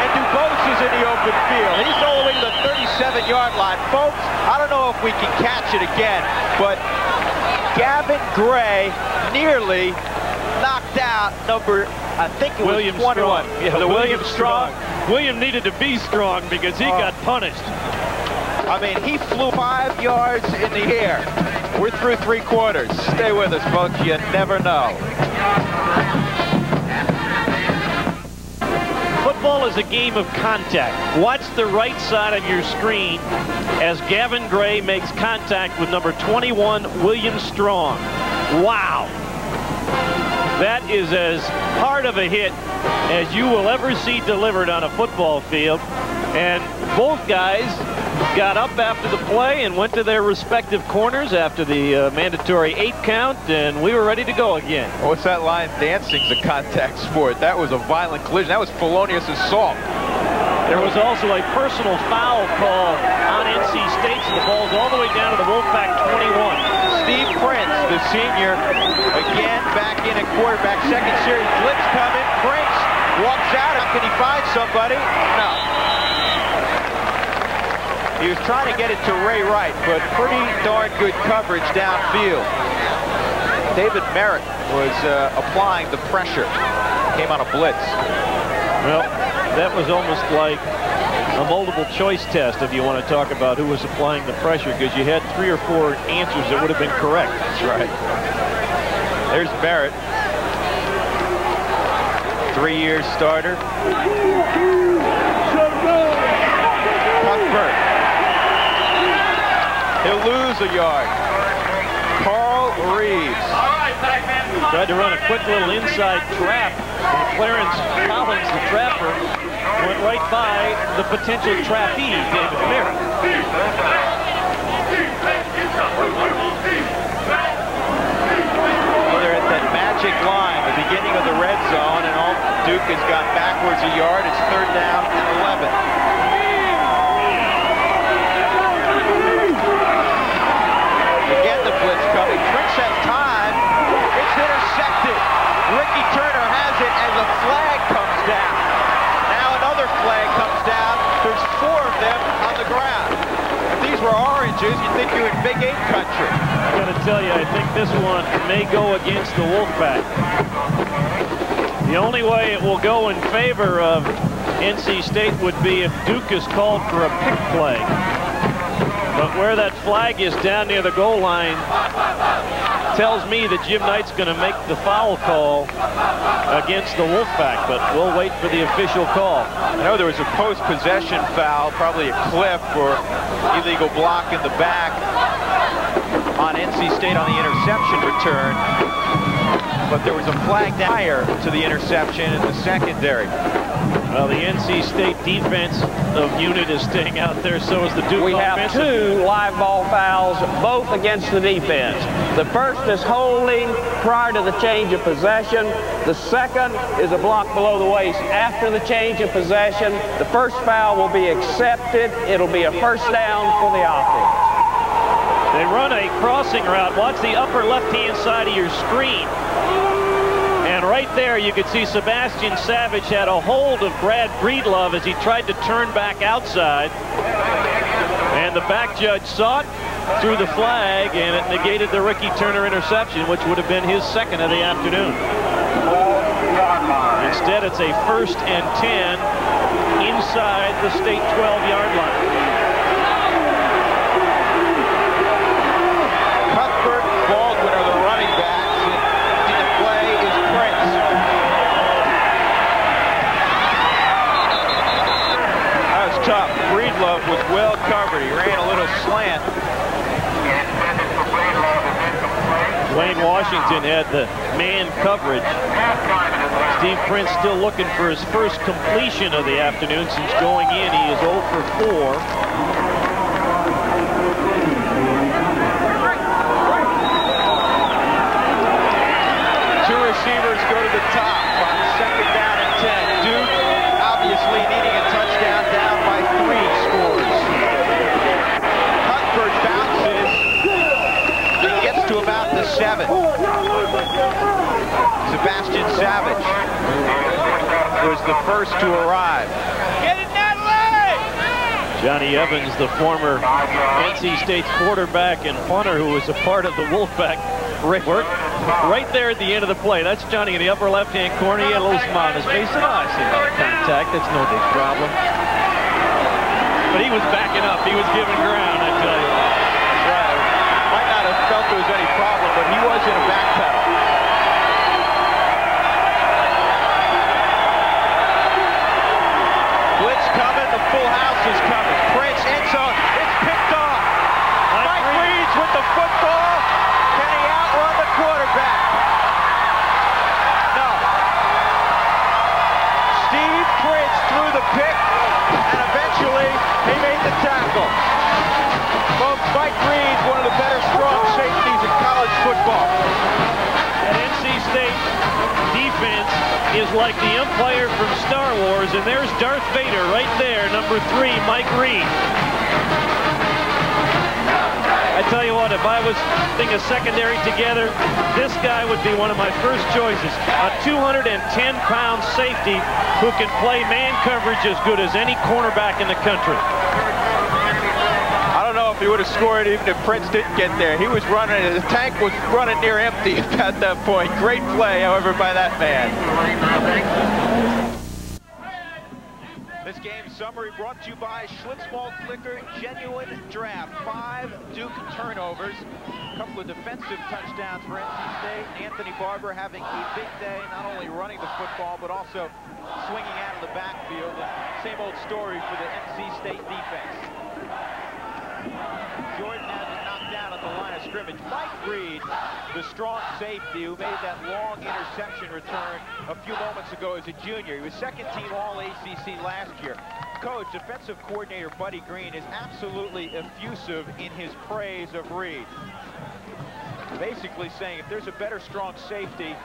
Speaker 2: And Dubose is in the open field. He's holding the 37-yard line. Folks, I don't know if we can catch it again, but Gavin Gray nearly knocked out number, I think it was
Speaker 1: William
Speaker 2: 21.
Speaker 1: Strong. Yeah,
Speaker 2: the
Speaker 1: William
Speaker 2: William Strong.
Speaker 1: William needed to be strong because he
Speaker 2: Oh.
Speaker 1: got punished.
Speaker 2: I mean, he flew five yards in the air. We're through three quarters. Stay with us, folks. You never know.
Speaker 1: Football is a game of contact. Watch the right side of your screen as Gavin Gray makes contact with number 21, William Strong. Wow. That is as hard of a hit as you will ever see delivered on a football field. And both guys got up after the play and went to their respective corners after the uh, mandatory eight count, and we were ready to go again.
Speaker 2: What's that line? Dancing's a contact sport. That was a violent collision. That was felonious assault.
Speaker 1: There was also a personal foul call on NC State, so the ball's all the way down to the Wolfpack 21.
Speaker 2: Steve Prince, the senior, again back in at quarterback. Second series blitz coming. Prince walks out. Can he find somebody? No. He was trying to get it to Ray Wright, but pretty darn good coverage downfield. David Merritt was uh, applying the pressure. Came on a blitz.
Speaker 1: Well, that was almost like a multiple choice test if you want to talk about who was applying the pressure because you had three or four answers that would have been correct.
Speaker 2: That's right. There's Barrett. Three-year starter. Cuthbert. He'll lose a yard. Carl Reeves.
Speaker 1: Tried to run a quick little inside trap. And Clarence Collins, the trapper, went right by the potential trappee, David Merritt.
Speaker 2: Magic line, the beginning of the red zone, and all Duke has gone backwards a yard. It's third down and 11. Again, the blitz coming. Prince has time. It's intercepted. Ricky Turner has it as a flag comes down. Now another flag comes down. There's four of them on the ground. If these were oranges, you'd think you're in Big Eight country.
Speaker 1: I got to tell you, I think this one may go against the Wolfpack. The only way it will go in favor of NC State would be if Duke is called for a pick play. But where that flag is down near the goal line tells me that Jim Knight's going to make the foul call against the Wolfpack, but we'll wait for the official call.
Speaker 2: I know there was a post-possession foul, probably a clip or illegal block in the back on NC State on the interception return. But there was a flag higher to the interception in the secondary.
Speaker 1: Well, the NC State defense of unit is staying out there, so is the Duke
Speaker 5: We have two live ball fouls, both against the defense. The first is holding prior to the change of possession. The second is a block below the waist after the change of possession. The first foul will be accepted. It'll be a first down for the offense.
Speaker 1: They run a crossing route. Watch the upper left-hand side of your screen. Right there, you could see Sebastian Savage had a hold of Brad Breedlove as he tried to turn back outside. And the back judge saw it, threw the flag, and it negated the Ricky Turner interception, which would have been his second of the afternoon. Instead, it's a first and 10 inside the state 12-yard line. Washington had the man coverage. Steve Prince still looking for his first completion of the afternoon since going in. He is 0 for
Speaker 2: 4. Two receivers go to the top Sebastian Savage was the first to arrive. Get it, Natalie!
Speaker 1: Johnny Evans, the former NC State quarterback and punter who was a part of the Wolfpack work right there at the end of the play. That's Johnny in the upper left-hand corner. He had a little smile on his face. And, oh, I see no contact. That's no big problem. But he was backing up. He was giving ground, I tell you.
Speaker 2: Right. Might not have felt there was any problem, but he was in a back pedal. House is coming. Prince end zone. It's picked off. Mike Reeds with the football. Can he outrun the quarterback? No. Steve Prince threw the pick, and eventually he made the tackle. Folks, Mike Reeds, one of the better strong safeties in college football.
Speaker 1: And NC State defense is like the umpire from Star Wars, and there's Darth Vader right there, number three, Mike Reed. I tell you what, if I was thinking of secondary together, this guy would be one of my first choices. A 210-pound safety who can play man coverage as good as any cornerback in the country.
Speaker 2: I don't know if he would have scored even if Prince didn't get there. He was running, the tank was running near empty at that point. Great play, however, by that man. This game summary brought to you by Schlitz Malt Liquor Genuine Draft. Five Duke turnovers, a couple of defensive touchdowns for NC State. Anthony Barber having a big day, not only running the football, but also swinging out of the backfield. Same old story for the NC State defense. Jordan has it knocked down at the line of scrimmage. Mike Reed, the strong safety who made that long interception return a few moments ago as a junior. He was second team All-ACC last year. Coach, defensive coordinator Buddy Green is absolutely effusive in his praise of Reed. Basically saying if there's a better strong safety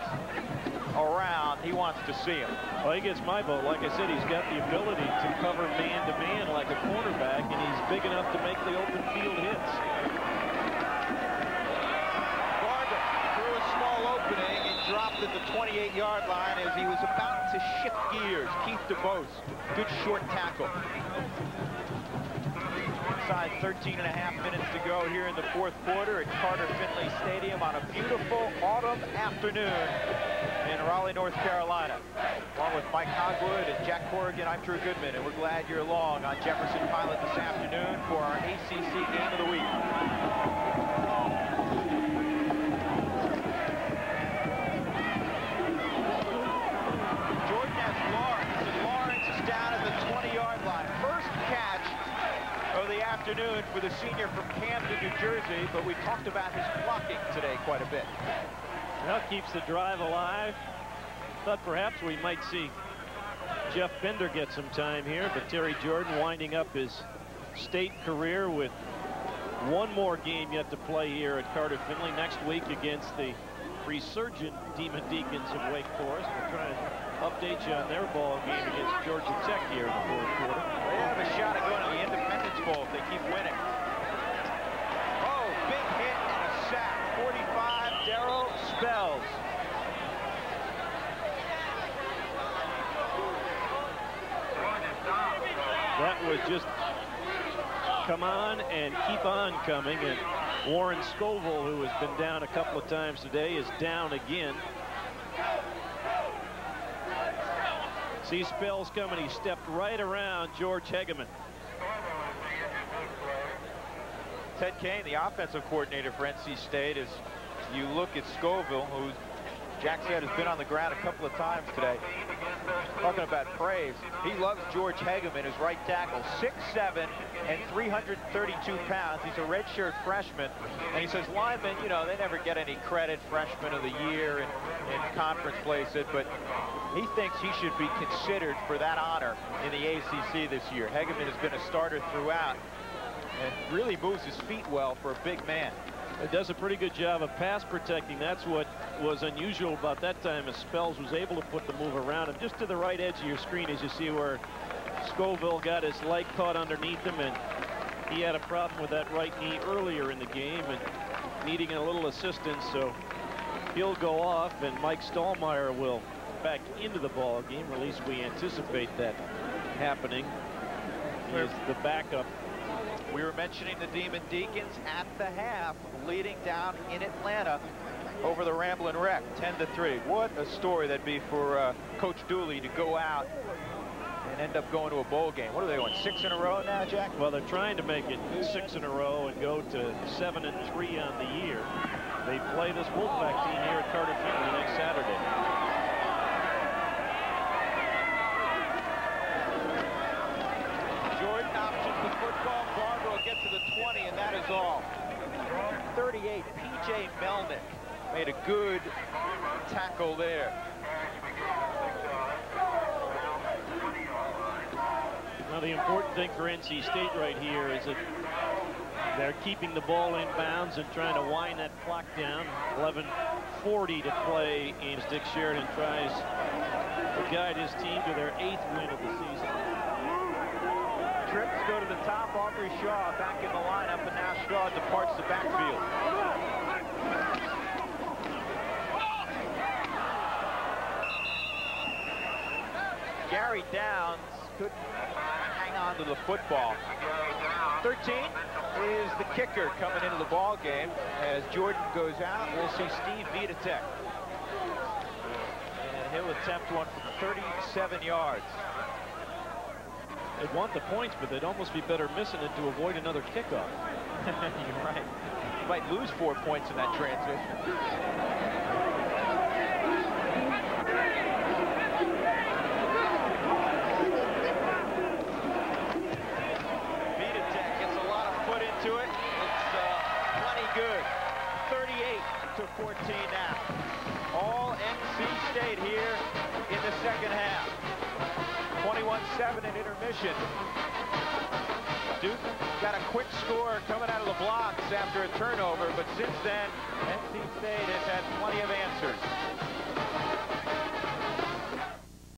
Speaker 2: around, he wants to see him.
Speaker 1: Well, he gets my vote. Like I said, he's got the ability to cover man-to-man -man like a cornerback, and he's big enough to make the open field hits.
Speaker 2: Barber threw a small opening and dropped at the 28-yard line as he was about to shift gears. Keith DeBose, good short tackle. Inside 13 and a half minutes to go here in the fourth quarter at Carter Finley Stadium on a beautiful autumn afternoon Raleigh, North Carolina. Along with Mike Hogewood and Jack Corrigan, I'm Drew Goodman, and we're glad you're along on Jefferson Pilot this afternoon for our ACC Game of the Week. Jordan has Lawrence, and Lawrence is down at the 20-yard line. First catch of the afternoon for the senior from Camden, New Jersey, but we talked about his blocking today quite a bit.
Speaker 1: Well, keeps the drive alive. Thought perhaps we might see Jeff Bender get some time here, but Terry Jordan winding up his state career with one more game yet to play here at Carter Finley next week against the resurgent Demon Deacons of Wake Forest. We're trying to update you on their ball game against Georgia Tech here in the fourth quarter.
Speaker 2: They have a shot at going to the Independence Bowl if they keep winning. Oh, big hit and a sack. 45, Darrell Spells.
Speaker 1: That was just come on and keep on coming. And Warren Scoville, who has been down a couple of times today, is down again. See Spells coming. He stepped right around George Hegeman.
Speaker 2: Ted Cain, the offensive coordinator for NC State, as you look at Scoville, who Jack said has been on the ground a couple of times today. Talking about praise, he loves George Hegeman, his right tackle, 6'7", and 332 pounds. He's a redshirt freshman, and he says linemen, you know, they never get any credit, freshman of the year in, in conference play, said, but he thinks he should be considered for that honor in the ACC this year. Hegeman has been a starter throughout and really moves his feet well for a big man.
Speaker 1: It does a pretty good job of pass protecting. That's what was unusual about that time as Spells was able to put the move around him just to the right edge of your screen as you see where Scoville got his leg caught underneath him and he had a problem with that right knee earlier in the game and needing a little assistance so he'll go off and Mike Stallmeyer will back into the ball game or at least we anticipate that happening. Is the backup
Speaker 2: we were mentioning the Demon Deacons at the half, leading down in Atlanta over the Ramblin' Wreck, 10 to 3. What a story that'd be for uh, Coach Dooley to go out and end up going to a bowl game. What are they going, six in a row now, Jack?
Speaker 1: Well, they're trying to make it six in a row and go to seven and three on the year. They play this Wolfpack team here at Carter Field next Saturday.
Speaker 2: get to the 20, and that is all. 38, P.J. Melnick made a good tackle there.
Speaker 1: Now, the important thing for NC State right here is that they're keeping the ball in bounds and trying to wind that clock down. 11.40 to play, and Dick Sheridan tries to guide his team to their eighth win of the season
Speaker 2: trips go to the top. Aubrey Shaw back in the lineup, and now Shaw departs the backfield. Gary Downs couldn't hang on to the football. 13 is the kicker coming into the ball game. As Jordan goes out, we'll see Steve Videtich. And he'll attempt one from 37 yards.
Speaker 1: They'd want the points, but they'd almost be better missing it to avoid another kickoff.
Speaker 2: You're right. You might lose four points in that transition. In. Duke got a quick score coming out of the blocks after a turnover, but since then, NC State has had plenty of answers.